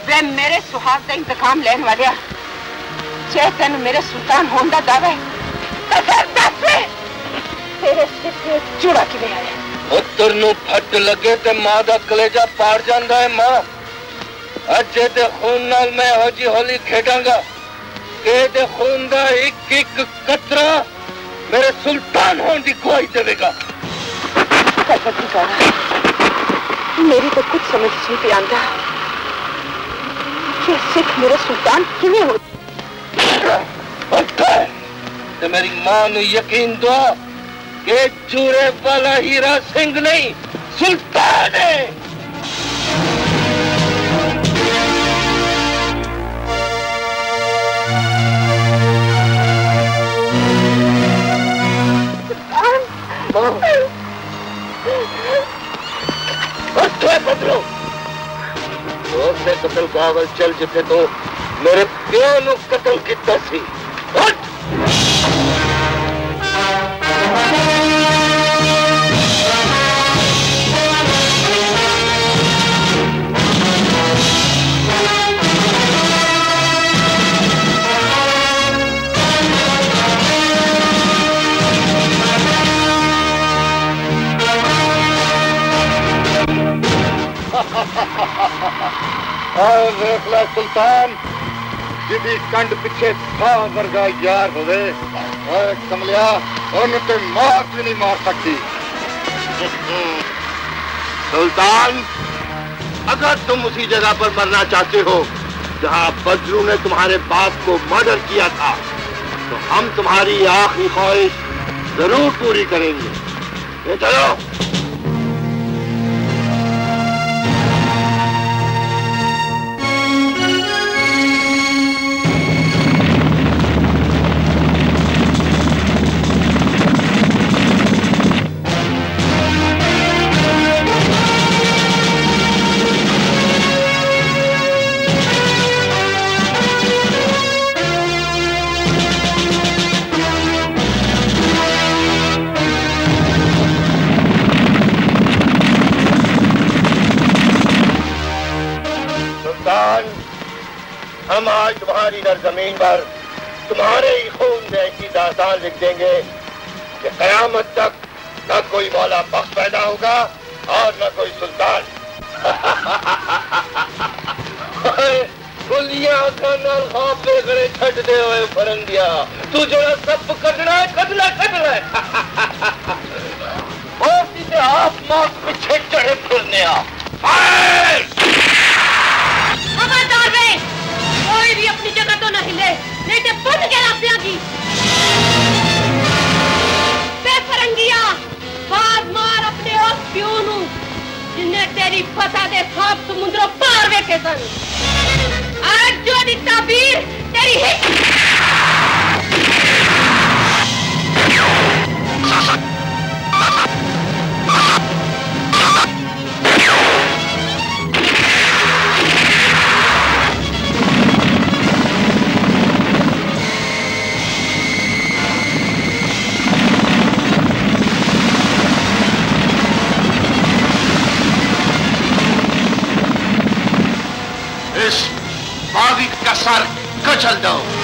ਵੇ ਮੇਰੇ ਸੁਹਾਗ ਦਾ ਇੰਤਕਾਮ ਲੈਣ ਵਾਲਿਆ ਜੇ ਤੈਨੂੰ ਮੇਰੇ ਸੁਲਤਾਨ ਹੋਣ ਦਾ ਦਾਵਾ ਹੈ ਤਾਂ ਫਿਰ ਦੱਸ ਵੇ, ਤੇਰੇ ਸਿਰ ਤੇ ਚੂੜਾ ਕਿਵੇਂ ਆਇਆ ਪੁੱਤਰ ਨੂੰ ਫੱਟ ਲੱਗੇ ਤੇ ਮਾਂ ਦਾ ਕਲੇਜਾ ਪਾੜ ਜਾਂਦਾ ਹੈ ਮਾਂ ਅੱਜ ਇਹਦੇ ਖੂਨ ਨਾਲ ਮੈਂ ਇਹੋ ਜਿਹੀ ਹੋਲੀ ਖੇਡਾਂਗਾ ਕਿ ਇਹਦੇ ਖੂਨ ਦਾ ਇੱਕ ਇੱਕ ਕਤਰਾ ਮੇਰੇ ਸੁਲਤਾਨ ਹੋਣ ਦੀ ਗਵਾਹੀ ਦੇਵੇਗਾ सरपति कहा मेरी तो कुछ समझ नहीं आंदा कि सिख मेरा सुल्तान किए हो ते तो मेरी माँ ने यकीन दुआ के चूरे वाला हीरा सिंह नहीं, सुल्तान है। कतल का चल जिथे तो मेरे प्यो कतल किया ਵੇਖ ਲੈ ਸੁਲਤਾਨ ਜਿਹਦੀ ਕੰਡ ਪਿੱਛੇ ਥਾਂ ਵਰਗਾ ਯਾਰ ਹੋਵੇ ਓਏ ਕਮਲਿਆ ਉਹਨੂੰ ਤੇ ਮੌਤ ਵੀ ਨਹੀਂ ਮਾਰ ਸਕਦੀ सुल्तान अगर तुम उसी जगह पर मरना चाहते हो जहां बदरू ने तुम्हारे बाप को मर्डर किया था तो हम तुम्हारी आखिरी ख्वाहिश जरूर पूरी करेंगे ये चलो लिख देंगे कि कयामत तक न कोई मौला बख्श पैदा होगा और न कोई सुल्तान। तू जो सब कटना है कटना कटना है। आप पीछे चढ़े फिरने कोई भी अपनी जगह तो न हिले नहीं तो बंद रास्ते की। बेफरंगिया बाद मार अपने उस प्यून, जिन्हें तेरी फसा दे साफ़ समुद्रों पार वेखे सन। जो की ताबीर तेरी हिट सर कचल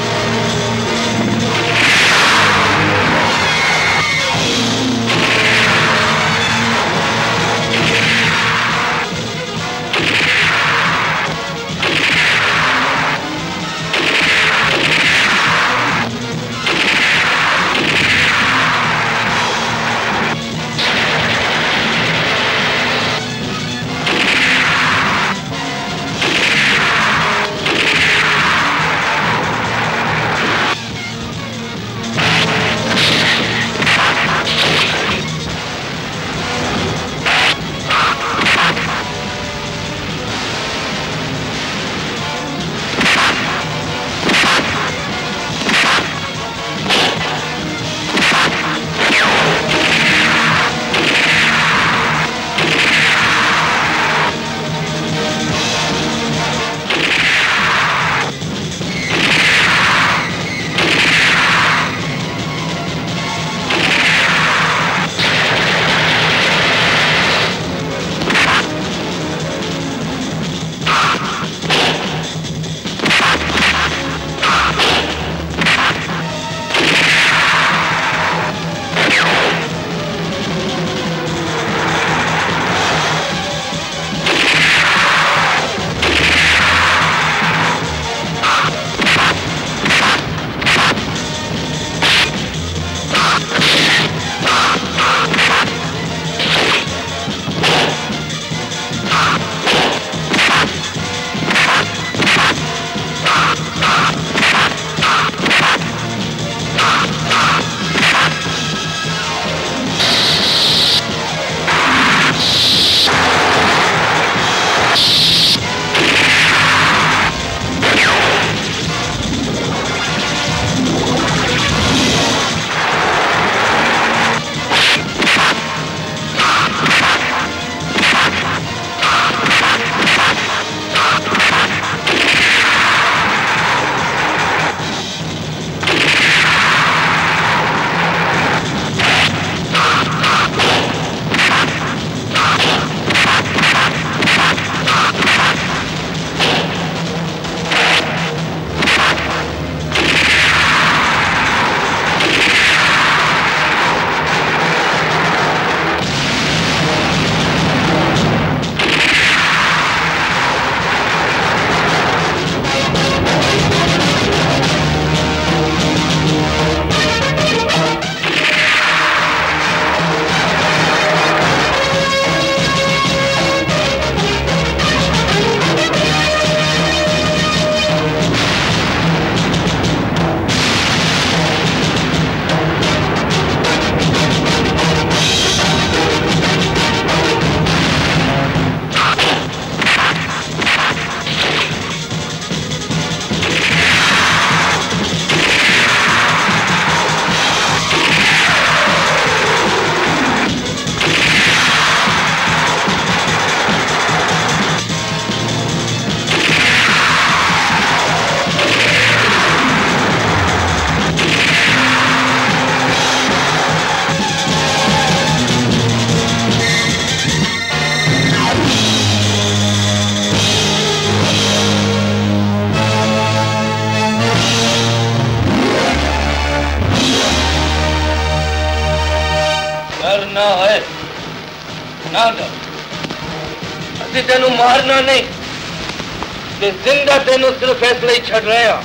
ਤੇ ਜ਼ਿੰਦਾ ਤੈਨੂੰ ਸਿਰਫ ਇਸ ਲਈ ਛੱਡ ਰਹੇ ਹਾਂ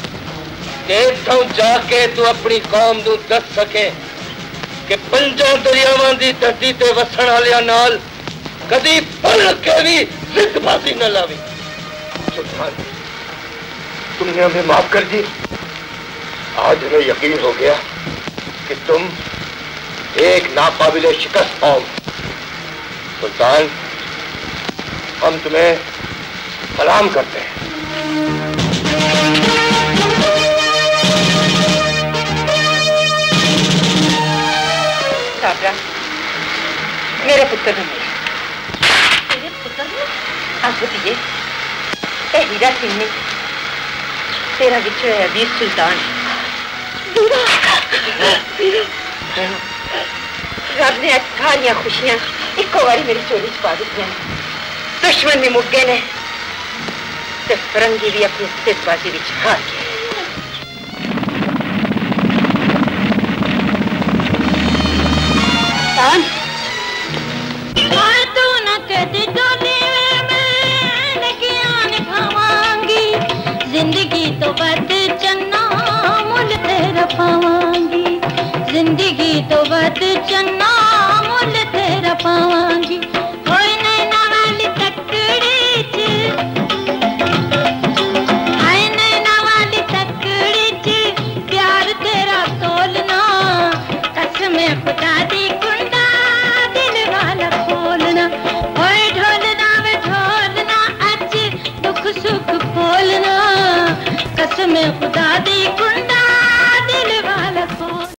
ਕਿ ਇੱਥੋਂ ਜਾ ਕੇ ਤੂੰ ਆਪਣੀ ਕੌਮ ਨੂੰ ਦੱਸ ਸਕੇ ਕਿ ਪੰਜਾਂ ਦਰਿਆਵਾਂ ਦੀ ਧਰਤੀ ਤੇ ਵਸਣ ਵਾਲਿਆਂ ਨਾਲ ਕਦੀ ਪਲ ਕੇ ਵੀ ਜ਼ਿੰਦਬਾਜ਼ੀ न लावी सुल्तान तुमने हमें माफ कर दी आज हमें यकीन हो गया कि तुम एक नाकाबिल शिकस्त कौम सुल्तान हम तुम्हें सलाम करते हैं Sabra. मेरा पुत्र रमेश तेरे पुत्र आपको दिए ए हीरा सिंह ने तेरा बिछो है वीर सुल्तान रब ने अज सारिया खुशियां इको बारी मेरी चोली च पा दिखिया दुश्मन भी मुक्के ने रंगी भी अपनी स्थित बाजी विच हार